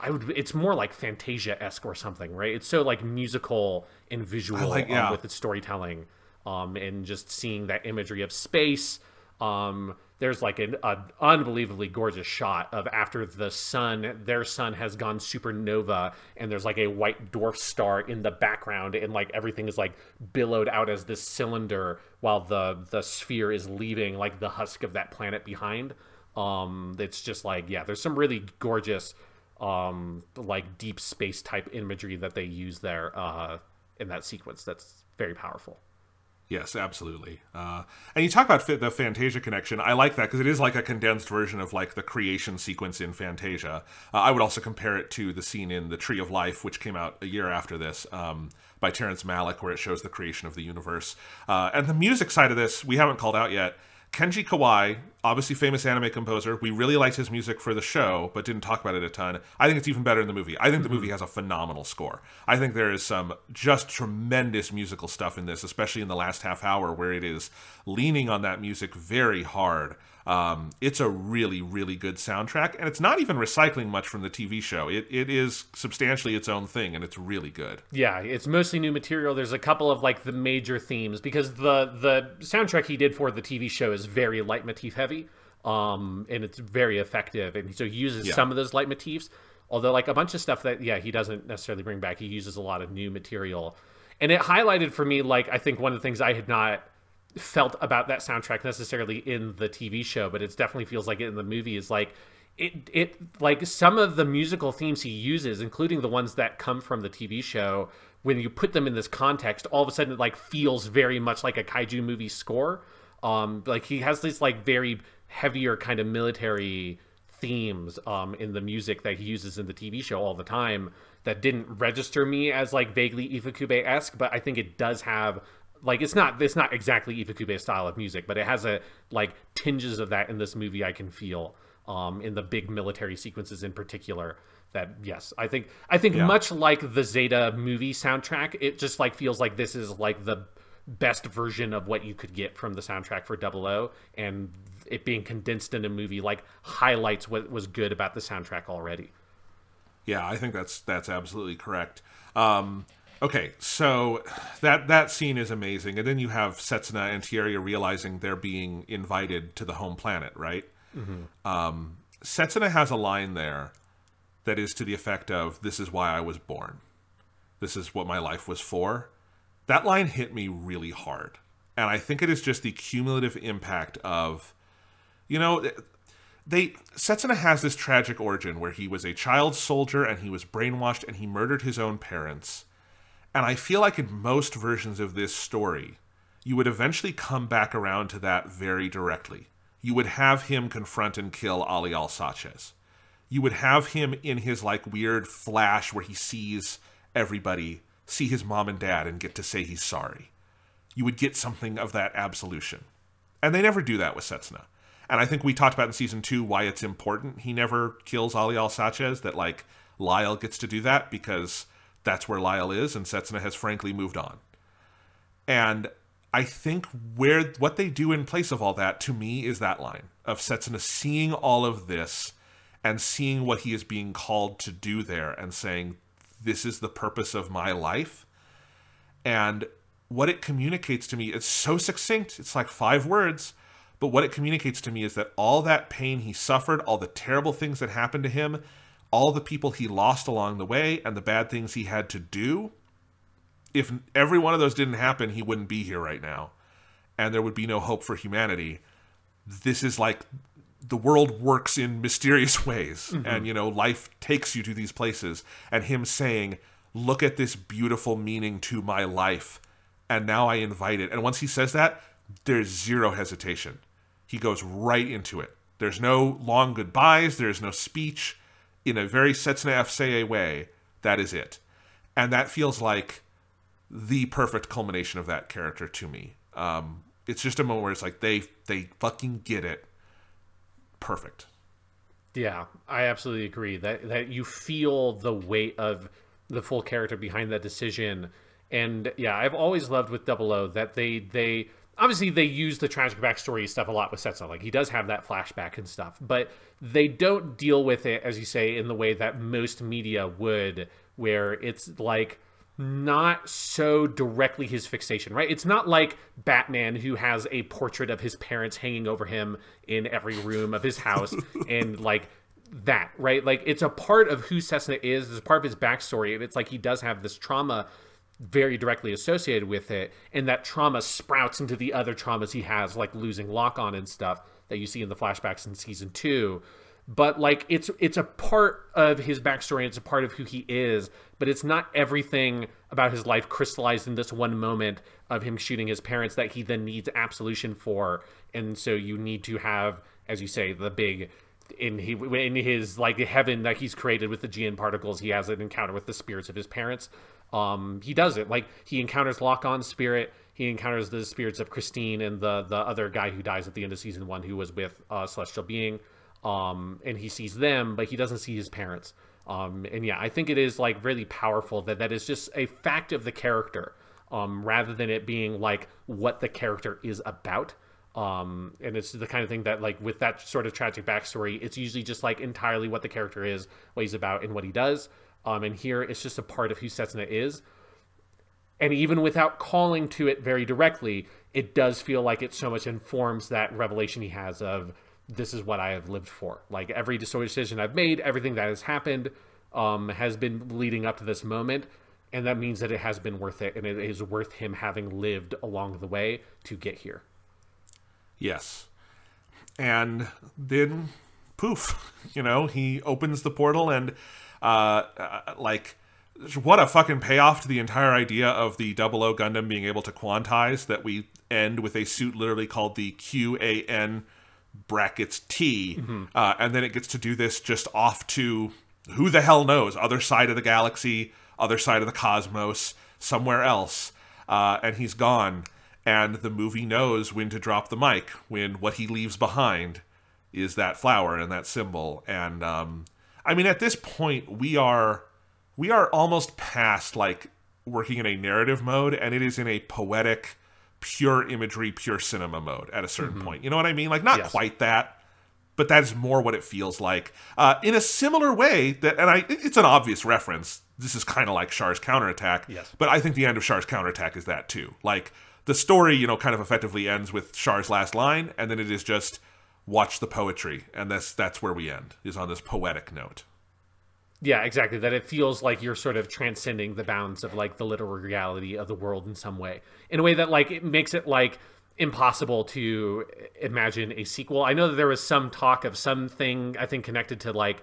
I would. It's more like Fantasia esque or something, right? It's so like musical and visual like- um, with its storytelling, um, and just seeing that imagery of space. Um, there's like an, unbelievably gorgeous shot of after the sun, their sun has gone supernova, and there's like a white dwarf star in the background, and like everything is like billowed out as this cylinder, while the the sphere is leaving like the husk of that planet behind. Um, it's just like yeah, there's some really gorgeous um like deep space type imagery that they use there uh in that sequence that's very powerful Yes, absolutely. Uh, and you talk about the Fantasia connection. I like that because it is like a condensed version of like the creation sequence in Fantasia. Uh, I would also compare it to the scene in The Tree of Life, which came out a year after this um, by Terrence Malick, where it shows the creation of the universe. Uh, and the music side of this, we haven't called out yet. Kenji Kawai, obviously famous anime composer. We really liked his music for the show, but didn't talk about it a ton. I think it's even better in the movie. I think the movie mm-hmm. has a phenomenal score. I think there is some just tremendous musical stuff in this, especially in the last half hour where it is leaning on that music very hard. Um, it's a really, really good soundtrack, and it's not even recycling much from the TV show. It, it is substantially its own thing, and it's really good. yeah it's mostly new material there's a couple of like the major themes because the the soundtrack he did for the tv show is very leitmotif heavy um and it's very effective and so he uses Yeah. some of those leitmotifs although like a bunch of stuff that yeah he doesn't necessarily bring back he uses a lot of new material and it highlighted for me like i think one of the things i had not felt about that soundtrack necessarily in the TV show, but it definitely feels like it in the movie is like it it like some of the musical themes he uses, including the ones that come from the TV show, when you put them in this context, all of a sudden it like feels very much like a kaiju movie score. Um like he has this like very heavier kind of military themes um in the music that he uses in the TV show all the time that didn't register me as like vaguely Ifukube esque, but I think it does have like it's not it's not exactly Ifukube style of music, but it has a like tinges of that in this movie I can feel um in the big military sequences in particular that yes i think i think Yeah. much like the zeta movie soundtrack it just like feels like this is like the best version of what you could get from the soundtrack for double o and it being condensed in a movie like highlights what was good about the soundtrack already Yeah, I think that's that's absolutely correct. Um, okay, so that that scene is amazing, and then you have Setsuna and Tieria realizing they're being invited to the home planet, right? Um, Setsuna has a line there that is to the effect of "This is why I was born. This is what my life was for." That line hit me really hard, and I think it is just the cumulative impact of, you know, they Setsuna has this tragic origin where he was a child soldier and he was brainwashed and he murdered his own parents. And I feel like in most versions of this story, you would eventually come back around to that very directly. You would have him confront and kill Ali Al Saachez. You would have him in his like weird flash where he sees everybody, see his mom and dad, and get to say he's sorry. You would get something of that absolution. And they never do that with Setsuna. And I think we talked about in season two why it's important he never kills Ali Al Saachez, that like Lyle gets to do that because that's where Lyle is, and Setsuna has frankly moved on. And I think where what they do in place of all that to me is that line of Setsuna seeing all of this and seeing what he is being called to do there and saying, This is the purpose of my life. And what it communicates to me, it's so succinct. It's like five words. But what it communicates to me is that all that pain he suffered, all the terrible things that happened to him, all the people he lost along the way, and the bad things he had to do, if every one of those didn't happen, he wouldn't be here right now. And there would be no hope for humanity. This is like the world works in mysterious ways. Mm-hmm. And, you know, life takes you to these places. And him saying, Look at this beautiful meaning to my life. And now I invite it. And once he says that, there's zero hesitation. He goes right into it. There's no long goodbyes. There's no speech. In a very Setsuna F. Way, that is it. And that feels like the perfect culmination of that character to me. Um, it's just a moment where it's like they they fucking get it. Perfect. Yeah, I absolutely agree that that you feel the weight of the full character behind that decision. And yeah, I've always loved with Double O that they they obviously they use the tragic backstory stuff a lot with Setsa. Like he does have that flashback and stuff, but they don't deal with it as you say in the way that most media would, where it's like not so directly his fixation, right? It's not like Batman who has a portrait of his parents hanging over him in every room of his house and like that, right? Like it's a part of who Cessna is, it's a part of his backstory, and it's like he does have this trauma very directly associated with it, and that trauma sprouts into the other traumas he has, like losing Lockon and stuff that you see in the flashbacks in season two. But like it's it's a part of his backstory it's a part of who he is but it's not everything about his life crystallized in this one moment of him shooting his parents that he then needs absolution for. And so you need to have as you say the big in he in his like heaven that he's created with the GN particles he has an encounter with the spirits of his parents um he does it like he encounters Lockon spirit he encounters the spirits of Christine and the the other guy who dies at the end of season one who was with uh, celestial being um, and he sees them, but he doesn't see his parents. Um, and yeah, I think it is like really powerful that that is just a fact of the character, um, rather than it being like what the character is about. Um, and it's the kind of thing that like with that sort of tragic backstory, it's usually just like entirely what the character is, what he's about, and what he does. Um, and here it's just a part of who Setsuna is. And even without calling to it very directly, it does feel like it so much informs that revelation he has of this is what I have lived for. Like every decision I've made, everything that has happened um, has been leading up to this moment. And that means that it has been worth it. And it is worth him having lived along the way to get here. Yes. And then, poof, you know, he opens the portal and, uh, uh like, what a fucking payoff to the entire idea of the Double O Gundam being able to quantize that we end with a suit literally called the QAN brackets T, mm-hmm. uh, and then it gets to do this just off to who the hell knows, other side of the galaxy, other side of the cosmos, somewhere else, uh, and he's gone. And the movie knows when to drop the mic, when what he leaves behind is that flower and that symbol. And um, I mean, at this point, we are we are almost past like working in a narrative mode, and it is in a poetic pure imagery, pure cinema mode at a certain mm-hmm. point. You know what I mean? Like not yes. quite that, but that is more what it feels like. Uh, in a similar way that, and I, it's an obvious reference. This is kind of like Char's counterattack. Yes. But I think the end of Char's counterattack is that too. Like the story, you know, kind of effectively ends with Char's last line, and then it is just watch the poetry, and that's that's where we end. Is on this poetic note. Yeah, exactly. That it feels like you're sort of transcending the bounds of like the literal reality of the world in some way, in a way that like it makes it like impossible to imagine a sequel. I know that there was some talk of something I think connected to like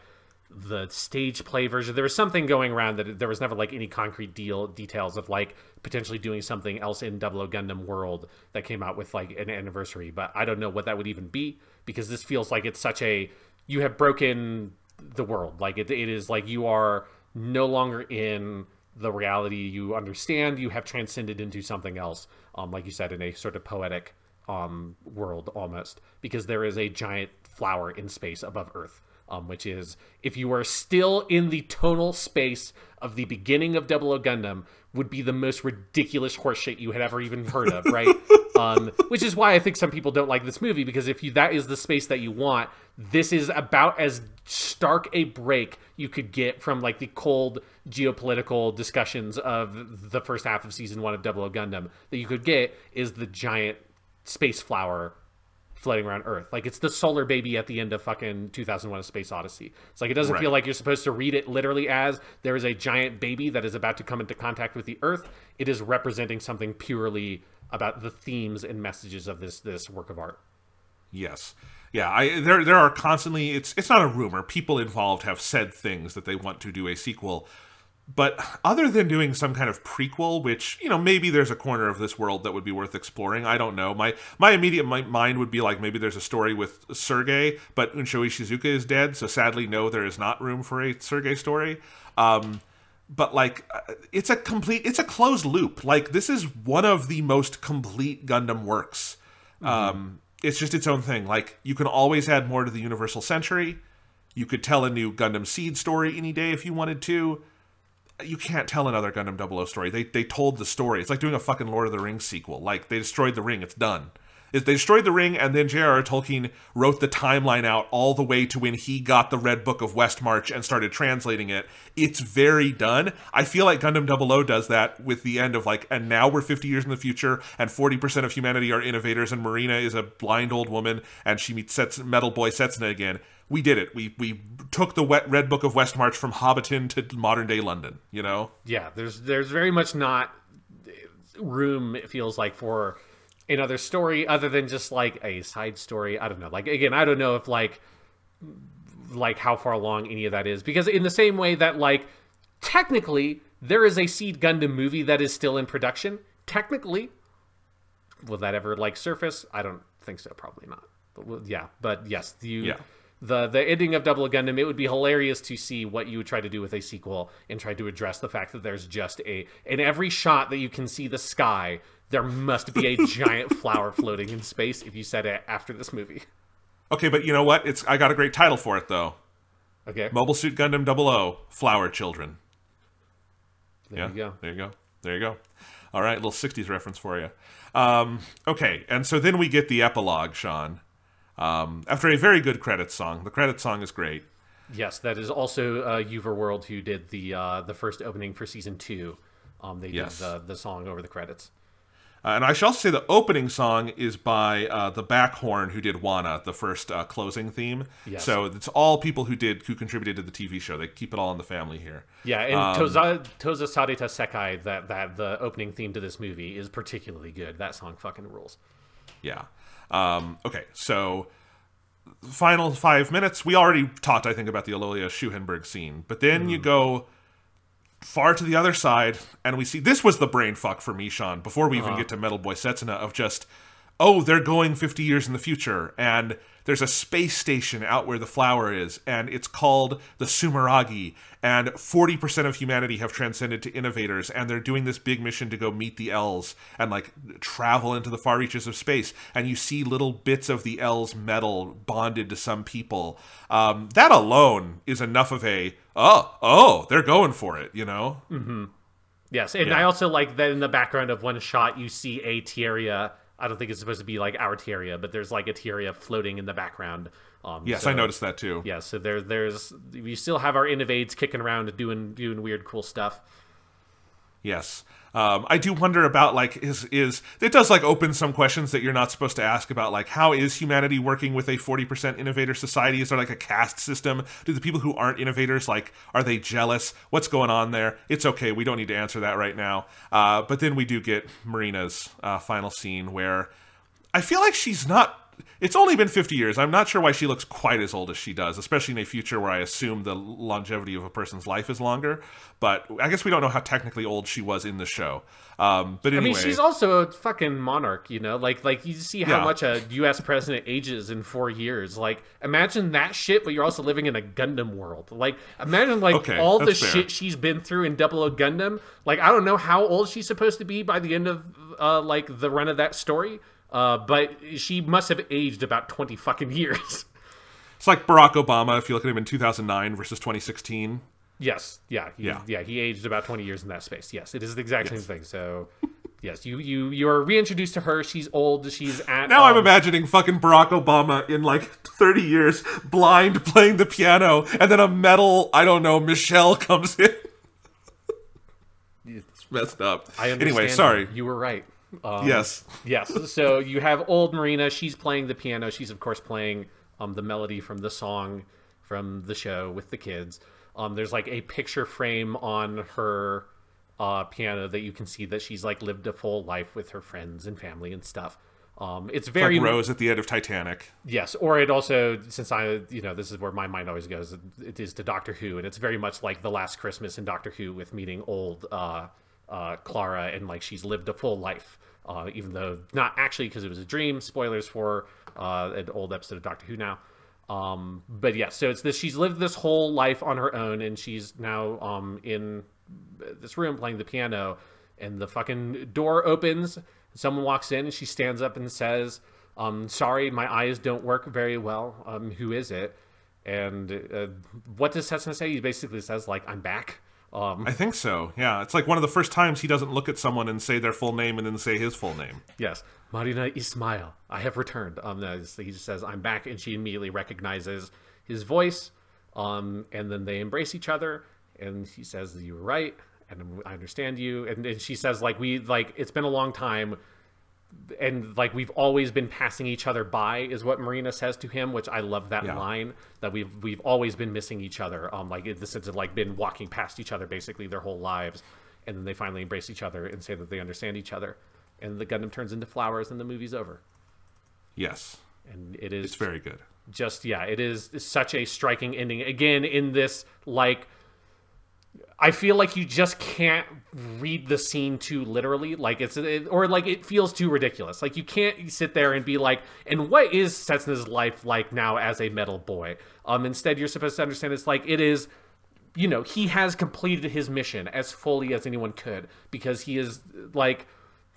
the stage play version. There was something going around that there was never like any concrete deal details of like potentially doing something else in Double O Gundam World that came out with like an anniversary. But I don't know what that would even be because this feels like it's such a you have broken the world. Like it, it is like you are no longer in the reality you understand. You have transcended into something else. Um, like you said, in a sort of poetic um world almost, because there is a giant flower in space above Earth. Um, which is if you are still in the tonal space of the beginning of Double O Gundam, would be the most ridiculous horseshit you had ever even heard of, right? um, which is why I think some people don't like this movie because if you that is the space that you want, this is about as stark a break you could get from like the cold geopolitical discussions of the first half of season one of Double O Gundam that you could get is the giant space flower floating around Earth. Like it's the solar baby at the end of fucking 2001: A Space Odyssey. It's like it doesn't right. feel like you're supposed to read it literally as there is a giant baby that is about to come into contact with the Earth. It is representing something purely about the themes and messages of this this work of art. Yes. Yeah, I there there are constantly it's it's not a rumor. People involved have said things that they want to do a sequel. But other than doing some kind of prequel, which you know maybe there's a corner of this world that would be worth exploring. I don't know. My my immediate mind would be like maybe there's a story with Sergei, but Unsho Ishizuka is dead, so sadly no, there is not room for a Sergei story. Um, but like uh, it's a complete it's a closed loop like this is one of the most complete gundam works um it's just its own thing like you can always add more to the universal century you could tell a new gundam seed story any day if you wanted to you can't tell another gundam 00 story they, they told the story it's like doing a fucking lord of the rings sequel like they destroyed the ring it's done is they destroyed the ring, and then J.R.R. Tolkien wrote the timeline out all the way to when he got the Red Book of Westmarch and started translating it. It's very done. I feel like Gundam 00 does that with the end of like, and now we're 50 years in the future, and 40% of humanity are innovators, and Marina is a blind old woman, and she meets Sets- Metal Boy Setsuna again. We did it. We we took the wet Red Book of Westmarch from Hobbiton to modern day London. You know. Yeah, there's there's very much not room. It feels like for another story other than just like a side story. I don't know. Like again, I don't know if like like how far along any of that is because in the same way that like technically there is a Seed Gundam movie that is still in production. Technically, will that ever like surface? I don't think so. Probably not. But well, yeah, but yes, you. Yeah. The, the ending of Double Gundam, it would be hilarious to see what you would try to do with a sequel and try to address the fact that there's just a in every shot that you can see the sky, there must be a giant flower floating in space if you said it after this movie. Okay, but you know what? It's I got a great title for it though. Okay. Mobile Suit Gundam 00, Flower Children. There yeah, you go. There you go. There you go. All right, little 60s reference for you. Um, okay, and so then we get the epilogue, Sean. Um, after a very good credit song. The credit song is great. Yes, that is also uh, Uverworld who did the uh, the first opening for season two. Um, they Yes. did the, the song over the credits. Uh, and I shall say the opening song is by uh, the Backhorn, who did Wana, the first uh, closing theme. Yes. So it's all people who did who contributed to the TV show. They keep it all in the family here. Yeah, and Um, Toza Tozasareta Sekai, that that the opening theme to this movie is particularly good. That song fucking rules. Yeah. Um, okay, so final five minutes. We already talked, I think, about the Aeolia Schenberg scene, but then you go far to the other side, and we see this was the brain fuck for me, Sean. Before we even get to Metal Boy Setsuna, of just oh, they're going 50 years in the future, and there's a space station out where the flower is, and it's called the Sumeragi, and 40% of humanity have transcended to innovators, and they're doing this big mission to go meet the ELS and like travel into the far reaches of space, and you see little bits of the ELS metal bonded to some people. Um, that alone is enough of a oh oh they're going for it, you know? Yes, and Yeah. I also like that in the background of one shot you see a Tieria. I don't think it's supposed to be like our Tieria, but there's like a Tieria floating in the background. Um, Yes, so- I noticed that too. Yeah, so there, there's we still have our Innovades kicking around doing doing weird cool stuff. Yes. Um, I do wonder about like is is it does like open some questions that you're not supposed to ask about like how is humanity working with a 40% innovator society? Is there like a caste system? Do the people who aren't innovators like are they jealous? What's going on there? It's okay. We don't need to answer that right now. Uh, but then we do get Marina's uh, final scene where I feel like she's not. It's only been 50 years. I'm not sure why she looks quite as old as she does, especially in a future where I assume the longevity of a person's life is longer. But I guess we don't know how technically old she was in the show. Um, but I mean, she's also a fucking monarch, you know. Like, like you see how Yeah. much a U.S. president ages in four years. Like, imagine that shit, but you're also living in a Gundam world. Like, imagine like Okay, all the fair. shit she's been through in Double O Gundam. Like, I don't know how old she's supposed to be by the end of uh, like the run of that story. Uh, but she must have aged about twenty fucking years. it's like Barack Obama. If you look at him in 2009 versus 2016. Yes, yeah, he, Yeah. yeah, He aged about twenty years in that space. Yes, it is the exact same thing. So, yes, you you you are reintroduced to her. She's old. She's at Now I'm um, imagining fucking Barack Obama in like 30 years, blind, playing the piano, and then a metal, I don't know, Michelle comes in. it's messed up. I understand. Anyway, sorry. You were right. Um, Yes. Yes. So you have old Marina. She's playing the piano. She's of course playing um, the melody from the song from the show with the kids. Um, there's like a picture frame on her uh, piano that you can see that she's like lived a full life with her friends and family and stuff. Um, it's very like Rose at the end of Titanic. Yes, or it also, since I, you know, this is where my mind always goes. It is to Doctor Who, and it's very much like the Last Christmas in Doctor Who with meeting old uh, uh, Clara, and like she's lived a full life, uh, even though not actually because it was a dream. Spoilers for uh, an old episode of Doctor Who now. Um, but yeah, so it's this. She's lived this whole life on her own, and she's now um, in this room playing the piano, and the fucking door opens Someone walks in and she stands up and says, um, "Sorry, my eyes don't work very well. Um, who is it?" And uh, what does Setsuna say? He basically says, "Like I'm back." Um, I think so. Yeah, it's like one of the first times he doesn't look at someone and say their full name and then say his full name. Yes, Marina Ismail. I have returned. Um, he just says, "I'm back," and she immediately recognizes his voice. Um, and then they embrace each other, and he says, "You were right and I understand you. And, and she says, like, we, like, it's been a long time and like we've always been passing each other by is what Marina says to him, which I love that yeah. line that we've we've always been missing each other. Um, like in the sense of like been walking past each other basically their whole lives, and then they finally embrace each other and say that they understand each other, and the Gundam turns into flowers and the movie's over. Yes, and it is it's very good. Just yeah, it is such a striking ending. Again, in this like I feel like you just can't read the scene too literally, like it's it, or like it feels too ridiculous. Like you can't sit there and be like, "And what is Setsuna's life like now as a metal boy?" Um, instead, you're supposed to understand it's like it is. You know, he has completed his mission as fully as anyone could because he is like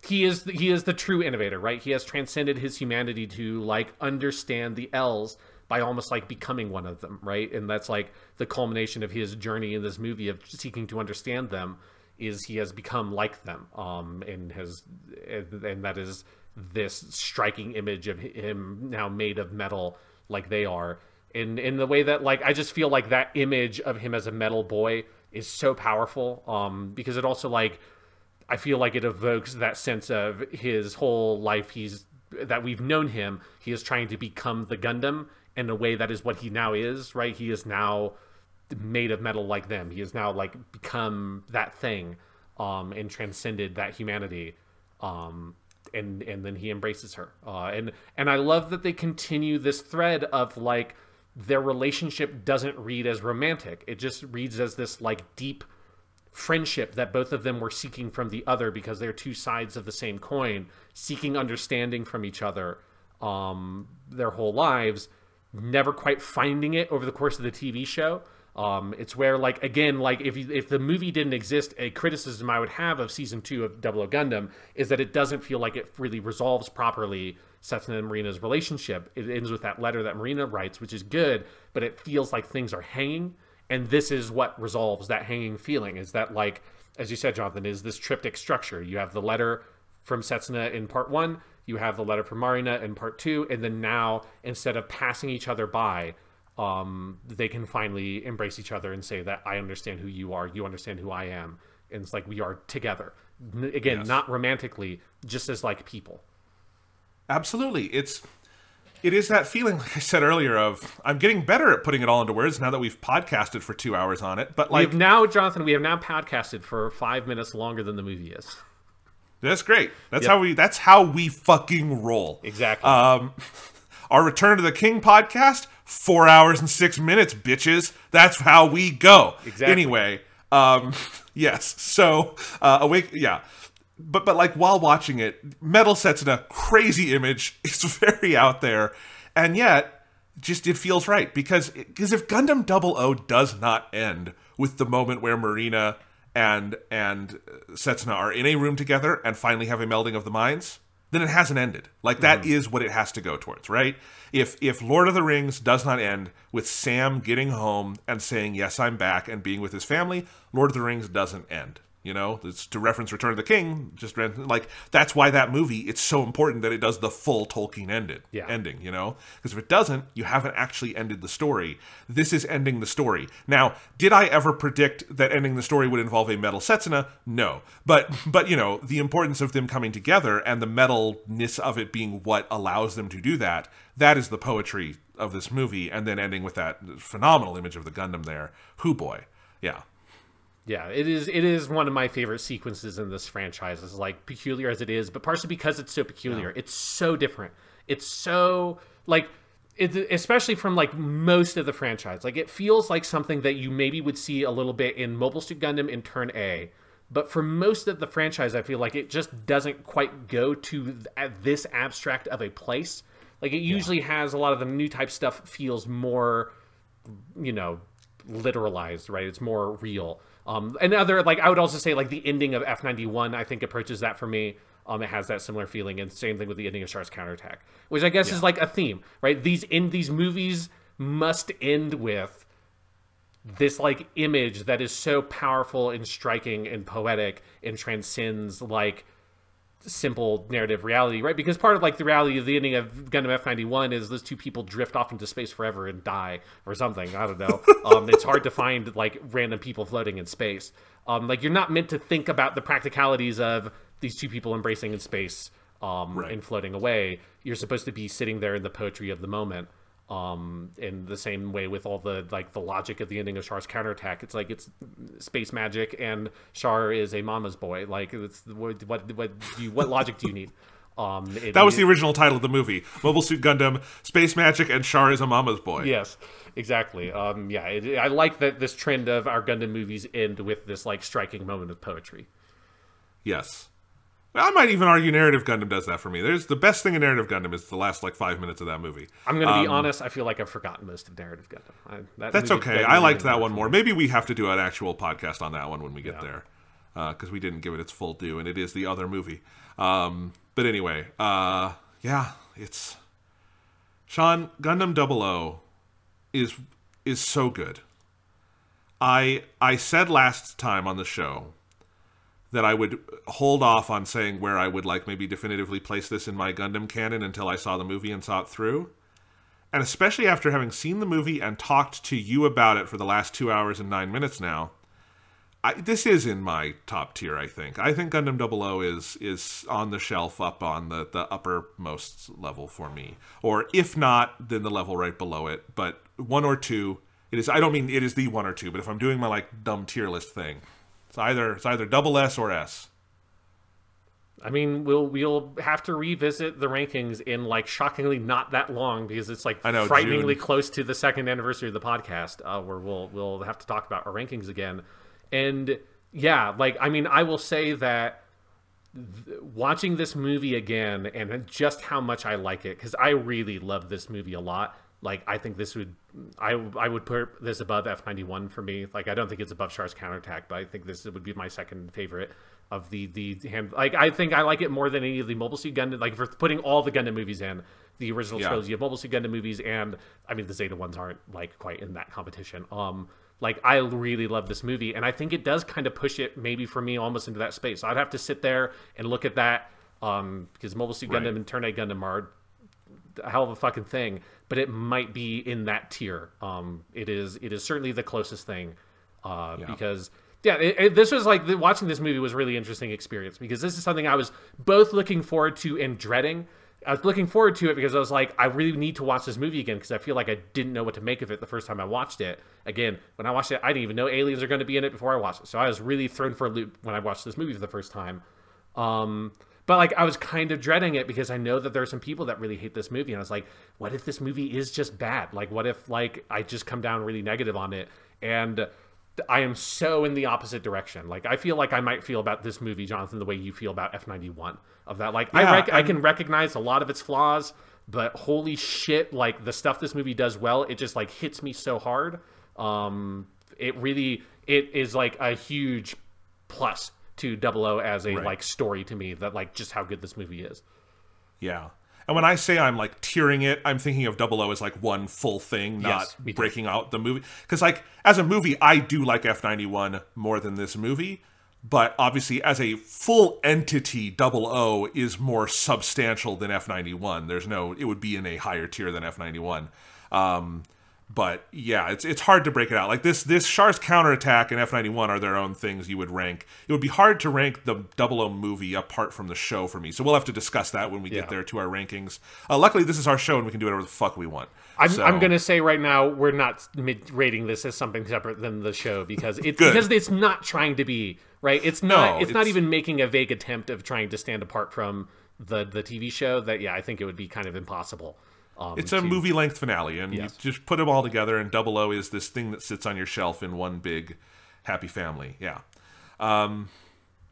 he is he is the true innovator, right? He has transcended his humanity to like understand the ELS by almost like becoming one of them, right? And that's like the culmination of his journey in this movie of seeking to understand them is he has become like them um and has and that is this striking image of him now made of metal like they are. In in the way that like I just feel like that image of him as a metal boy is so powerful um because it also like I feel like it evokes that sense of his whole life. He's that we've known him. He is trying to become the Gundam in a way that is what he now is, right? He is now made of metal like them. He has now like become that thing, um, and transcended that humanity. Um, and and then he embraces her. Uh, and and I love that they continue this thread of like their relationship doesn't read as romantic. It just reads as this like deep friendship that both of them were seeking from the other because they're two sides of the same coin, seeking understanding from each other um, their whole lives never quite finding it over the course of the TV show. Um, it's where, like, again, like if you, if the movie didn't exist, a criticism I would have of season two of Double O Gundam is that it doesn't feel like it really resolves properly Setsuna and Marina's relationship. It ends with that letter that Marina writes, which is good, but it feels like things are hanging, and this is what resolves that hanging feeling. Is that like, as you said, Jonathan, is this triptych structure? You have the letter from Setsuna in part one, you have the letter from Marina in part two, and then now instead of passing each other by, um, they can finally embrace each other and say that I understand who you are, you understand who I am, and it's like we are together. Again, yes. not romantically, just as like people. Absolutely, it's it is that feeling, like I said earlier, of I'm getting better at putting it all into words now that we've podcasted for two hours on it. But like now, Jonathan, we have now podcasted for five minutes longer than the movie is. That's great. That's yep. how we. That's how we fucking roll. Exactly. Um, our Return to the King podcast, four hours and six minutes, bitches. That's how we go. Exactly. Anyway, um, yes. So, uh, awake. Yeah. But but like while watching it, Metal Setsuna a crazy image. It's very out there, and yet just it feels right because because if Gundam Double O does not end with the moment where Marina and and Setsuna are in a room together and finally have a melding of the minds, then it hasn't ended. Like that mm-hmm. is what it has to go towards, right? If if Lord of the Rings does not end with Sam getting home and saying yes, I'm back and being with his family, Lord of the Rings doesn't end. You know, it's to reference Return of the King. Just like that's why that movie it's so important that it does the full Tolkien ended yeah. ending. You know, because if it doesn't, you haven't actually ended the story. This is ending the story. Now, did I ever predict that ending the story would involve a metal Setsuna? No, but but you know the importance of them coming together and the metalness of it being what allows them to do that. That is the poetry of this movie, and then ending with that phenomenal image of the Gundam there. Who boy, yeah. Yeah, it is. It is one of my favorite sequences in this franchise. It's like peculiar as it is, but partially because it's so peculiar. It's so different. It's so like, it, especially from like most of the franchise. Like it feels like something that you maybe would see a little bit in Mobile Suit Gundam in Turn A, but for most of the franchise, I feel like it just doesn't quite go to th- this abstract of a place. Like it usually has a lot of the new type stuff feels more, you know, literalized, right? It's more real. Um, and other like I would also say like the ending of F ninety one I think approaches that for me. Um, it has that similar feeling, and same thing with the ending of Char's counterattack, which I guess is like a theme, right? These in these movies must end with this like image that is so powerful and striking and poetic and transcends like simple narrative reality, right? Because part of like the reality of the ending of Gundam F ninety one is those two people drift off into space forever and die or something. I don't know. um, it's hard to find like random people floating in space. Um, like you're not meant to think about the practicalities of these two people embracing in space um, Right. and floating away. You're supposed to be sitting there in the poetry of the moment. Um, in the same way with all the like the logic of the ending of Char's counterattack, it's like it's space magic and Char is a mama's boy. Like it's what what what you, what logic do you need? Um, it- That was the original title of the movie: Mobile Suit Gundam, Space Magic, and Char is a mama's boy. Yes, exactly. Um, yeah, it, I like that this trend of our Gundam movies end with this like striking moment of poetry. Yes. I might even argue Narrative Gundam does that for me. There's the best thing in Narrative Gundam is the last like five minutes of that movie. I'm gonna be honest. I feel like I've forgotten most of narrative Gundam. I, that Um, That's movie- okay. that I liked that one more. Maybe we have to do an actual podcast on that one when we get Yeah. there, because we didn't give it its full due, and it is the other movie. Um, but anyway, uh, yeah, it's Sean Gundam 00 is is so good. I I said last time on the show that I would hold off on saying where I would like maybe definitively place this in my Gundam canon until I saw the movie and saw it through. And especially after having seen the movie and talked to you about it for the last two hours and nine minutes now, I, this is in my top tier. I think. I think Gundam 00 is is on the shelf, up on the the uppermost level for me, or if not, then the level right below it. But one or two, it is. I don't mean it is the one or two, but if I'm doing my like dumb tier list thing, it's either it's either double S or S. I mean, we'll we'll have to revisit the rankings in like shockingly not that long because it's like I know, frighteningly June. close to the second anniversary of the podcast, uh, where we'll we'll have to talk about our rankings again. And yeah, like I mean, I will say that th- watching this movie again and just how much I like it because I really love this movie a lot. Like I think this would I I would put this above F ninety one for me. Like I don't think it's above Char's counterattack, but I think this would be my second favorite of the the hand. Like I think I like it more than any of the Mobile Suit Gundam. Like for putting all the Gundam movies in the original Yeah. trilogy of Mobile Suit Gundam movies, and I mean the Zeta ones aren't like quite in that competition. Um, like I really love this movie, and I think it does kind of push it maybe for me almost into that space. I'd have to sit there and look at that um, because Mobile Suit Right. Gundam and Turn A Gundam are a hell of a fucking thing, but it might be in that tier. Um, it is it is certainly the closest thing uh, because yeah, it, it- this was like the, watching this movie was really interesting experience because this is something I was both looking forward to and dreading. I was looking forward to it because I was like, I really need to watch this movie again because I feel like I didn't know what to make of it the first time I watched it. Again, when I watched it, I didn't even know aliens are going to be in it before I watched it, so I was really thrown for a loop when I watched this movie for the first time. Um, but like I was kind of dreading it because I know that there are some people that really hate this movie, and I was like, what if this movie is just bad? Like, what if like I just come down really negative on it? And I am so in the opposite direction. Like I feel like I might feel about this movie, Jonathan, the way you feel about F ninety one. Of that, like I Yeah, rec- I can recognize a lot of its flaws, but holy shit, like the stuff this movie does well, it just like hits me so hard. Um, it really it is like a huge plus to Double O as a Right. like story to me that like just how good this movie is. Yeah. And when I say I'm like tearing it, I'm thinking of Double O as like one full thing, not Yes, breaking out the movie. Because like as a movie, I do like F91 more than this movie, but obviously as a full entity, Double O is more substantial than F91. There's no, it would be in a higher tier than F91. Um, but yeah, it's it's hard to break it out. Like this this Char's counterattack and F ninety one are their own things you would rank. It would be hard to rank the Double O movie apart from the show for me. So we'll have to discuss that when we Yeah. get there to our rankings. Uh, luckily, this is our show and we can do whatever the fuck we want. I'm, So- I'm gonna say right now we're not mid- rating this as something separate than the show because it's because it's not trying to be right. It's not. No, it's, not even making a vague attempt of trying to stand apart from the the TV show. That yeah, I think it would be kind of impossible. Um, It's a movie length finale, and Yes. you just put them all together, and Double O is this thing that sits on your shelf in one big happy family. Yeah. Um,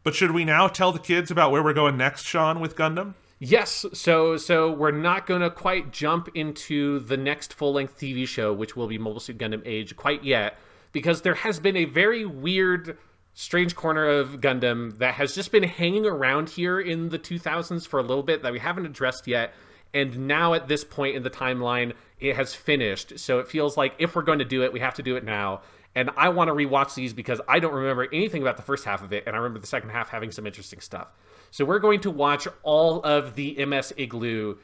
but should we now tell the kids about where we're going next, Sean, with Gundam? Yes, so so we're not going to quite jump into the next full-length TV show, which will be Mobile Suit Gundam Age, quite yet, because there has been a very weird, strange corner of Gundam that has just been hanging around here in the 2000s for a little bit that we haven't addressed yet, and now at this point in the timeline, it has finished. So it feels like if we're going to do it, we have to do it now. And I want to rewatch these because I don't remember anything about the first half of it, and I remember the second half having some interesting stuff. So we're going to watch all of the MS Igloo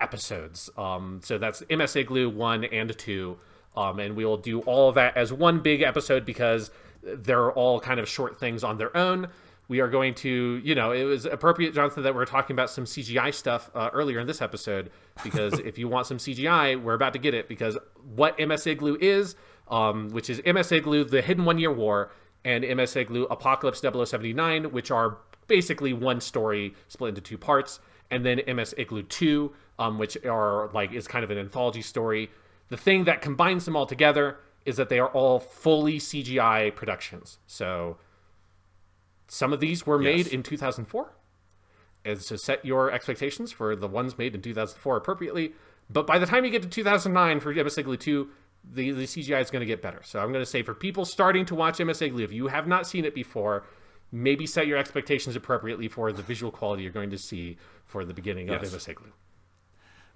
episodes. Um, so that's MS Igloo one and two, um, and we will do all of that as one big episode because they're all kind of short things on their own. We are going to, you know, it was appropriate, Jonathan, that we're talking about some CGI stuff uh, earlier in this episode because if you want some CGI, we're about to get it because what MS Igloo is, um, which is MS Igloo, the Hidden One Year War, and MS Igloo Apocalypse 0079, which are basically one story split into two parts, and then MS Igloo 2, um, which are like is kind of an anthology story. The thing that combines them all together is that they are all fully CGI productions. So some of these were made in 2004. And so set your expectations for the ones made in 2004 appropriately. But by the time you get to 2009 for MS Igloo 2, the, the CGI is going to get better. So I'm going to say for people starting to watch MS Igloo, if you have not seen it before, maybe set your expectations appropriately for the visual quality you're going to see for the beginning Yes. of MS Igloo.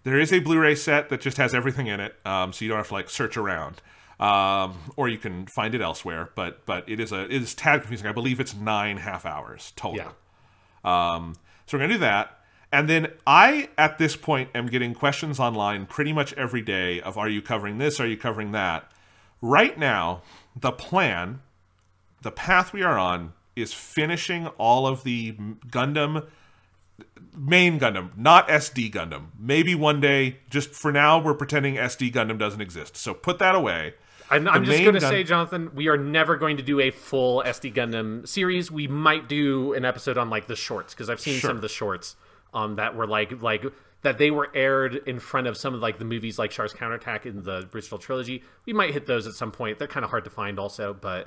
There is a Blu-ray set that just has everything in it, um, so you don't have to like search around, um, or you can find it elsewhere. But but it is a it is tad confusing. I believe it's nine half hours total. Yeah. Um, so we're gonna do that, and then I at this point am getting questions online pretty much every day of Are you covering this? Are you covering that? Right now, the plan, the path we are on, is finishing all of the Gundam main Gundam, not SD Gundam. Maybe one day, just for now, we're pretending SD Gundam doesn't exist. So put that away. I'm, I'm just going to gun- say, Jonathan, we are never going to do a full SD Gundam series. We might do an episode on like the shorts because I've seen Sure. some of the shorts um, that were like like that they were aired in front of some of like the movies like Char's Counterattack in the original trilogy. We might hit those at some point. They're kind of hard to find also, but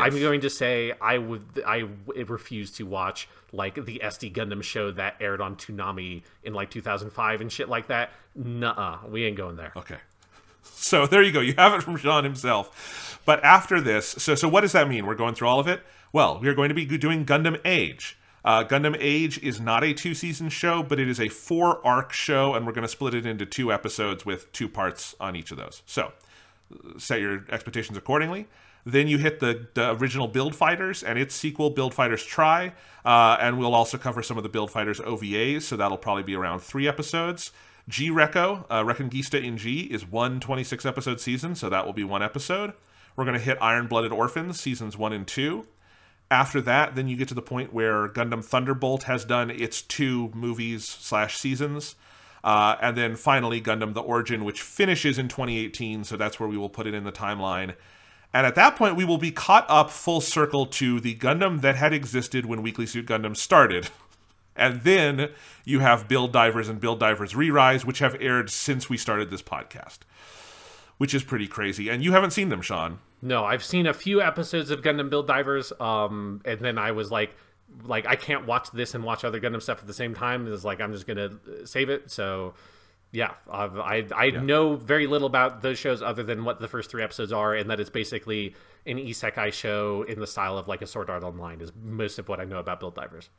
I'm going to say I would I refuse to watch like the SD Gundam show that aired on Toonami in like 2005 and shit like that. Nuh-uh, we ain't going there. Okay. So there you go. You have it from Sean himself. But after this, so so what does that mean? We're going through all of it. Well, we are going to be doing Gundam Age. Uh, Gundam Age is not a two season show, but it is a four arc show, and we're going to split it into two episodes with two parts on each of those. So set your expectations accordingly. Then you hit the, the original Build Fighters and its sequel, Build Fighters Try, uh, and we'll also cover some of the Build Fighters OVAs, so that'll probably be around three episodes. G Reco, uh, Reconquista in G, is one 26 episode season, so that will be one episode. We're going to hit Iron Blooded Orphans, seasons one and two. After that, then you get to the point where Gundam Thunderbolt has done its two movies slash seasons. Uh, and then finally, Gundam The Origin, which finishes in 2018, so that's where we will put it in the timeline. And at that point, we will be caught up full circle to the Gundam that had existed when Weekly Suit Gundam started. And then you have Build Divers and Build Divers Re-Rise, which have aired since we started this podcast, which is pretty crazy. And you haven't seen them, Sean. No, I've seen a few episodes of Gundam Build Divers, um, and then I was like, like I can't watch this and watch other Gundam stuff at the same time. It's like I'm just gonna save it. So, yeah, I've, I I know very little about those shows other than what the first three episodes are, and that it's basically an isekai show in the style of like a Sword Art Online. Is most of what I know about Build Divers.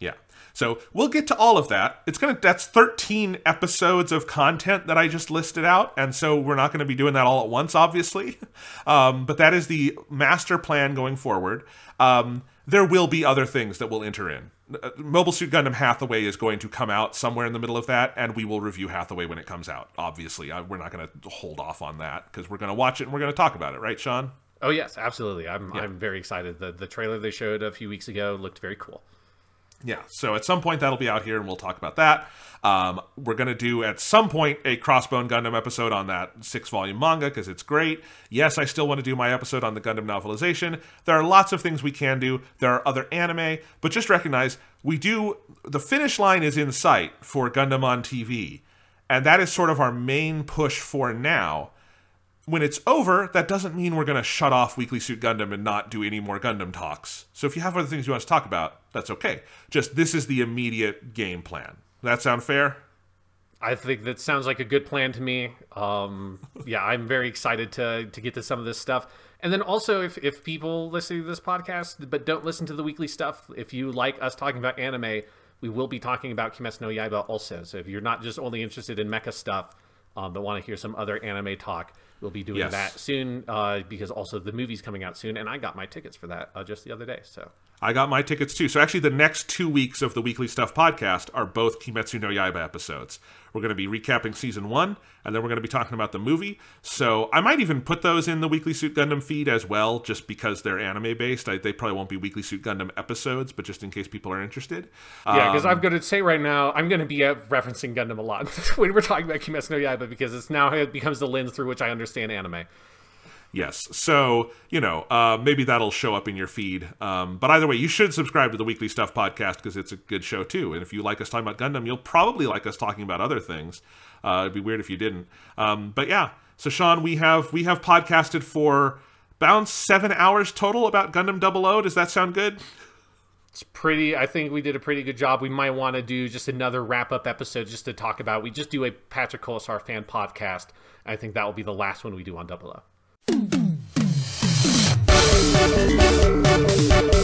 Yeah. So we'll get to all of that. It's gonna that's 13 episodes of content that I just listed out, and so we're not gonna be doing that all at once, obviously. Um, but that is the master plan going forward. Um, there will be other things that will enter in. Uh, Mobile Suit Gundam Hathaway is going to come out somewhere in the middle of that, and we will review Hathaway when it comes out. Obviously, I, we're not going to hold off on that because we're going to watch it and we're going to talk about it, right, Sean? Oh yes, absolutely. I'm I'm very excited. The the trailer they showed a few weeks ago looked very cool. Yeah, so at some point that'll be out here, and we'll talk about that. Um, we're going to do at some point a Crossbone Gundam episode on that six volume manga because it's great. Yes, I still want to do my episode on the Gundam novelization. There are lots of things we can do. There are other anime, but just recognize we do the finish line is in sight for Gundam on TV, and that is sort of our main push for now when it's over, that doesn't mean we're going to shut off Weekly Suit Gundam and not do any more Gundam talks. So if you have other things you want to talk about, that's okay. Just this is the immediate game plan. That sound fair? I think that sounds like a good plan to me. Um, yeah, I'm very excited to to get to some of this stuff. And then also, if, if people listen to this podcast but don't listen to the weekly stuff, if you like us talking about anime, we will be talking about Kimetsu no Yaiba also. So if you're not just only interested in mecha stuff, um, but want to hear some other anime talk, we'll be doing yes. that soon uh, because also the movie's coming out soon, and I got my tickets for that uh, just the other day. So I got my tickets too. So actually, the next two weeks of the Weekly Stuff podcast are both Kimetsu no Yaiba episodes. We're going to be recapping season one, and then we're going to be talking about the movie. So I might even put those in the Weekly Suit Gundam feed as well, just because they're anime based. I, they probably won't be Weekly Suit Gundam episodes, but just in case people are interested. Yeah, because um, I'm going to say right now, I'm going to be uh, referencing Gundam a lot when we're talking about Kimetsu no Yaiba because it's now it becomes the lens through which I understand anime. Yes. So, you know, uh, maybe that'll show up in your feed. Um, but either way, you should subscribe to the Weekly Stuff podcast because it's a good show too. And if you like us talking about Gundam, you'll probably like us talking about other things. Uh, it'd be weird if you didn't. Um, but yeah. So, Sean, we have we have podcasted for about seven hours total about Gundam Double O. Does that sound good? It's pretty. I think we did a pretty good job. We might want to do just another wrap up episode just to talk about. We just do a Patrick Colasour fan podcast. I think that will be the last one we do on Double O. Thank you.